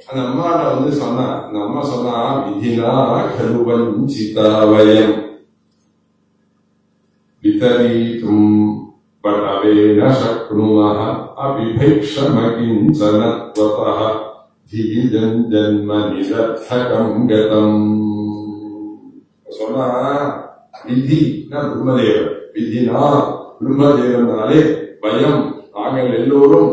அந்த அம்மாட்ட வந்து சொன்னா அந்த அம்மா சொன்னா விதினா கருவன் சீதாவயம் விதரீதும் पटवेन शक्नुमः अपिभैक्षमकिञ्चन त्वतः धिगिजम् जन्म निरर्थकम् गतम् சொன்னா விதி பிரம்மதேவன் விதினா பிரம்மதேவனாலே பயம் நாங்கள் எல்லோரும்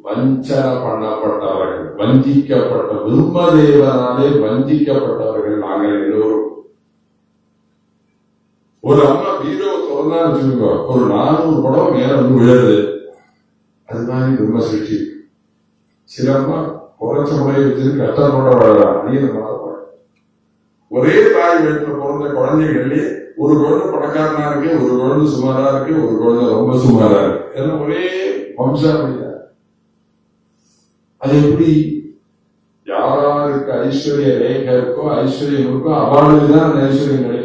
வஞ்சன பண்ணப்பட்டவர்கள் வஞ்சிக்கப்பட்ட பிரம்மதேவனாலே வஞ்சிக்கப்பட்டவர்கள் நாங்கள் எல்லோரும் ஒரு அம்மா பீரோ திறந்தா வச்சுக்கோங்க ஒரு நானூறு படம் மேல வந்து விழுது. அது மாதிரி ரொம்ப சிருஷ்டி சிலம்மா குறைச்ச முறையை வச்சு கஷ்டப்பட வாழலாம் அதையும் நம்ம ஒரே தாய் வீட்டுல பிறந்த குழந்தைகள்லயே ஒரு குழந்தை பணக்காரனா இருக்கு ஒரு குழந்தை சுமாரா இருக்கு ஒரு குழந்தை ரொம்ப சுமாரா இருக்கு. எல்லாம் ஒரே வம்சாவளியா. அது எப்படி? யாராருக்கு ஐஸ்வர்ய ரேகை இருக்கோ ஐஸ்வர்யம் இருக்கோ அவளுக்கு தான் அந்த ஐஸ்வர்யம் கிடைக்கிறது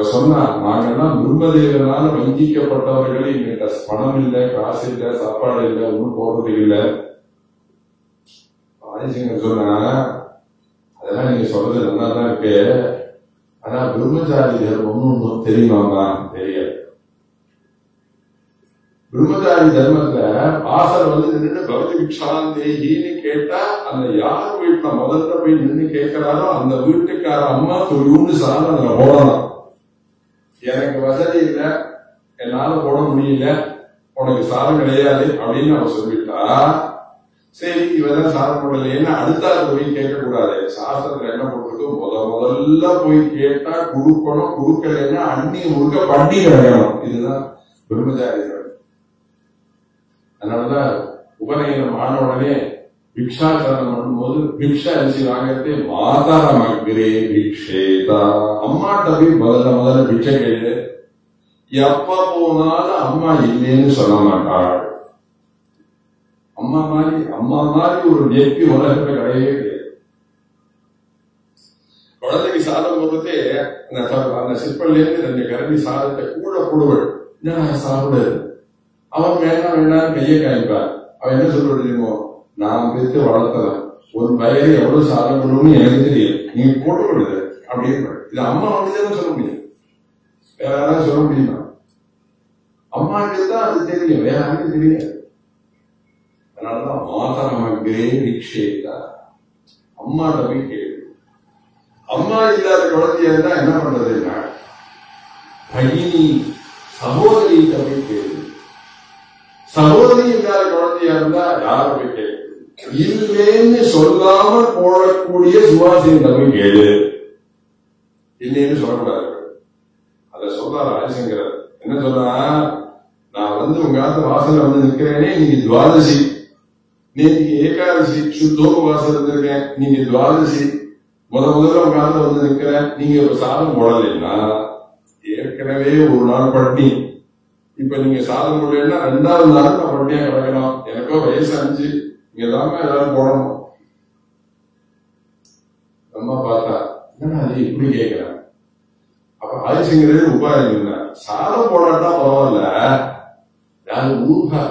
அவர் சொன்னா நாங்கெல்லாம் பிரம்மதேவனால வஞ்சிக்கப்பட்டவர்கள் எங்கிட்ட பணம் இல்லை காசு இல்லை சாப்பாடு இல்லை ஒன்றும் போறது இல்லை. ஆதிசங்கர் சொன்னாங்க அதெல்லாம் நீங்க சொல்றது நல்லா தான் இருக்கு. ஆனா பிரம்மச்சாரி தர்மம் ஒன்றும் தெரியுமாமா தெரியாது. பிரம்மச்சாரி தர்மத்துல பாசர் வந்து நின்று பௌத்த பிக்ஷாந்தேகின்னு கேட்டா அந்த யார் வீட்டுல முதல்ல போய் நின்று கேட்கிறாரோ அந்த வீட்டுக்கார அம்மா தொழில் சார் அதுல போடணும் எனக்கு வசதி இல்லை என்னால போட முடியல உனக்கு சாதம் கிடையாது அப்படின்னு அவன் சொல்லிட்டா. சரி இவதான் சாதம் போடலைன்னு அடுத்த போய் கேட்கக்கூடாது? சாஸ்திரத்துல என்ன போட்டிருக்கு? முத முதல்ல போய் கேட்டா குடுக்கணும் குடுக்கலைன்னா அண்ணி முழுக்க பண்ணி கிடையாது இதுதான் பிரம்மச்சாரிகள் அதனாலதான் உபநயனம் ஆன உடனே பிக்ஷாச்சாரம் பண்ணும்போது பிக்ஷா அரிசி வாங்கறதே மாதாரம் அக்ரே பிக்ஷேதா அம்மாட்ட போய் முதல்ல முதல்ல பிக்ஷை கேளு எப்ப போனாலும் அம்மா இல்லைன்னு சொல்ல மாட்டாள் அம்மா மாதிரி அம்மா மாதிரி ஒரு நெப்பி உலகத்துல கிடையவே கிடையாது குழந்தைக்கு சாதம் போடுறதே அந்த த- இருந்து ரெண்டு கரண்டி சாதத்தை கூட போடுவள் என்ன சாப்பிடு அவன் வேணாம் வேணாம் கையை காய்ப்பார் அவன் என்ன சொல்றது தெரியுமோ நான் பெற்று வளர்த்தல ஒரு வயலை எவ்வளவு சாதம் எனக்கு தெரியும் நீ போட்டு விடுது அப்படின்னு இது அம்மா அப்படிதான் சொல்ல முடியும் வேற யாராவது சொல்ல முடியுமா? அம்மா தான் அது தெரியும் வேற யாருக்கும் தெரியாது அதனாலதான் மாதா மகே விக்ஷேதா அம்மா தம்பி கேள்வி அம்மா இல்லாத குழந்தையா இருந்தா என்ன பண்றதுன்னா பகினி சகோதரி தம்பி கேள்வி சகோதரி இல்லாத குழந்தையா இருந்தா யாரும் போய் இல்லைன்னு சொல்லாமல் போடக்கூடிய சுவாசியிட்ட தமிழ் கேளு. இல்லைன்னு சொல்லக்கூடாது. அத சொல்றாரு ஆதிசங்கரர் என்ன சொல்றா? நான் வந்து உங்க ஆத்து வாசல்ல வந்து நிற்கிறேனே நீங்க துவாதசி. நேற்று ஏகாதசி சுத்தோக வாசல் இருந்திருக்கேன் நீங்க துவாதசி. முத முதல்ல உங்க ஆத்துல வந்து நிற்கிறேன் நீங்க ஒரு சாதம் போடலைன்னா ஏற்கனவே ஒரு நாள் பட்டினி. இப்ப நீங்க சாதம் போடலைன்னா ரெண்டாவது நாள் நான் பட்டினியா கிடக்கணும். எனக்கோ வயசு அஞ்சு. எல்லாமே எல்லாரும் போடணும் அம்மா பார்த்தா என்ன அது இப்படி கேட்கிறேன் அப்ப ஆதிசங்கரே உபாயம் சாதம் போடாட்டா பரவாயில்ல. ஏதாவது ஊகா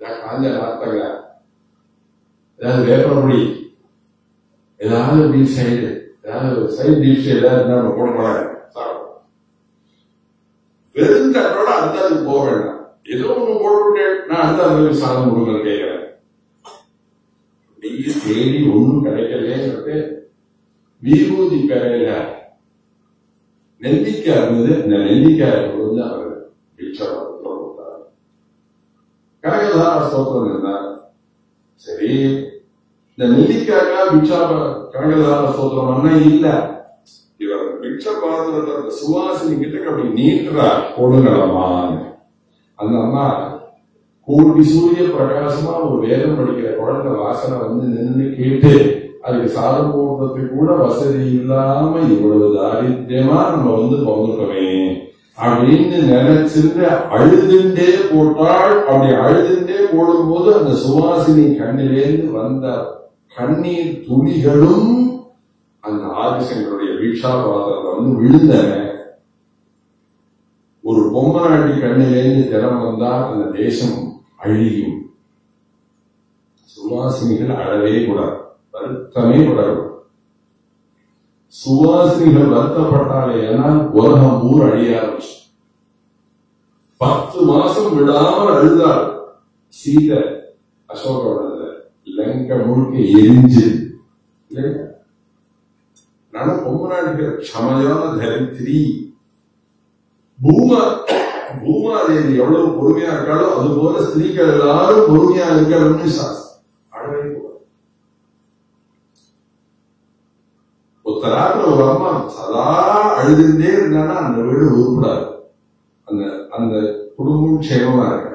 ஏதாவது காஞ்ச நாத்தங்க ஏதாவது வேப்பமுடி ஏதாவது பீச் சைடு ஏதாவது சைடு டிஷ் ஏதாவது இருந்தா போட போறாங்க சாப்பிடும் வெறும் தட்டோட அடுத்த அதுக்கு போக வேண்டாம். ஏதோ ஒண்ணு போட்டு நான் அடுத்த அதுக்கு சாதம் கொடுங்கன்னு கேட்கிறேன் அப்படியே தேடி ஒன்றும் கிடைக்கலையேங்கிறது விபூதி பெறையில நெல்லிக்காய் இருந்தது இந்த நெல்லிக்காய் வந்து அவர் பிக்ஷாபத்திரம் கொடுத்தார் கனகதார ஸ்தோத்திரம் இருந்தார். சரி இந்த நெல்லிக்காய்க்கா பிக்ஷாப கனகதார ஸ்தோத்திரம் பண்ண இல்ல. இவர் பிக்ஷ பாத்திரத்தை சுவாசினி கிட்ட அப்படி நீட்டுறார் கொடுங்களமான்னு அந்த அம்மா கூடி சூரிய பிரகாசமா ஒரு வேதம் படிக்கிற குழந்தை வாசனை வந்து நின்று கேட்டு அதுக்கு சாதம் போடுறதுக்கு கூட வசதி இல்லாம இவ்வளவு தாரித்யமா நம்ம வந்து பிறந்துட்டோமே அப்படின்னு நினைச்சிருந்து அழுதுண்டே போட்டாள். அப்படி அழுதுண்டே போடும்போது அந்த சுவாசினி கண்ணிலேருந்து வந்த கண்ணீர் துளிகளும் அந்த ஆதிசங்களுடைய வீட்சா பாத்திரத்தை வந்து விழுந்தன. ஒரு பொம்மநாட்டி கண்ணிலேருந்து திறம் வந்தா அந்த தேசம் அழியும். சுவாசினிகள் அழவே கூடாது. வருத்தமே கூடாது சுவாசினிகள் வருத்தப்பட்டாலே ஏன்னா உலகம் ஊர் அழிய ஆரம்பிச்சு. பத்து மாசம் விடாமல் அழுதாள் சீதை அசோகோட லங்க முழுக்க எரிஞ்சு. இல்லையா? நான் பொம்மநாட்டிகள் க்ஷமையான தரித்திரி பூமா பூமாதேவி எவ்வளவு பொறுமையா இருக்காளோ அது போல ஸ்திரீகள் எல்லாரும் பொறுமையா இருக்கணும்னு சாஸ்திரம் அழவே கூடாது. ஒரு அம்மா சதா அழுதுட்டே இருந்தானா அந்த வீடு உருப்படாது. அந்த அந்த குடும்பம் க்ஷேமமா இருக்க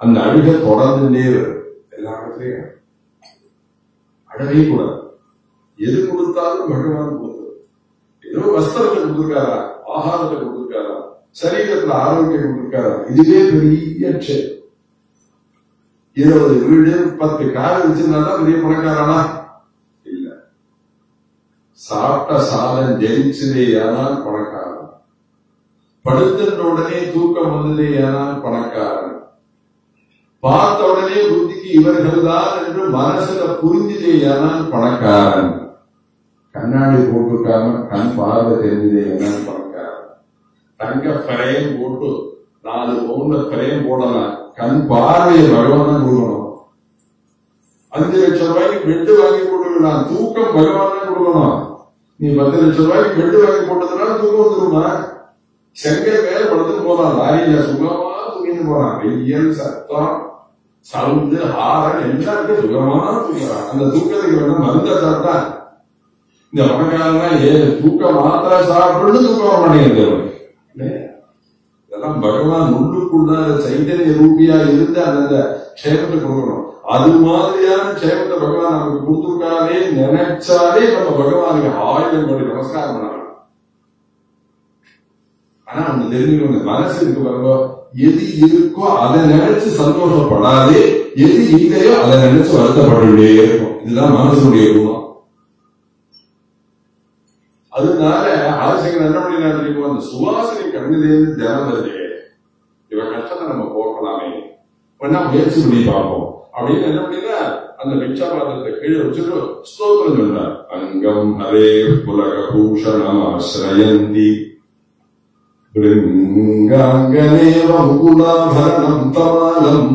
அந்த அழுக தொடர்ந்துட்டே இருக்கு எல்லா இடத்துலயும் அழவே கூடாது. எது கொடுத்தாலும் பகவான் கொடுத்தது ஏதோ வஸ்திரத்தை கொடுத்துருக்காரா ஆகாரத்தை கொடுத்துருக்காரா சரீரத்துல ஆரோக்கியம் கொடுத்திருக்காரா இதுவே பெரிய இருபது வீடு பத்து கார் வச்சிருந்தா பெரிய பணக்காரனா? இல்ல. சாப்பிட்ட சாதம் ஜெயிச்சதேயானால் பணக்காரன். படுத்த உடனே தூக்கம் வந்ததேயானால் பணக்காரன். பார்த்த உடனே புத்திக்கு இவர்கள் தான் என்று மனசுல புரிஞ்சதேயானால் பணக்காரன். கண்ணாடி போட்டுக்காம கண் பார்வை தெரிஞ்சதேயானால் பணக்காரன். தங்க ஃப்ரேம் போட்டு நாலு பவுன்ல ஃப்ரேம் போடலாம். கண் பார்வையை பகவான் கொடுக்கணும். அஞ்சு லட்சம் ரூபாய்க்கு பெட்டு வாங்கி போட்டுக்கலாம் தூக்கம் பகவான் கொடுக்கணும். நீ பத்து லட்சம் ரூபாய்க்கு பெட்டு வாங்கி போட்டதுனால தூக்கம் வந்துருமா? செங்கல் மேல படுத்துட்டு போறான். லாரியில சுகமா தூங்கிட்டு போறான். வெயில் சத்தம் சவுண்டு ஹாரன் எல்லாருக்கும் சுகமா தூங்குறான். அந்த தூக்கத்துக்கு வேணும் மருந்த சாப்பிட்டா இந்த பணக்காரன் ஏ தூக்க மாத்திரை சாப்பிட்டு தூக்கம் வர மாட்டேங்குது. இதெல்லாம் பகவான் உள்ளுக்குள்ளார சைத்தன்ய ரூபியா இருந்து அந்த க்ஷேமத்தை கொடுக்கணும். அது மாதிரியான க்ஷேமத்தை பகவான் நமக்கு கொடுத்துருக்காரே நினைச்சாலே நம்ம பகவானுக்கு ஆயுதம் பண்ணி நமஸ்காரம் பண்ணலாம். ஆனா அவங்க தெரிஞ்சுக்கணும் மனசு இருக்கு பாருங்க. எது இருக்கோ அதை நினைச்சு சந்தோஷப்படாதே எது இல்லையோ அதை நினைச்சு வருத்தப்பட்டுட்டே இருக்கும். இதுதான் மனசுடைய குணம். அதனால ஆசிரியர் என்ன பண்ணினா தெரியுமோ? அந்த சுவாசனை கண்ணிலேருந்து தினம் வருது இவன் கஷ்டத்தை நம்ம போக்கலாமே. வேணா முயற்சி பண்ணி பார்ப்போம். அப்படின்னு என்ன பண்ணினா அந்த மிச்சாபாதத்தை கீழே வச்சுட்டு ஸ்தோத்திரம் சொன்னார் அங்கம் ஹரே புலக பூஷணம் ஆசிரயந்தி பிருங்காங்கனேவ முகுலாபரணம் தமாலம்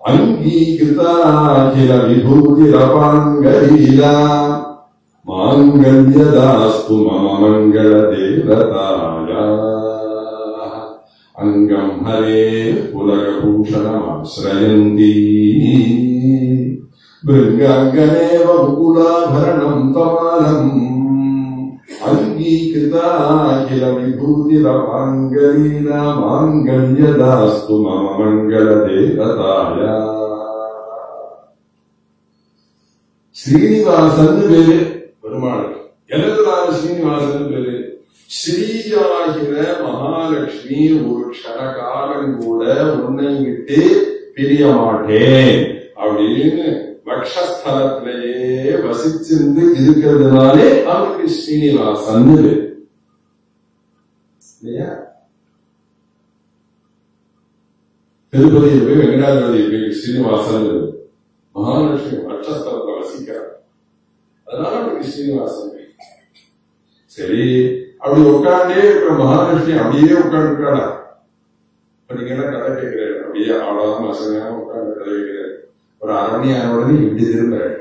அங்கீகிருதாகில விபூதிரபாங்கலீலா மாங்கல்யதாஸ்து மம மங்கள தேவதாயா அங்கம் ஹரே புலகபூஷணமாசிரயந்தி பிருங்காங்கனேவ முகுலாபரணம் தமாலம் அங்கீகிருதாகில விபூதிரபாங்கலீலா மாங்கல்யதாஸ்து மம மங்கள தேவதாயா ஸ்ரீனிவாசன் பேரு பெருமாள் எனதுனால ஸ்ரீனிவாசன் பேரு. ஸ்ரீயாகிற மகாலட்சுமி ஒரு க்ஷணகாலம் கூட உன்னை விட்டு பிரிய மாட்டேன். அப்படின்னு பக்ஷஸ்தலத்திலேயே வசிச்சிருந்து இருக்கிறதுனாலே அவனுக்கு ஸ்ரீனிவாசன் இல்லையா? திருப்பதியில் போய் வெங்கடாஜபதி போய் ஸ்ரீனிவாசன் மகாலட்சுமி பக்ஷஸ்தலத்தை வசிக்கிறார் அதனால அவருக்கு ஸ்ரீனிவாசன் சரி அப்படி உட்கார்ந்தே இப்ப மகாலட்சுமி அப்படியே உட்கார்ந்து இருக்காடா இப்ப நீங்க எல்லாம் கதை கேட்கிறாரு அப்படியே அவ்வளவுதான் வசதியாக உட்காந்து கதை கேட்கிறாரு ஒரு அரை உடனே இப்படி திரும்புறாரு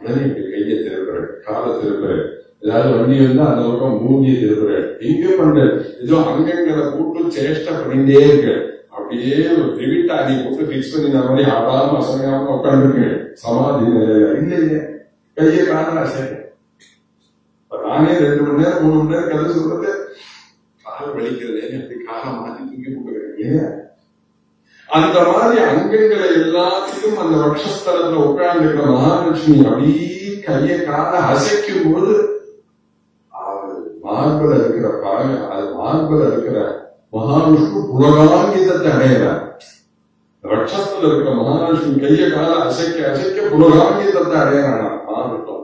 உடனே இப்படி கையை திருப்புறாரு காலை திருப்புறாரு ஏதாவது வண்டி வந்தா அந்த பக்கம் மூங்கியை திருப்புறாரு எங்க பண்றாரு ஏதோ அங்கங்களை கூட்டு சேஷ்டை பண்ணிட்டே இருக்கு அப்படியே ஒரு லிமிட் ஆகி போட்டு பிக்ஸ் பண்ணி நான் மாதிரி ஆடாம அசங்காம உட்காந்துருக்கேன் சமாதி நிலையில இல்லையே. கையை காணல நானே ரெண்டு மணி நேரம் மூணு மணி நேரம் கதை சொல்றது கால் வலிக்கிறது அப்படி காலை மாத்தி தூக்கி போட்டுக்கிறேன் அந்த மாதிரி அங்கங்களை எல்லாத்தையும் அந்த வட்சஸ்தலத்துல உட்கார்ந்துக்கிற மகாலட்சுமி அப்படியே கையை கால அசைக்கும் போது அவர் மார்பல இருக்கிற பாருங்க அது மார்பல இருக்கிற மகாவிஷ்ணு புலகாங்கிதத்தை அடையிறார் ரட்சஸ்துல இருக்கிற மகாலட்சுமி கையை கால அசைக்க அசைக்க புலகாங்கிதத்தை அடையிறான் மகாவிஷ்ணு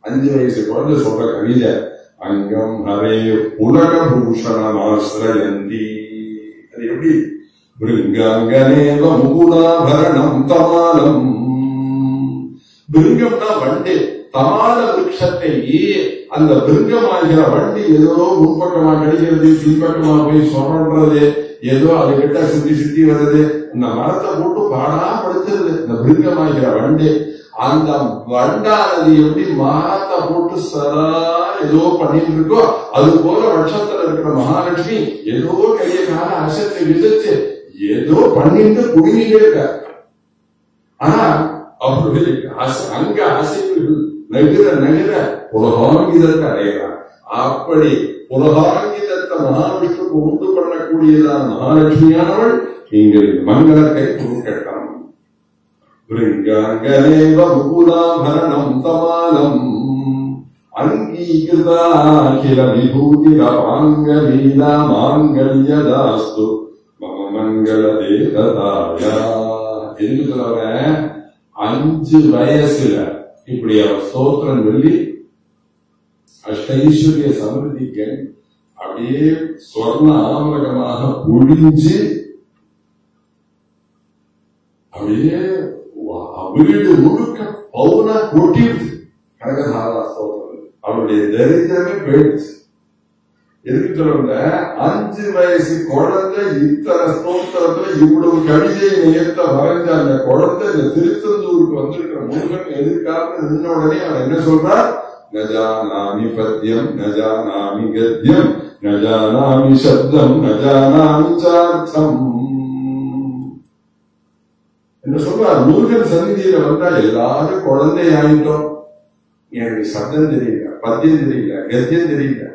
அஞ்சு வயசு குழந்தை சொல்ற கவிதை அங்கம் ஹரே புலக பூஷணமாசிரயந்தி அது எப்படி? பிருங்கங்கனேவ முகுணாபரணம் தமாலம். பிருங்கம்னா வண்டு. தமால விருட்சத்தை அந்த பிருங்கமாகிற வண்டி ஏதோ முன்பக்கமா கிடைக்கிறது பின்பக்கமா போய் சொல்றது ஏதோ அது கிட்ட சுத்தி சுத்தி வருது. அந்த மரத்தை போட்டு பாடா படுத்துறது. இந்த பிருங்கமாகிற வண்டு அந்த வண்டானது எப்படி மாத்த போட்டு சரா ஏதோ பண்ணிட்டு இருக்கோ அது போல வருஷத்துல இருக்கிற மகாலட்சுமி ஏதோ கைய கால அசைச்சு விதைச்சு ஏதோ பண்ணிட்டு குடிங்கிட்டே இருக்க. ஆனா அவருடைய அச- அங்க அசைவுகள் நகர நகர உலகாங்கிதத்தை அடைகிறார். அப்படி உலகாங்கிதத்தை மகாவிஷ்ணுக்கு உண்டு பண்ணக்கூடியதான மகாலட்சுமியானவள் இங்கு மங்களத்தை பொருட்கட்டம் பிருங்காங்கனேவ முகுலாபரணம் தமாலம் அங்கீகிருதாகில விபூதிரவாங்கலீலா மாங்கல்யதாஸ்து மம மங்கள தேவதாயா எதுக்கு சொல்றேன் அஞ்சு வயசுல இப்படி அவர் ஸ்தோத்திரம் சொல்லி அஷ்டைஸ்வரிய சமிருதிக்கு அப்படியே சொர்ண ஆமரகமாக பொழிஞ்சு அப்படியே வா- வீடு முழுக்க பவுனா கொட்டிடுது. கனகதாரா ஸ்தோத்திரம் அவருடைய தரித்திரமே போயிடுச்சு. எதுக்கு சொல்லுங்க அஞ்சு வயசு குழந்தை இத்தனை ஸ்தோத்திரத்துல இவ்வளவு கவிதை நேர்த்த வரைஞ்ச அந்த குழந்தை இந்த திருத்தந்தூருக்கு வந்திருக்கிற முருகன் எதிர்காலத்துல நின்ன உடனே அவன் என்ன சொல்றார் நஜானாமி பத்தியம் நஜானாமி கத்தியம் நஜானாமி சப்தம் நஜானாமி சார்த்தம். என்ன சொல்றார்? முருகன் சந்நிதியில வந்தா எல்லாரும் குழந்தை ஆயிட்டோம் எனக்கு சப்தம் தெரியல பத்தியம் தெரியல கத்தியம் தெரியல.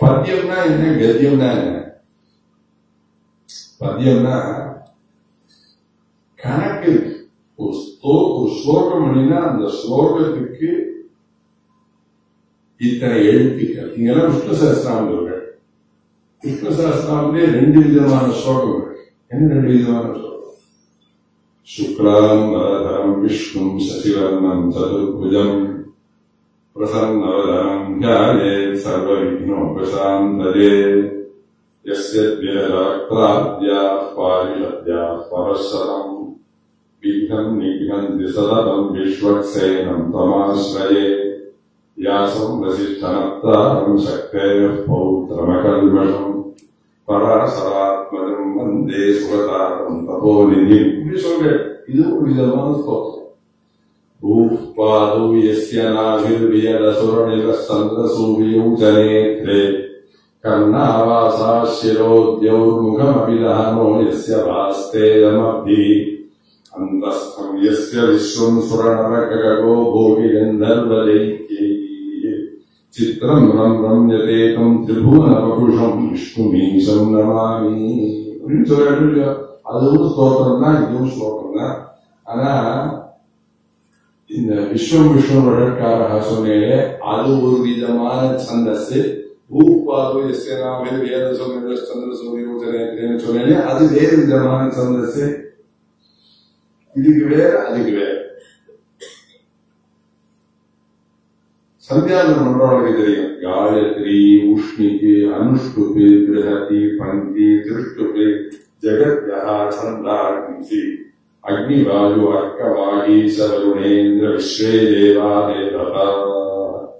பத்தியம்னா என்ன? கத்தியம்னா என்ன? பத்தியம்னா கணக்கு இருக்கு. ஒரு ஸ்லோ- ஒரு ஸ்லோகம் பண்ணினா அந்த ஸ்லோகத்துக்கு இத்தனை எழுத்துக்கள். இங்கெல்லாம் விஷ்ணு சஹஸ்ராமம் இருக்கு. விஷ்ணு சஹஸ்ராமத்திலே ரெண்டு விதமான ஸ்லோகம் இருக்கு. என்ன ரெண்டு விதமான ஸ்லோகம்? शुक्लाम्बरधरम् विष्णुम् शशिवर्णम् चतुर्भुजम्। प्रसन्नवदनम् ध्यायेत् सर्वविघ्नोपशान्तये। यस्य द्विरक्त्राद्याः पारिषद्याः परशरम् विघ्नम् निघ्नन्ति सततम् विश्वक्सेनम् तमाश्रये। यासम् वसिष्ठनत्तारम् शक्तेः पौत्रमकल्मषम्। பராசராத்மனம் வந்தே சுகதாரம் தபோநிதி இப்படி சொல்றேன் இது ஒரு விதமான ஸ்தோத்திரம் भूपादौ यस्य नाभिर्वियदसुरनिलः सन्द्रसूर्यौ च नेत्रे कर्णावासा शिरोद्यौर्मुखमपि दहनो यस्य भास्तेयमब्धिः अन्तस्थम् यस्य विश्वम् सुरनरकगो भोगिगन्धर्वदैत्यैः चित्रम् रम् रम्यतेकम् त्रिभुवनपपुषम् विष्णुमीशम् नमामि அப்படின்னு சொல்றாரு இல்லையா? அதுவும் ஸ்தோத்திரம் தான் இதுவும் ஸ்லோகம் தான் ஆனா இந்த விஸ்வம் விஷ்ணு வழக்காரக சொன்னேனே அது ஒரு விதமான சந்தஸ் பூப்பாது எஸ்யனாவே வேத சொன்ன சந்திர சூரியோஜனை சொன்னேனே அது வேறு விதமான சந்தஸ் இதுக்கு வேற அதுக்கு வேற சந்தியாவனம் பண்றவங்களுக்கு தெரியும் காயத்ரி உஷ்ணிக்கு அனுஷ்டுப்பு கிரகதி பங்கி திருஷ்டுப்பு ஜெகத்யா சந்தாசி அக்னிவாயு அர்க்கவாகீச வருணேந்திர விஸ்வே தேவா தேவதா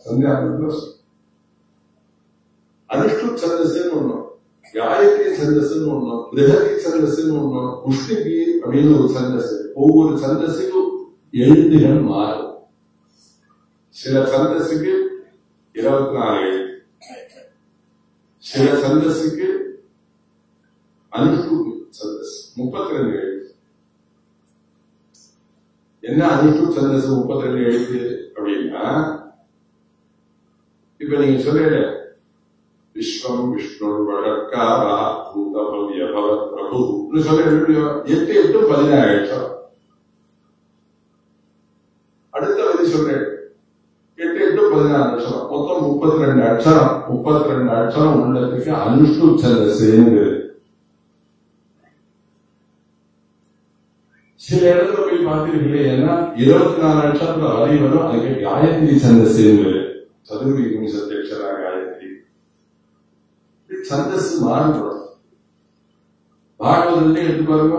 சந்தியாவனத்துல சொல்லு. அனுஷ்டு சந்தஸ்ன்னு ஒண்ணும் காயத்ரி சந்தஸ்ன்னு ஒண்ணும் பிருகதி சந்தஸ்ன்னு ஒண்ணும் உஷ்ணிக்கு அப்படின்னு ஒரு சந்தஸ் ஒவ்வொரு சந்தஸுக்கும் எழுத்துகள் மாறும் சில சந்தஸுக்கு இருபத்தி நாலு எழுத்து சில சந்தஸுக்கு அனுஷ்டு சந்தஸ் முப்பத்தி ரெண்டு எழுத்து. என்ன அனுஷ்டு சந்தஸ் முப்பத்தி ரெண்டு எழுத்து அப்படின்னா இப்ப நீங்க சொல்றீங்க விஸ்வம் விஷ்ணு வழக்காரா பூதபவ்ய பவத் பிரபு. சொல்ல எட்டு எட்டு பதினாயிரம் அடுத்த வரி சொல்றேன். எட்டு எட்டு பதினாறு லட்சம். மொத்தம் முப்பத்தி ரெண்டு அக்ஷரம் முப்பத்தி ரெண்டு அக்ஷரம் உள்ளதுக்கு அனுஷ்டு சந்தஸ்ன்னு சில இடத்துல போய் பார்த்திருக்கீங்களே ஏன்னா இருபத்தி நாலு அக்ஷரத்துல வரி வரும் அதுக்கு காயத்ரி சந்தஸ்ன்னு சதுர்வி குணி சத்தியக்ஷரா காயத்ரி. இது சந்தஸ் மாறுபடும். பாகவதத்தை எடுத்து பாருங்க.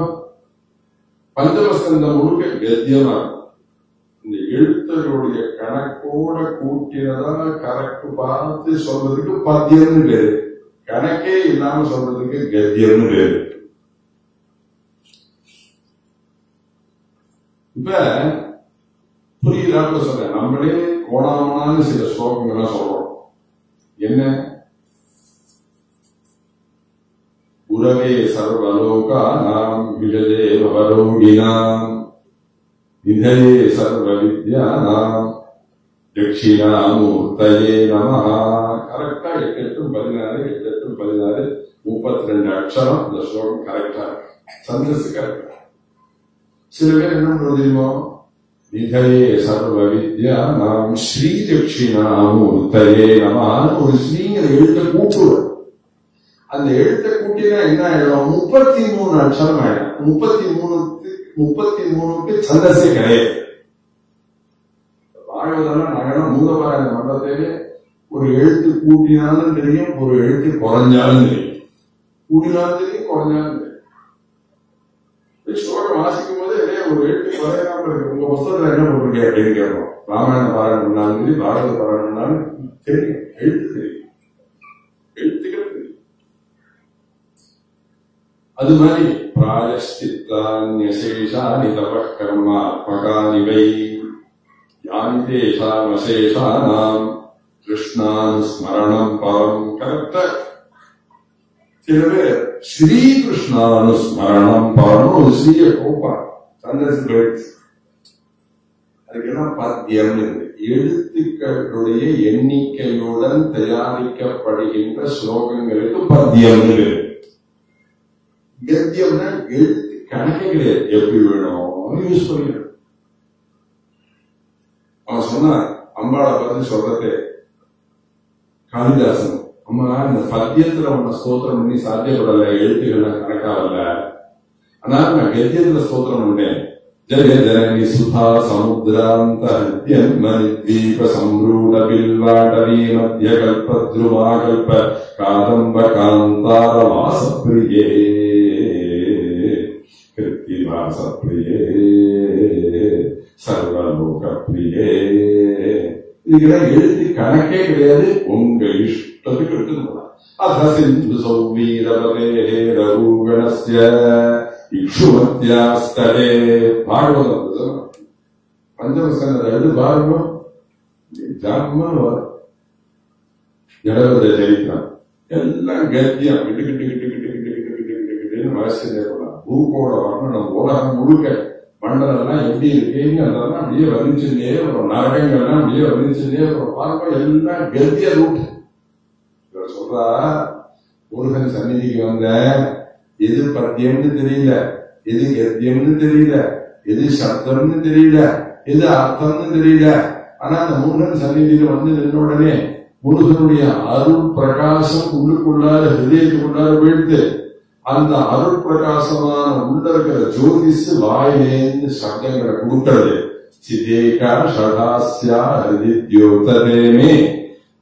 பஞ்சமஸ்கந்தம் முழுக்க கத்தியமா இருக்கும் எழுத்தருடைய கணக்கோட கூட்டினதா கணக்கு பார்த்து சொல்றதுக்கு பத்தியம்னு பேரு. கணக்கே இல்லாம சொல்றதுக்கு கத்தியம்னு பேரு. இப்ப புரியுதான்னு சொல்றேன். நம்மளே கோணாமனான சில ஸ்லோகங்கள்லாம் சொல்றோம். என்ன? குரவே சர்வலோகானாம் விஜயே பவரோகிணாம் நிதயே சர்வ வித்யானாம் தட்சிணாமூர்த்தயே நம கரெக்டா எட்டு எட்டும் பதினாறு எட்டு எட்டும் பதினாறு முப்பத்தி ரெண்டு அக்ஷரம். இந்த ஸ்லோகம் கரெக்டா சந்தஸ் கரெக்டா சில பேர் என்ன பண்ணுறது தெரியுமோ? நிதயே சர்வ வித்யானாம் ஸ்ரீ தட்சிணாமூர்த்தயே நம. ஒரு ஸ்ரீங்கிற எழுத்த கூப்பிடுவோம் அந்த எழுத்தை கூட்டினா என்ன ஆயிடும் முப்பத்தி மூணு அக்ஷரம் ஆயிடும் முப்பத்தி மூணு முப்பத்தி மூணுக்கு சந்தஸே கிடையாது வாழ்வதெல்லாம் நகரம் மூலபாராயணம் பண்றதே ஒரு எழுத்து கூட்டினாலும் தெரியும் ஒரு எழுத்து குறைஞ்சாலும் தெரியும். கூட்டினாலும் தெரியும் குறைஞ்சாலும் தெரியும். இந்த வாசிக்கும் போது ஒரு எழுத்து குறையாம இருக்கு. உங்க புத்தகத்துல என்ன போட்டிருக்கே அப்படின்னு கேட்போம். ராமாயண பாராயணம் பண்ணாலும் சரி பாரத பாராயணம் பண்ணாலும் தெரியும் எழுத்து தெரியும் எழுத்துக்கள் தெரியும் அது மாதிரி प्रायश्चित्तान्यशेषानि तपः कर्मात्मकानि वै यानि तेषामशेषाणाम् कृष्णान् स्मरणम् परम् करत। எனவே ஸ்ரீகிருஷ்ணானு ஸ்மரணம் பாடணும் ஒரு சிறிய கோப்பா சந்தஸ் பிளேட்ஸ் அதுக்கெல்லாம் பத்தியம் எழுத்துக்களுடைய எண்ணிக்கையுடன் தயாரிக்கப்படுகின்ற ஸ்லோகங்களுக்கு பத்தியம் இருக்கு. கத்தியம்னா எழுத்து கணக்கே கிடையாது எப்படி வேணும்? யூஸ் பண்ணிக்கணும். அவன் சொன்னார் அம்பாளை பார்த்து சொல்றதே காளிதாசன். அம்மா இந்த பத்தியத்துல உன்னை ஸ்தோத்திரம் பண்ணி சாத்தியப்படல எழுத்துக்கள்லாம் கணக்காகல. ஆனா நான் கத்தியத்துல ஸ்தோத்திரம் பண்ணேன். ஜெய ஜனனி சுதா சமுத்திராந்த ஹத்யன்மனித்வீப சம்ரூட பில்வாடவி மத்திய கல்ப த்ருவாகல்ப காதம்ப காந்தார வாசப்பிரியே. கிருத்திவாசப்பிரியே சர்வலோக பிரியே இதுக்கெல்லாம் எழுத்து கணக்கே கிடையாது. உங்க இஷ்டத்துக்கு எடுத்துன்னு போலாம். அத சிந்து சௌவீரபதே இக்ஷுமத்யாஸ்தலே பாகவதம் புத்தகம். பஞ்சமஸ்கந்தம் எழுது பாருங்க ஜாக்கமான ஜடவத சரித்திரம் எல்லாம் கத்தியா கிட்டு கிட்டு கிட்டு கிட்டு கிட்டு கிட்டு கிட்டு கிட்டு கிட்டுன்னு நேரம் ஊருக்கோட வர்ணனம் உலகம் முழுக்க மண்டலம்லாம் எல்லாம் எப்படி இருக்கீங்க? அதெல்லாம் அப்படியே வர்ணிச்சுட்டே அப்புறம் நரகங்கள்லாம் அப்படியே வர்ணிச்சுட்டே அப்புறம் பார்ப்போம். எல்லாம் கத்திய ரூட் இவர் சொல்றா முருகன் சந்நிதிக்கு வந்த எது பத்தியம்னு தெரியல. எது கத்தியம்னு தெரியல. எது சப்தம்னு தெரியல. எது அர்த்தம்னு தெரியல. ஆனா அந்த முருகன் சந்நிதியில வந்து நின்ற உடனே முருகனுடைய அருள் பிரகாசம் உள்ளுக்குள்ளார ஹிருதயத்துக்குள்ளார வீழ்த்து அந்த அருள் பிரகாசமான உள்ள இருக்கிற ஜோதிஷு வாயிலேந்து சப்தங்களை கொடுக்கிறது சிதேகா ஷடாஸ்யா ஹரித்யோததேமே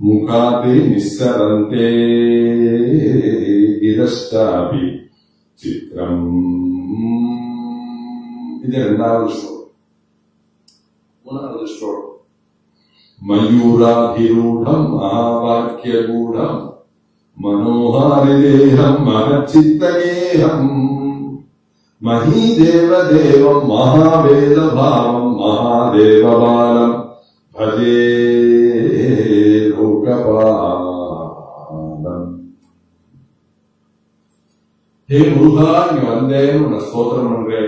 முகாதி நிஸ்ஸரந்தே. இதஷ்டாபி சித்திரம் இது இரண்டாவது ஸ்லோகம். மூணாவது ஸ்லோகம். मनोहारिदेहम् महच्चित्तगेहम् महीदेवदेवम् देव महादेवबालम् भजे लोकपालम् हे मुरुघा ನೀ ಒಂದೇ ನನ್ನ ಸ್ತೋತ್ರ ಮಾಡ್ರೆ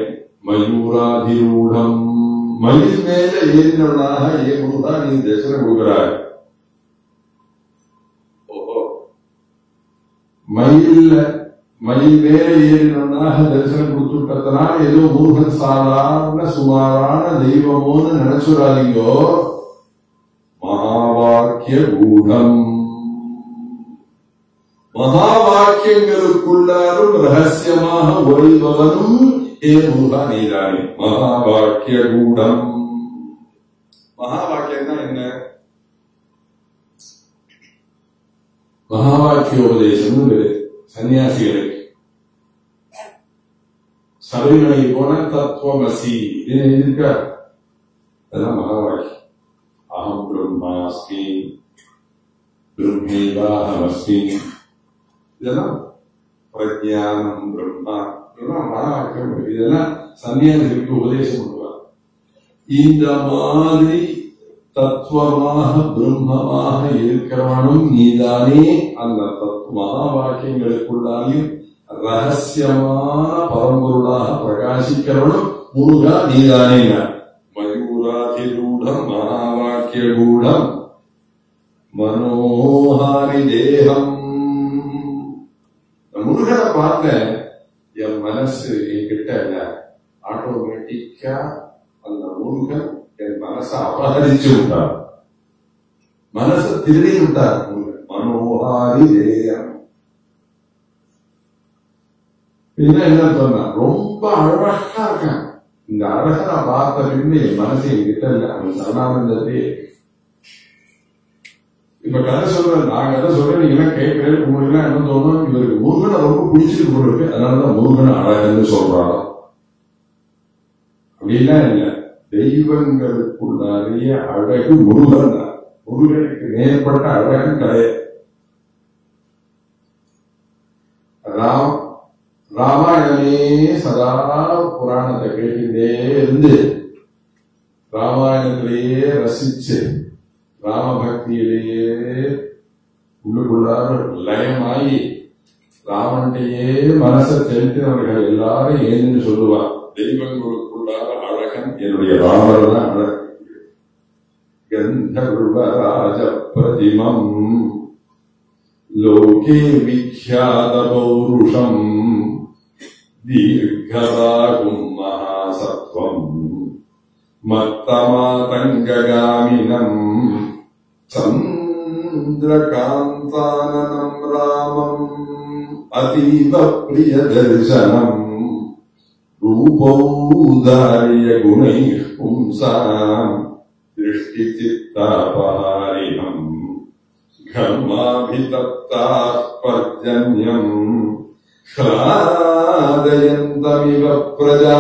ಮಯೂರಾಧಿರೂಢಂ மயில்ல மயில் மேல ஏறி ஏறினவனாக தரிசனம் கொடுத்துட்டதுனால ஏதோ மூகன் சாதாரண சுமாரான தெய்வமோன்னு நினைச்சுடாதீங்கோ மகாவாக்கிய கூடம் மகா வாக்கியங்களுக்குள்ளாரும் ரகசியமாக உரைபவனும் ஏ மூகா நீராணி. மகா வாக்கிய கூடம் மகா வாக்கியம்னா என்ன மகா வாக்கிய உபதேசம் சன்னியாசிகளுக்கு சபரிமலை போன தத்துவமசி இது இருக்கா அதெல்லாம் மகா வாக்கியம் அகம் பிரம்மாஸ்மி பிரம்மேவாஹமஸ்மி இதெல்லாம் பிரஜானம் பிரம்மா இதெல்லாம் மகாவாக்கியம் இதெல்லாம் சன்னியாசிகளுக்கு உபதேசம் பண்ணுவார் இந்த மாதிரி தத்துவமாக பிரம்மமாக இருக்கிறவனும் நீதானே அந்த மகா வாக்கியங்களுக்குள்ளாரையும் ரகசியமான பரம்பொருளாக பிரகாசிக்கிறவனும் முருகா நீதானே மயூராதிரூடம் மகாவாக்கிய கூடம். மனோஹாரி தேகம். முருகனை பார்த்தேன் என் மனசு என்கிட்ட ஆட்டோமேட்டிக்கா அந்த முருகன் என் மனசை அபகரிச்சு விட்டார் மனசை திருடி விட்டார் முருகன் மனோஹாரி என்ன சொன்னா ரொம்ப அழகா இருக்கான் இந்த அழகா பார்த்த பின்னே என் மனசு என்கிட்ட இல்ல அவன் சரணானந்தே இப்ப கதை சொல்றேன் நான் கதை சொல்றேன் நீங்க எல்லாம் கேட்கிறேன் உங்களுக்கு எல்லாம் என்ன தோணும் இவருக்கு முருகனை ரொம்ப பிடிச்சிருக்கு போல இருக்கு அதனாலதான் முருகனை அழகன்னு சொல்றாங்க அப்படின்னா இல்ல தெய்வங்களுக்குள்ளாரிய அழகு முருகன் முருகனுக்கு மேற்பட்ட அழகு கிடையாது. ராம் ராமாயணமே சதா புராணத்தை கேட்டுக்கிட்டே இருந்து ராமாயணத்திலேயே ரசிச்சு ராமபக்தியிலேயே உள்ளுக்குள்ளார லயமாயி ராமன்டையே மனசை செலுத்தினவர்கள் எல்லாரும் ஏன்னு சொல்லுவார். தெய்வங்களுக்கு என்னுடைய ராமர் தான் அழகன் கந்தர்வராஜ பிரதிமம் லோகே விக்யாத பௌருஷம் தீர்க்கராகும் மகாசத்வம் மத்தமாதங்ககாமினம் சந்திரகாந்தானனம் ராமம் அதீவ பிரிய रूपौदार्य गुणैः पुंसाम् दृष्टिचित्तापहारिणम् घर्माभितप्ताः पर्जन्यम् प्रजा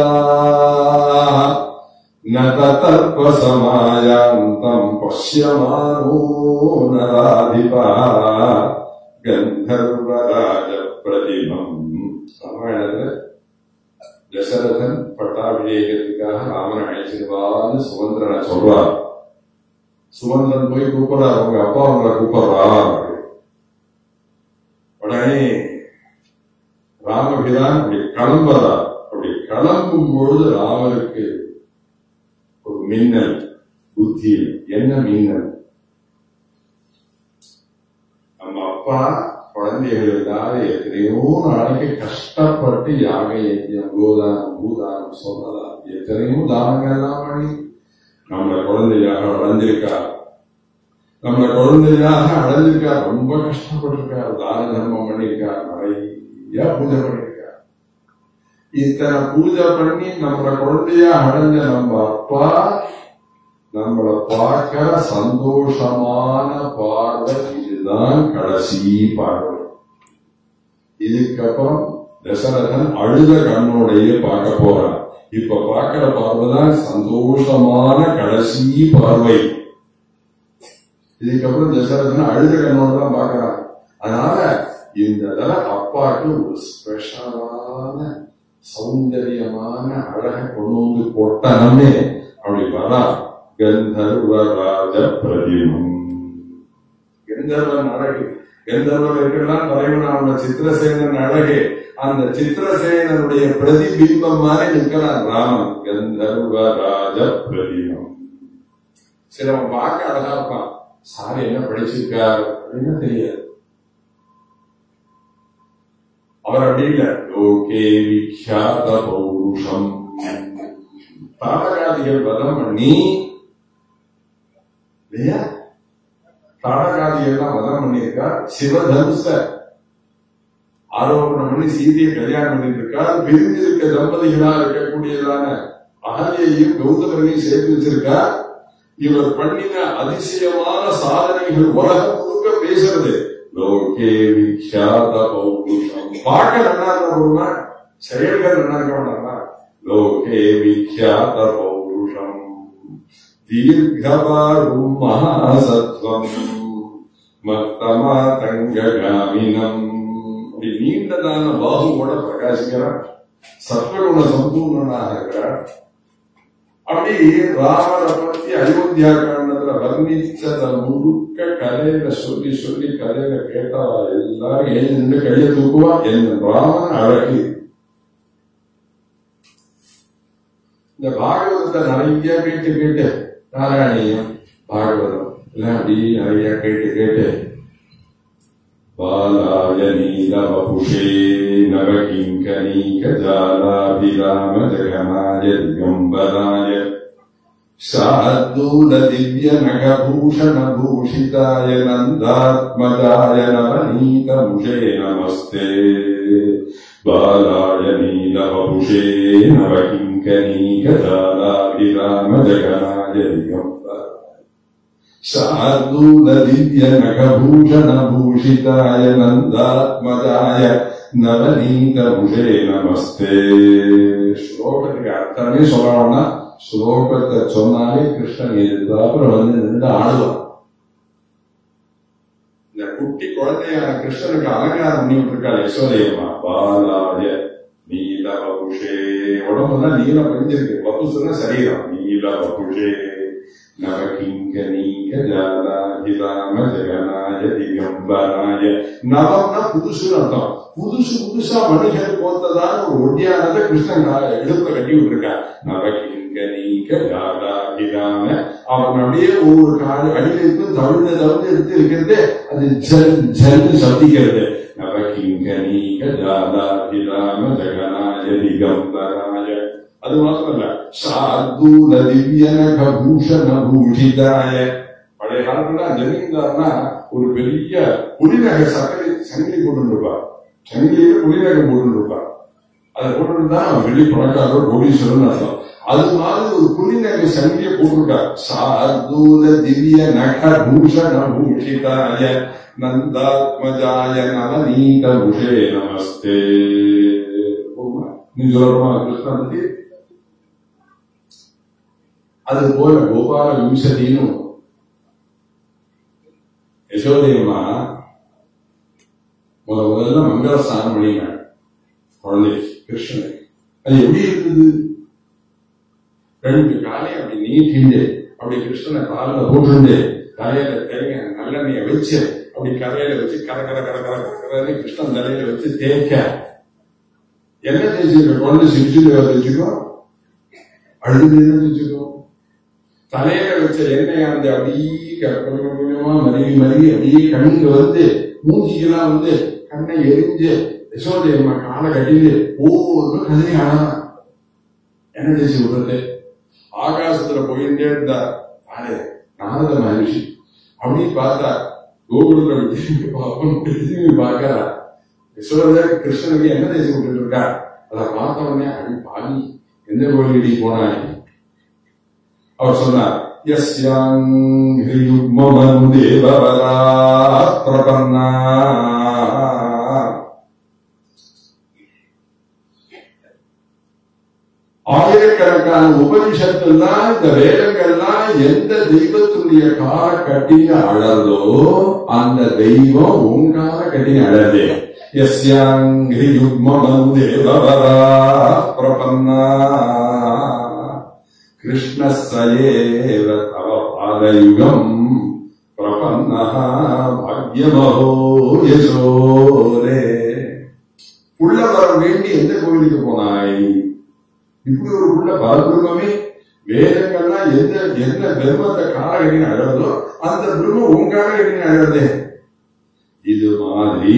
न ततर्पसमायान्तम् पश्यमानो नराधिपा गन्धर्वराजप्रतिमम् தசரதன் பட்டாபிஷேகத்துக்காக ராமன் அழைச்சிருவான்னு சுமந்திரனை சொல்றார் சுமந்திரன் போய் கூப்பிடுறார் உங்க அப்பா உங்களை கூப்பிடுறா. உடனே ராமபிதான் அப்படி கிளம்புறா. அப்படி கிளம்பும் பொழுது ராமனுக்கு ஒரு மின்னல் புத்தியில். என்ன மின்னல்? நம்ம அப்பா குழந்தைகள் இல்லாத எத்தனையோ நாளைக்கு கஷ்டப்பட்டு யாக யஜ்யம் கோதானம் பூதானம் சொல்லலாம் எத்தனையோ தானங்கள் எல்லாம் பண்ணி நம்மள குழந்தையாக வளர்ந்திருக்கா நம்மள குழந்தையாக அடைஞ்சிருக்கா ரொம்ப கஷ்டப்பட்டிருக்கா தான தர்மம் பண்ணிருக்கா நிறைய பூஜை பண்ணிருக்கா இத்தனை பூஜை பண்ணி நம்மள குழந்தையா அடைஞ்ச நம்ம அப்பா நம்மள பார்க்கிற சந்தோஷமான பார்வை இதுதான் கடைசி பார்வை இதுக்கப்புறம் தசரதன் அழுத கண்ணோடையே பார்க்க போறான். இப்ப பார்க்கிற பார்வைதான் சந்தோஷமான கடைசி பார்வை. இதுக்கப்புறம் தசரதன் அழுத கண்ணோட தான் பார்க்கறான். அதனால இந்த அப்பாவுக்கு ஒரு ஸ்பெஷலான சௌந்தரியமான அழகை கொண்டு வந்து கொட்டனமே அப்படி வரா கந்தர்வராஜ பிரதிமம். கந்தர்வன் அழகு. எந்தவன் இருக்குன்னா தலைவன் அவன சித்திரசேனன் அழகு. அந்த சித்திரசேனனுடைய பிரதிபிம்பம் மாதிரி நிற்கிறான் ராமன். கந்தர்வராஜ பிரதிமம் சிலவன் பார்க்க அழகா இருப்பான். சார் என்ன படிச்சிருக்கார்? அப்படின்னு தெரியாது. அவர் அப்படி இல்ல. லோகே விக்யாத பௌருஷம். தாரகாதிகள் வதம் பண்ணி இல்லையா தாடகாதி எல்லாம் வதம் பண்ணியிருக்கார். சிவதம்ச ஆரோபணம் பண்ணி சீதையை கல்யாணம் பண்ணிட்டு விரிஞ்சு இருக்க தம்பதிகளா இருக்கக்கூடியதான அகலியையும் கௌதமரையும் சேர்த்து வச்சிருக்கார். இவர் பண்ணின அதிசயமான சாதனைகள் உலகம் முழுக்க பேசுறது. லோகே விக்ஷாத பௌருஷம். பார்க்க நல்லா இருந்தா செயல்கள் நல்லா இருக்க வேண்டாமா லோகே விக்ஷாத பௌருஷம் தீர்க்கபாரும் மகாசத்வம் மத்தமாதங்ககாமினம் அப்படி நீண்டதான பாகுவோட பிரகாசிக்கிறார் சத்வகுண சம்பூர்ணனாக இருக்கிறார் அப்படி ராமரை பத்தி அயோத்தியா காண்டத்துல வர்ணிச்சத முழுக்க கதையில சொல்லி சொல்லி கதையில கேட்டா எல்லாரும் ஏன் நின்று கையை தூக்குவா என் ராமன் அழகு இந்த பாகவதத்தை நிறைய கேட்டு கேட்டு நாராயணியம் பாகவதம் எல்லாம் அப்படி நிறைய கேட்டு கேட்டு பாலாய நீலவபுஷே நவகிங்கனீகஜாலாபிராம ஜெகநாய திகம்பராய சாத்தூல திவ்ய நகபூஷண பூஷிதாய நந்தாத்மஜாய நவநீதமுஷே நமஸ்தே பாலாய நீலவபுஷே நவகிங்க கணீகதாலாபிராமஜகநாயகப்ப சார்தூல திவ்ய நகபூஷணபூஷிதாய நந்தாத்மஜாய நவநீதபுஷே நமஸ்தே ஸ்லோகத்துக்கு அர்த்தமே சொல்லணும்னா ஸ்லோகத்தை சொன்னாலே கிருஷ்ணன் அப்புறம் வந்து நின்று ஆடுவான் இந்த குட்டி குழந்தையான கிருஷ்ணனுக்கு அலங்காரம் பண்ணிட்டு இருக்கா யசோதையம்மா பாலாய நீல வபுஷே உடம்புதான் நீல பஞ்சிருக்கு வபுசுன்னா சரீரம். நீல பகுஷே நவகிங்க நீங்க ஜாலாதிராம ஜெகநாய திகம்பராய நவம்னா புதுசுன்னு அர்த்தம். புதுசு புதுசா மனுஷன் போத்ததான ஒரு ஒட்டியானதை கிருஷ்ணன் எழுப்ப கட்டி கட்டி நவகிங்க நீங்க ஜாலாதிராம அவன் அப்படியே ஒவ்வொரு காடு அடியில் இருக்கும் தவிழ்ந்து தவிழ்ந்து எடுத்து இருக்கிறது. அது ஜல் ஜல்னு சப்திக்கிறது நீங்க ஜாலாதிராம ஜெகநாய திகம்பராய அது மாத்திரமல்ல சார்தூல திவ்யனக பூஷண பூஷிதாய பழைய காலத்துல ஜமீன்தார்னா ஒரு பெரிய புலிநகை சக்கரை சங்கிலி போட்டு இருப்பார் சங்கிலியில புலிநகை போட்டு இருப்பார் அதை போட்டுருந்தா அவன் வெள்ளி பணக்காரர் கோடீஸ்வரன் அர்த்தம் அது மாதிரி ஒரு புலிநகை சங்கிலியை போட்டிருக்கார் சார்தூல திவ்ய நக பூஷண பூஷிதாய நந்தாத்மஜாய நவநீத புஷே நமஸ்தே போதுமா? நீ அது போல கோபால விம்சதினும் யசோதேவனா முத முதல்ல மங்கள ஸ்நானம் பண்ணினாள் குழந்தைக்கு கிருஷ்ணன். அது எப்படி இருந்தது? ரெண்டு காலையும் அப்படி நீட்டிண்டு அப்படி கிருஷ்ணனை காலில் போட்டுண்டு தலையில தேங்க நல்லெண்ணெயை வச்சு அப்படி கரையில வச்சு கர கர கர கர கரன்னு கிருஷ்ணன் தலையில வச்சு தேய்க்க. என்ன தேய்ச்சிருக்க கொண்டு செஞ்சுட்டு தேய்ச்சிக்கோ அழுது தேய்ச்சிக்கோ தலையில வச்ச எண்ணெயானது அப்படியே கொஞ்சம் கொஞ்சமா மருகி மருகி அப்படியே கண்ணுக்கு வந்து மூஞ்சிக்கெல்லாம் வந்து கண்ணை எரிஞ்சு யசோதை அம்மா காலை கட்டிட்டு ஒவ்வொரு கதையை ஆனா. என்ன தேய்ச்சி விடுறது? ஆகாசத்துல போயிட்டே இருந்தார் யாரு நாரத மகிழ்ச்சி அப்படின்னு பார்த்தா கோகுலத்தை திரும்பி பார்ப்போம் திரும்பி பார்க்கறா கிருஷ்ணனுக்கு என்ன தேசி விட்டுட்டு இருக்கார் அதை பார்த்த உடனே அடி பாவி எந்த கோயிலுக்கு போனாய்? அவர் சொன்னார் ஆயிரக்கணக்கான உபனிஷத்துலாம் இந்த வேதங்கள்லாம் எந்த தெய்வத்துடைய கால கட்டின அழறதோ அந்த தெய்வம் உங்கால கட்டின அழறதே യസ്യാംഘ്രിയുഗ്മബന്ധേവരാ പ്രപന്ന കൃഷ്ണസ്സയേവ തവ പാദയുഗം പ്രപന്ന ഭാഗ്യമഹോ യശോരേ உள்ளவர் வேண்டி எந்த கோயிலுக்கு போனாய் இப்படி ஒரு உள்ள பரபிரமே வேதங்கள்லாம் எந்த எந்த பிரம்மத்தை கால எண்ணி அழகிறதோ அந்த பிரம்மம் உங்களுக்காக எண்ணி அழகிறதே இது மாதிரி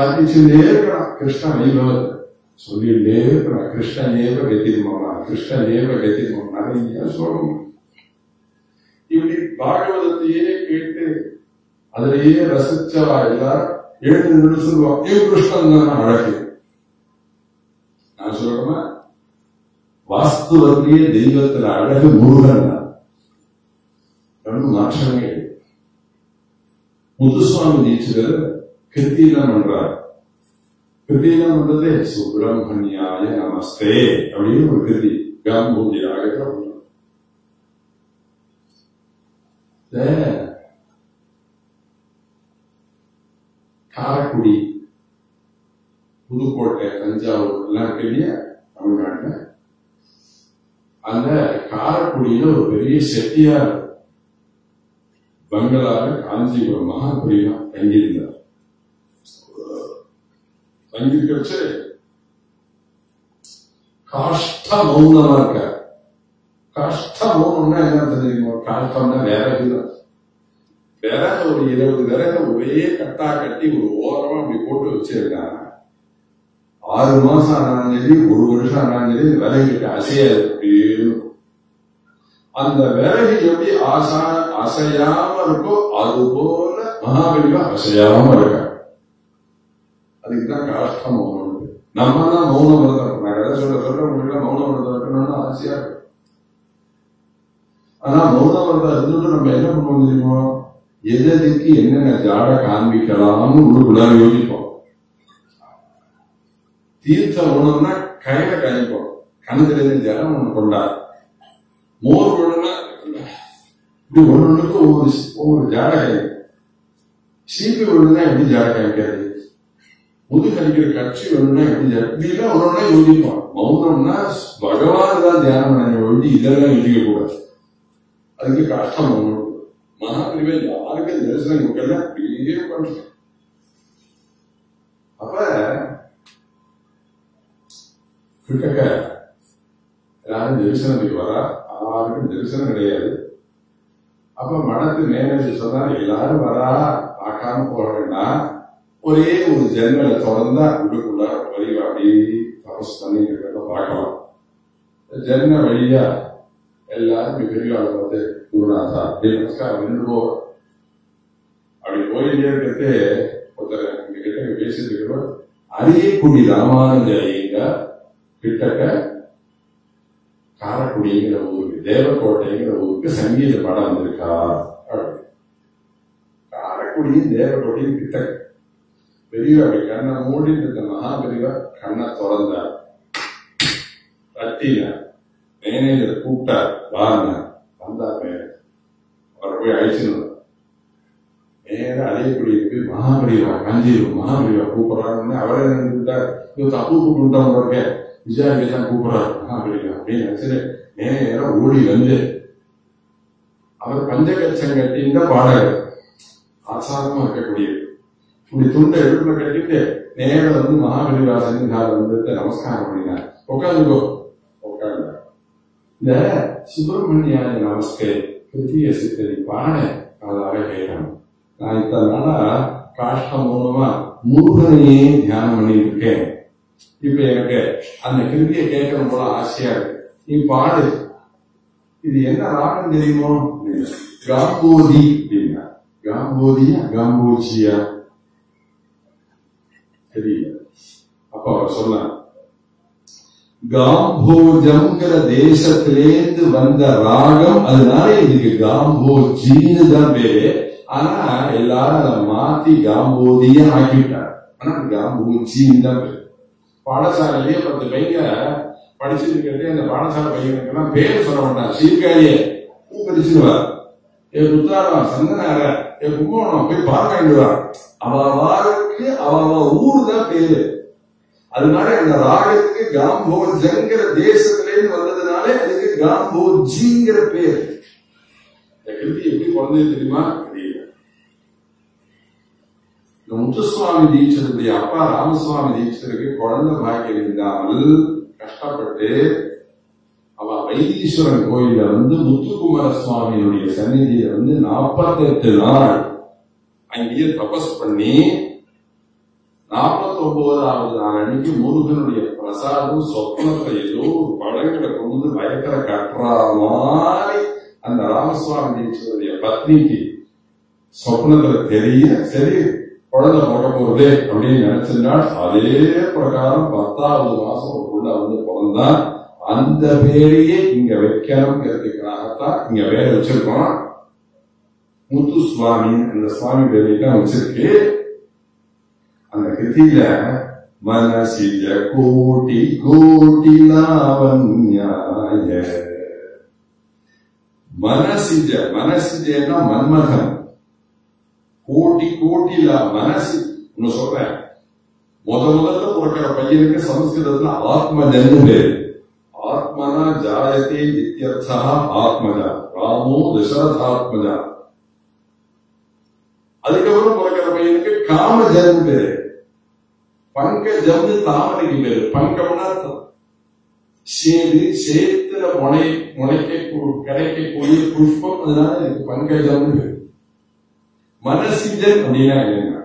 வர்ணிச்சுட்டே இருக்கலாம் கிருஷ்ண வைபவத்தை சொல்லிட்டே இருக்கலாம் கிருஷ்ண ஏவ கத்திருமாமா கிருஷ்ண நிறைய சொல்லணும்? இப்படி பாகவதத்தையே கேட்டு அதிலேயே ரசிச்சவா எல்லாம் எழுந்து நின்று சொல்லுவான் ஏ கிருஷ்ணன் தான் அழகு. நான் சொல்றேன் வாஸ்துவத்திலேயே தெய்வத்துல அழகு முருகன் தான். ஒன்றும் மாற்றமே முத்துசுவாமி தீட்சிதர் கிருத்தீனம் பண்றார் கிருத்தீனம் பண்றதே சுப்பிரமணியாய நமஸ்தே அப்படின்னு ஒரு கிருதி காம்பூஜியாக காரக்குடி புதுக்கோட்டை தஞ்சாவூர் எல்லாம் இருக்கு இல்லையா? தமிழ்நாட்டுல. அந்த காரக்குடியில ஒரு பெரிய செட்டியார் பங்களாவில் காஞ்சிபுரம் மகாபுரியா தங்கியிருந்தார். தங்கியிருக்கச்சு காஷ்ட மௌனமா இருக்க காஷ்ட மௌனம்னா என்ன தெரியுமா? காஷ்டம்னா விறகு தான் விறகு ஒரு இருபது விறகு ஒரே கட்டா கட்டி ஒரு ஓரமா அப்படி போட்டு வச்சிருக்காங்க ஆறு மாசம் ஆனாலும் சரி ஒரு வருஷம் ஆனாலும் சரி விறகுக்கு அசையாது. அப்படியே அந்த விறகு எப்படி ஆசா அசையாம இருக்கோ அது போல மகாபலிவா அசையாம இருக்க அதுக்குதான் காஷ்டம் மௌனம். நம்ம தான் மௌனம் விரதம் நான் எதை சொல்ல சொல்ற உங்களுக்கு மௌன விரதம் இருக்கணும்னு ஆசையா இருக்கும். ஆனா மௌன விரதம் இருந்துட்டு நம்ம என்ன பண்ணுவோம் தெரியுமோ? எதற்கு என்னென்ன ஜாட காண்பிக்கலாம்னு உள்ளுக்குள்ள யோசிப்போம். தீர்த்த உணவுனா கையில காய்ப்போம் கணத்துல இருந்து ஜலம் ஒண்ணு கொண்டா. மோர் ஒண்ணுனா இப்படி ஒண்ணுக்கு ஒவ்வொரு ஒவ்வொரு ஜாட காய்க்கும். சீப்பி ஒண்ணுனா எப்படி ஜாட காய்க்காது முதுகடிக்கிற கட்சி ஒண்ணுனா எப்படி ஜாட இப்படிலாம் ஒன்னொன்னா யோசிப்போம் மௌனம்னா பகவான் தான் தியானம் பண்ண ஒழி இதெல்லாம் யோசிக்க கூடாது அதுக்கு கஷ்டம் மௌனம் மகாபிரிவை யாருக்கு தரிசனம் கொடுக்கல அப்படியே பண்றோம் அப்ப கிட்டக்க யாரும் தரிசனத்துக்கு வரா யாருக்கும் தரிசனம் கிடையாது அப்ப மடத்து மேனேஜர் சொன்னா எல்லாரும் வரா பார்க்காம போறேன்னா ஒரே ஒரு ஜன்னலை திறந்தா உள்ளுக்குள்ள வழிவா அப்படியே தபஸ் பண்ணி இருக்கிறத பார்க்கலாம். ஜன்ன வழியா எல்லாரும் பெரியவாளை வந்து குருநாதா அப்படி நமஸ்காரம் நின்று போ அப்படி போயிட்டே இருக்கிறது ஒருத்தர் கிட்ட பேசிட்டு இருக்கிறோம் அரியக்குடி ராமானுஜ ஐயங்கார் கிட்டக்க காரக்குடிங்கிற ஊருக்கு தேவக்கோட்டைங்கிற ஊருக்கு சங்கீத படம் வந்திருக்கா. அப்படி. காரக்குடியும் தேவக்கோட்டையும் கிட்டக்க பெரியவா அப்படி கண்ணை மூடிட்டு இருந்த மகாபெரிவா கண்ணை திறந்தார். தட்டினார் மேனேஜர் கூப்பிட்டார் வாங்க. வந்தா பேர் அவரை போய் அழிச்சிருந்தார் நேரம் அழியக்கூடியது மகாபெரியவா காஞ்சிபுரம் மகாபெரியவா கூப்பிடுறாங்கன்னு அவரே நினைச்சுட்டார் இது தப்பு கூப்பிட்டு இருக்க. விஜயாபி தான் கூப்பிடுறாரு மகாபெரியவா அப்படின்னு நினைச்சு நேரம் ஓடி வந்து அவர் பஞ்சகச்சம் கட்டின்ற பாடகர். ஆசாரமா இருக்கக்கூடியது இப்படி துண்டை எடுப்புல கட்டிட்டு நேரம் வந்து மகாபலிவா சன்னிதானம் நமஸ்காரம் பண்ணினார். உட்காந்துக்கோ உட்காந்து இந்த சுப்பிரமணியாய நமஸ்கே கிருத்திய சித்தரி பானை அதாக கேட்கணும் நான் இத்தனை நாளா காஷ்டம் மூலமா முருகனையே தியானம் பண்ணிட்டு இருக்கேன் இப்ப எனக்கு அந்த கிருதியை கேட்கணும் போல ஆசையா இருக்கு. நீ பாடு. இது என்ன ராகம் தெரியுமோ? காம்போதி அப்படின்னா. காம்போதியா? காம்போஜியா தெரியல அப்ப அவர் சொன்னார் காம்போஜம்ங்கிற தேசத்திலேந்து வந்த ராகம் அதனால இதுக்கு காம்போஜின்னு தான் பேரு ஆனா எல்லாரும் அதை மாத்தி காம்போதியா ஆக்கிவிட்டார் ஆனா காம்போஜின்னு தான் பேரு பாடசாலையிலேயே பத்து பையங்க படிச்சிருக்கிறது இருக்கிறதே அந்த பாடசாலை பையனுக்கெல்லாம் பேர் சொல்ல மாட்டான் சீர்காழியே பூ பறிச்சுடுவார் ஏ புத்தாரம் கும்பகோணம் போய் பார்க்க அவ வாருக்கு அவ ஊர் ஊரு தான் பேரு. அதனால அந்த ராகத்துக்கு காம்போஜங்கிற தேசத்திலேருந்து வந்ததுனால அதுக்கு காம்போஜிங்கிற பேர். இந்த கிருதி எப்படி குழந்தை தெரியுமா? தெரியல. இந்த முத்துசுவாமி தீட்சனுடைய அப்பா ராமசுவாமி தீட்சனுக்கு குழந்தை பாக்கியம் இல்லாமல் கஷ்டப்பட்டு அவ வைத்தீஸ்வரன் கோயில வந்து முத்துக்குமார சுவாமியுடைய சந்நிதியில வந்து நாற்பத்தெட்டு நாள் அங்கேயே தபஸ் பண்ணி நாற்பத்தி ஒன்பதாவது நாள் அன்னைக்கு முருகனுடைய பிரசாதம் சொப்னத்தை ஏதோ ஒரு பழங்களை கொண்டு பயக்கர பயக்கரை மாதிரி அந்த ராமசுவாமி தீட்சிதருடைய பத்னிக்கு சொப்னத்துல தெரிய சரி குழந்தை போக போகுது அப்படின்னு நினைச்சிருந்தால் அதே பிரகாரம் பத்தாவது மாசம் ஒரு புள்ள வந்து பிறந்தான். அந்த பேரையே இங்க வைக்கணுங்கிறதுக்காகத்தான் இங்க பேரை வச்சிருக்கோம். முத்து சுவாமி அந்த சுவாமி பேரை தான் வச்சிருக்கு. அந்த கிருதியில மனசில கோட்டி கோட்டி லாவண்யாய மனசிஜ மனசிஜன்னா மன்மதன். கோட்டி கோட்டி லா மனசு. ஒன்னு சொல்றேன். முத முதல்ல பிறக்கிற பையனுக்கு சமஸ்கிருதத்துல ஆத்மஜன்னு பேரு. ஆத்மனா ஜாயதே இத்தியர்த்தா ஆத்மஜா ராமோ தசரதாத்மஜா அதுக்கப்புறம் பிறக்கிற பையனுக்கு காமஜன் பேரு பங்கஜம்னு தாமரைக்கு பேரு. பங்கம்னா சேது சேத்துல முனை முனைக்க கிடைக்கக்கூடிய புஷ்பம் அதனால எனக்கு பங்கஜம்னு பேரு. மனசிஜன் அப்படின்னா என்னங்க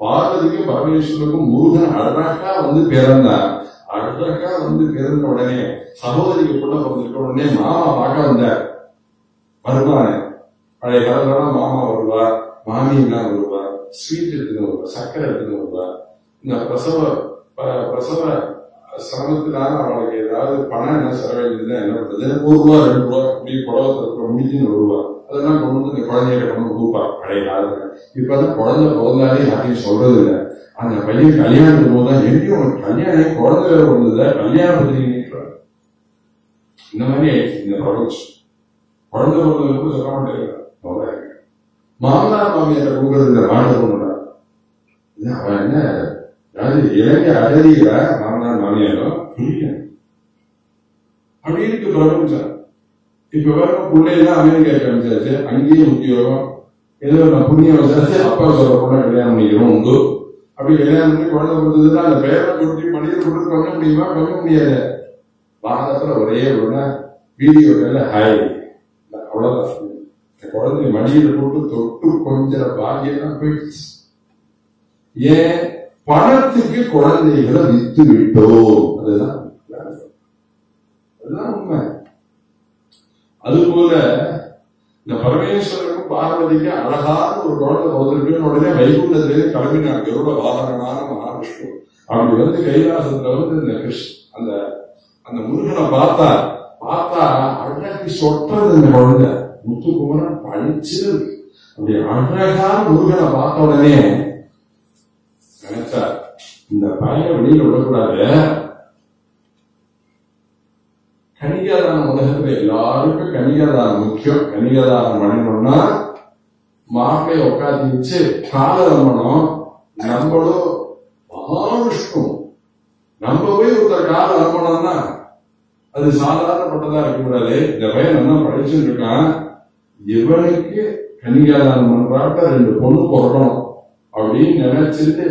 பார்வதிக்கும் பரமேஸ்வருக்கும் முருகன் அழகா வந்து பிறந்தார். அழகா வந்து பிறந்த உடனே சகோதரிக்கு புள்ள பிறந்திருக்க உடனே மாமா பார்க்க வந்தார். வருவானே பழைய காலத்துல மாமா வருவா மாமி எல்லாம் வருவா ஸ்வீட் எடுத்துன்னு வருவா சக்கரை எடுத்துன்னு வருவா இந்த பிரசவ ப- பிரசவ சிரமத்தினால அவளுக்கு ஏதாவது பணம் என்ன செலவழிந்ததுன்னா என்ன பண்றது? ஒரு ரூபா ரெண்டு ரூபா அப்படி புடவை தரப்புற முடிஞ்சுன்னு ஒரு ரூபா. அதெல்லாம் கொண்டு வந்து இந்த குழந்தைய கொண்டு கூப்பா பழைய காலத்துல. இப்பதான் குழந்தை பிறந்தாலே யாரையும் சொல்றது இல்லை அந்த பையன் கல்யாணத்துக்கு போதுதான் எங்கேயும் ஒரு கல்யாணம் குழந்தை வேற கல்யாணம் கல்யாண இந்த மாதிரி இந்த தொடர்ச்சி. குழந்தை பிறந்தவங்களுக்கு சொல்ல மாட்டேங்கிறான் மாமனார் மாமியார் கூப்பிடுறது இந்த மாட்டு பொண்ணுடா அவன் என்ன அதாவது இளைஞ அகதியில மாமனார் மாமியாரும் புரியல அப்படி இருக்கு இப்ப வர பிள்ளைலாம் அமெரிக்கா கிடைச்சாச்சு அங்கேயும் உத்தியோகம். ஏதோ நான் புண்ணியம் வச்சாச்சு அப்பா சொல்ல போனா கல்யாணம் பண்ணிக்கிறோம் உண்டு. அப்படி கல்யாணம் பண்ணி குழந்தை கொடுத்ததுன்னா அந்த பேரை கொடுத்து மனிதர் கொடுத்து பண்ண முடியுமா? பண்ண முடியாது. வாகனத்துல ஒரே ஒண்ணு வீடியோக்கள்ல ஹாய் அவ்வளவுதான். இந்த குழந்தை மடியில போட்டு தொட்டு கொஞ்சம் பாக்கியம் போயிடுச்சு. ஏன்? பணத்துக்கு குழந்தைகளை வித்து விட்டோம். அதுதான் அதுதான் உண்மை. அதுபோல இந்த பரமேஸ்வரன் பார்வதிக்கு அழகான ஒரு குழந்தை பிறந்திருக்குன்னு உடனே வைகுண்டத்திலே கிளம்பினார் கருட வாகனமான மகாவிஷ்ணு. அப்படி வந்து கைலாசத்துல வந்து இந்த கிருஷ்ண அந்த அந்த முருகனை பார்த்தா பார்த்தா அழகு சொட்டது இந்த குழந்தை. முத்துக்குமரன் பழிச்சு அப்படி அழகா முருகனை பார்த்த உடனே நினைச்சா இந்த பையன் வெளியில விடக்கூடாது. கணிகாதானம் உலகத்துல எல்லாருக்கும் கணிகாதானம் முக்கியம். கணிகாதானம் பண்ணணும்னா மாப்பிளைய உட்காந்து வச்சு காலரமணம் நம்மளும் மகாவிஷ்ணும் நம்ம போய் ஒருத்தர் காலரமணம்னா அது சாதாரணப்பட்டதா இருக்கக்கூடாது இந்த பையன் என்ன படிச்சுட்டு இருக்கான் இவனுக்கு கன்னிகாதானம் பண்றாட்ட ரெண்டு பொண்ணு பிறக்கணும் அப்படின்னு நினைச்சிட்டு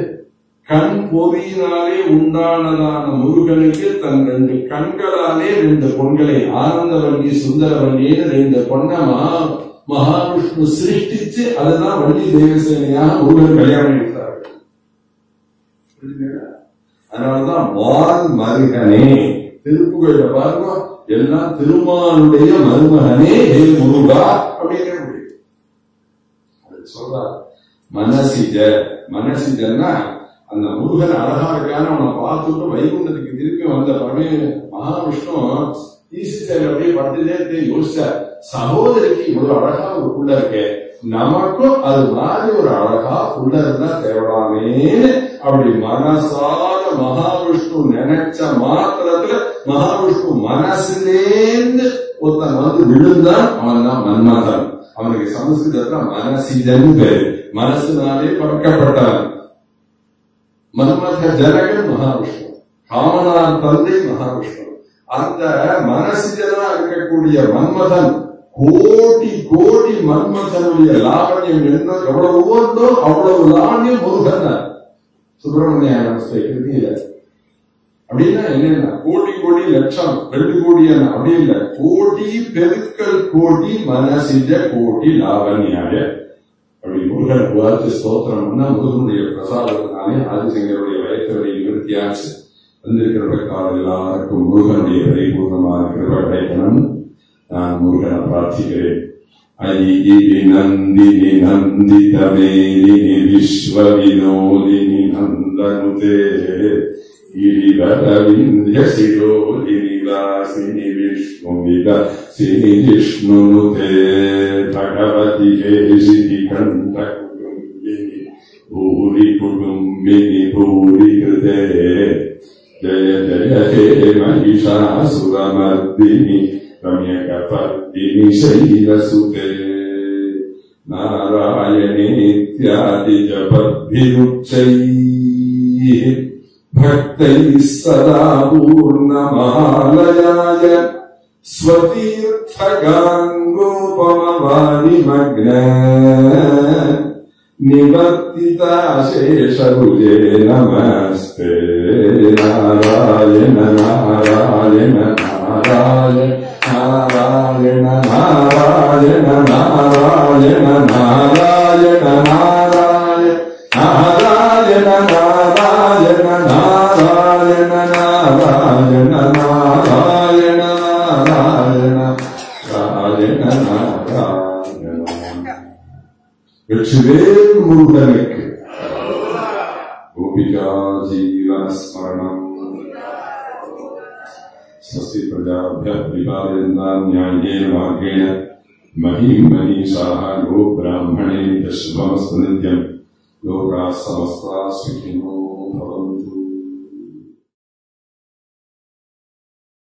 கண் பொறியினாலே உண்டானதான முருகனுக்கு தன் ரெண்டு கண்களாலே ரெண்டு பொண்களை ஆனந்தவல்லி சுந்தரவல்லின்னு ரெண்டு பொண்ணமா மகாவிஷ்ணு சிருஷ்டிச்சு அதுதான் வள்ளி தேவசேனையாக முருகன் கல்யாணம் எடுத்தார்கள் அதனாலதான் வால் மருகனே. திருப்புகழ பாருங்க எல்லாம் திருமாலுடைய மருமகனே ஹே முருகா அப்படிங்கிற சொல்றார். மனசிஜ மனசிஜன்னா அந்த முருகன் அழகா இருக்கான்னு அவனை பார்த்துட்டு வைகுண்டத்துக்கு திருப்பி வந்த உடனே மகாவிஷ்ணு ஈசி அப்படியே படுத்துட்டே யோசிச்சார் சகோதரிக்கு இவ்வளவு அழகா ஒரு புள்ள இருக்கு நமக்கும் அது மாதிரி ஒரு அழகா புள்ள இருந்தா தேவலாமேன்னு அப்படி மனசால மகாவிஷ்ணு நினைச்ச மாத்திரத்துல மகாவிஷ்ணு மனசுலேந்து ஒருத்தன் வந்து விழுந்தான். அவன் தான் மன்மதன். அவனுக்கு சமஸ்கிருதத்துல மனசிதன் பேரு. மனசுனாலே பறக்கப்பட்டான் மன்மத ஜனகன் மகாவிஷ்ணு காமனார் தந்தை மகாவிஷ்ணு. அந்த மனசிதனா இருக்கக்கூடிய மன்மதன் கோடி கோடி மன்மதனுடைய லாவண்யம் என்ன எவ்வளவு உயர்ந்தோ அவ்வளவு லாவண்யம் முருகன் சுப்பிரமணிய கிருதியில அப்படின்னா என்னன்னா? கோடி கோடி லட்சம் ரெண்டு கோடி அப்படி இல்லை. கோடி பெருக்கல் கோடி மனசிஜ கோடி லாவண்யாய உங்கள் புகழ்ச்சி ஸ்தோத்திரம்னா முருகனுடைய பிரசாதத்தினாலே ஆதிசங்கருடைய வயத்தினுடைய நிவர்த்தியாச்சு. வந்திருக்கிறவர்கள் எல்லாருக்கும் முருகனுடைய பரிபூர்ணமாக கிருபடைக்கணும் நான் முருகனை பிரார்த்திக்கிறேன். ஐகிரி நந்தினி நந்திதமேதினி விஸ்வவினோதினி நந்தனுதே. गिरिवरविन्द्यसितो गिरिवासिनि विष्णुमिव सिनि विष्णुनुते भगवति केशिति कण्ठकुटुम्बिनि भूरि कुटुम्बिनि भूरि कृते जय जय हे महिषासुरमर्दिनि रम्यकपर्दिनि शैलसुते नारायणेत्यादिजपद्भिरुच्चैः भक्तैः सदा पूर्णमालयाय स्वतीर्थगाङ्गोपमवारिमग्न निवर्तिताशेषभुजे नमस्ते। नारायण नारायण नारायण नारायण नारायण नारायण नारायण नारायण नारायण नारायण श्रीमुरुगनिक् गोपिका जीवनस्मरणम् मार्गेण महीं मनीषाः गोब्राह्मणे यशुभमस्तु नित्यम्। लोकाः सुखिनो भवन्तु।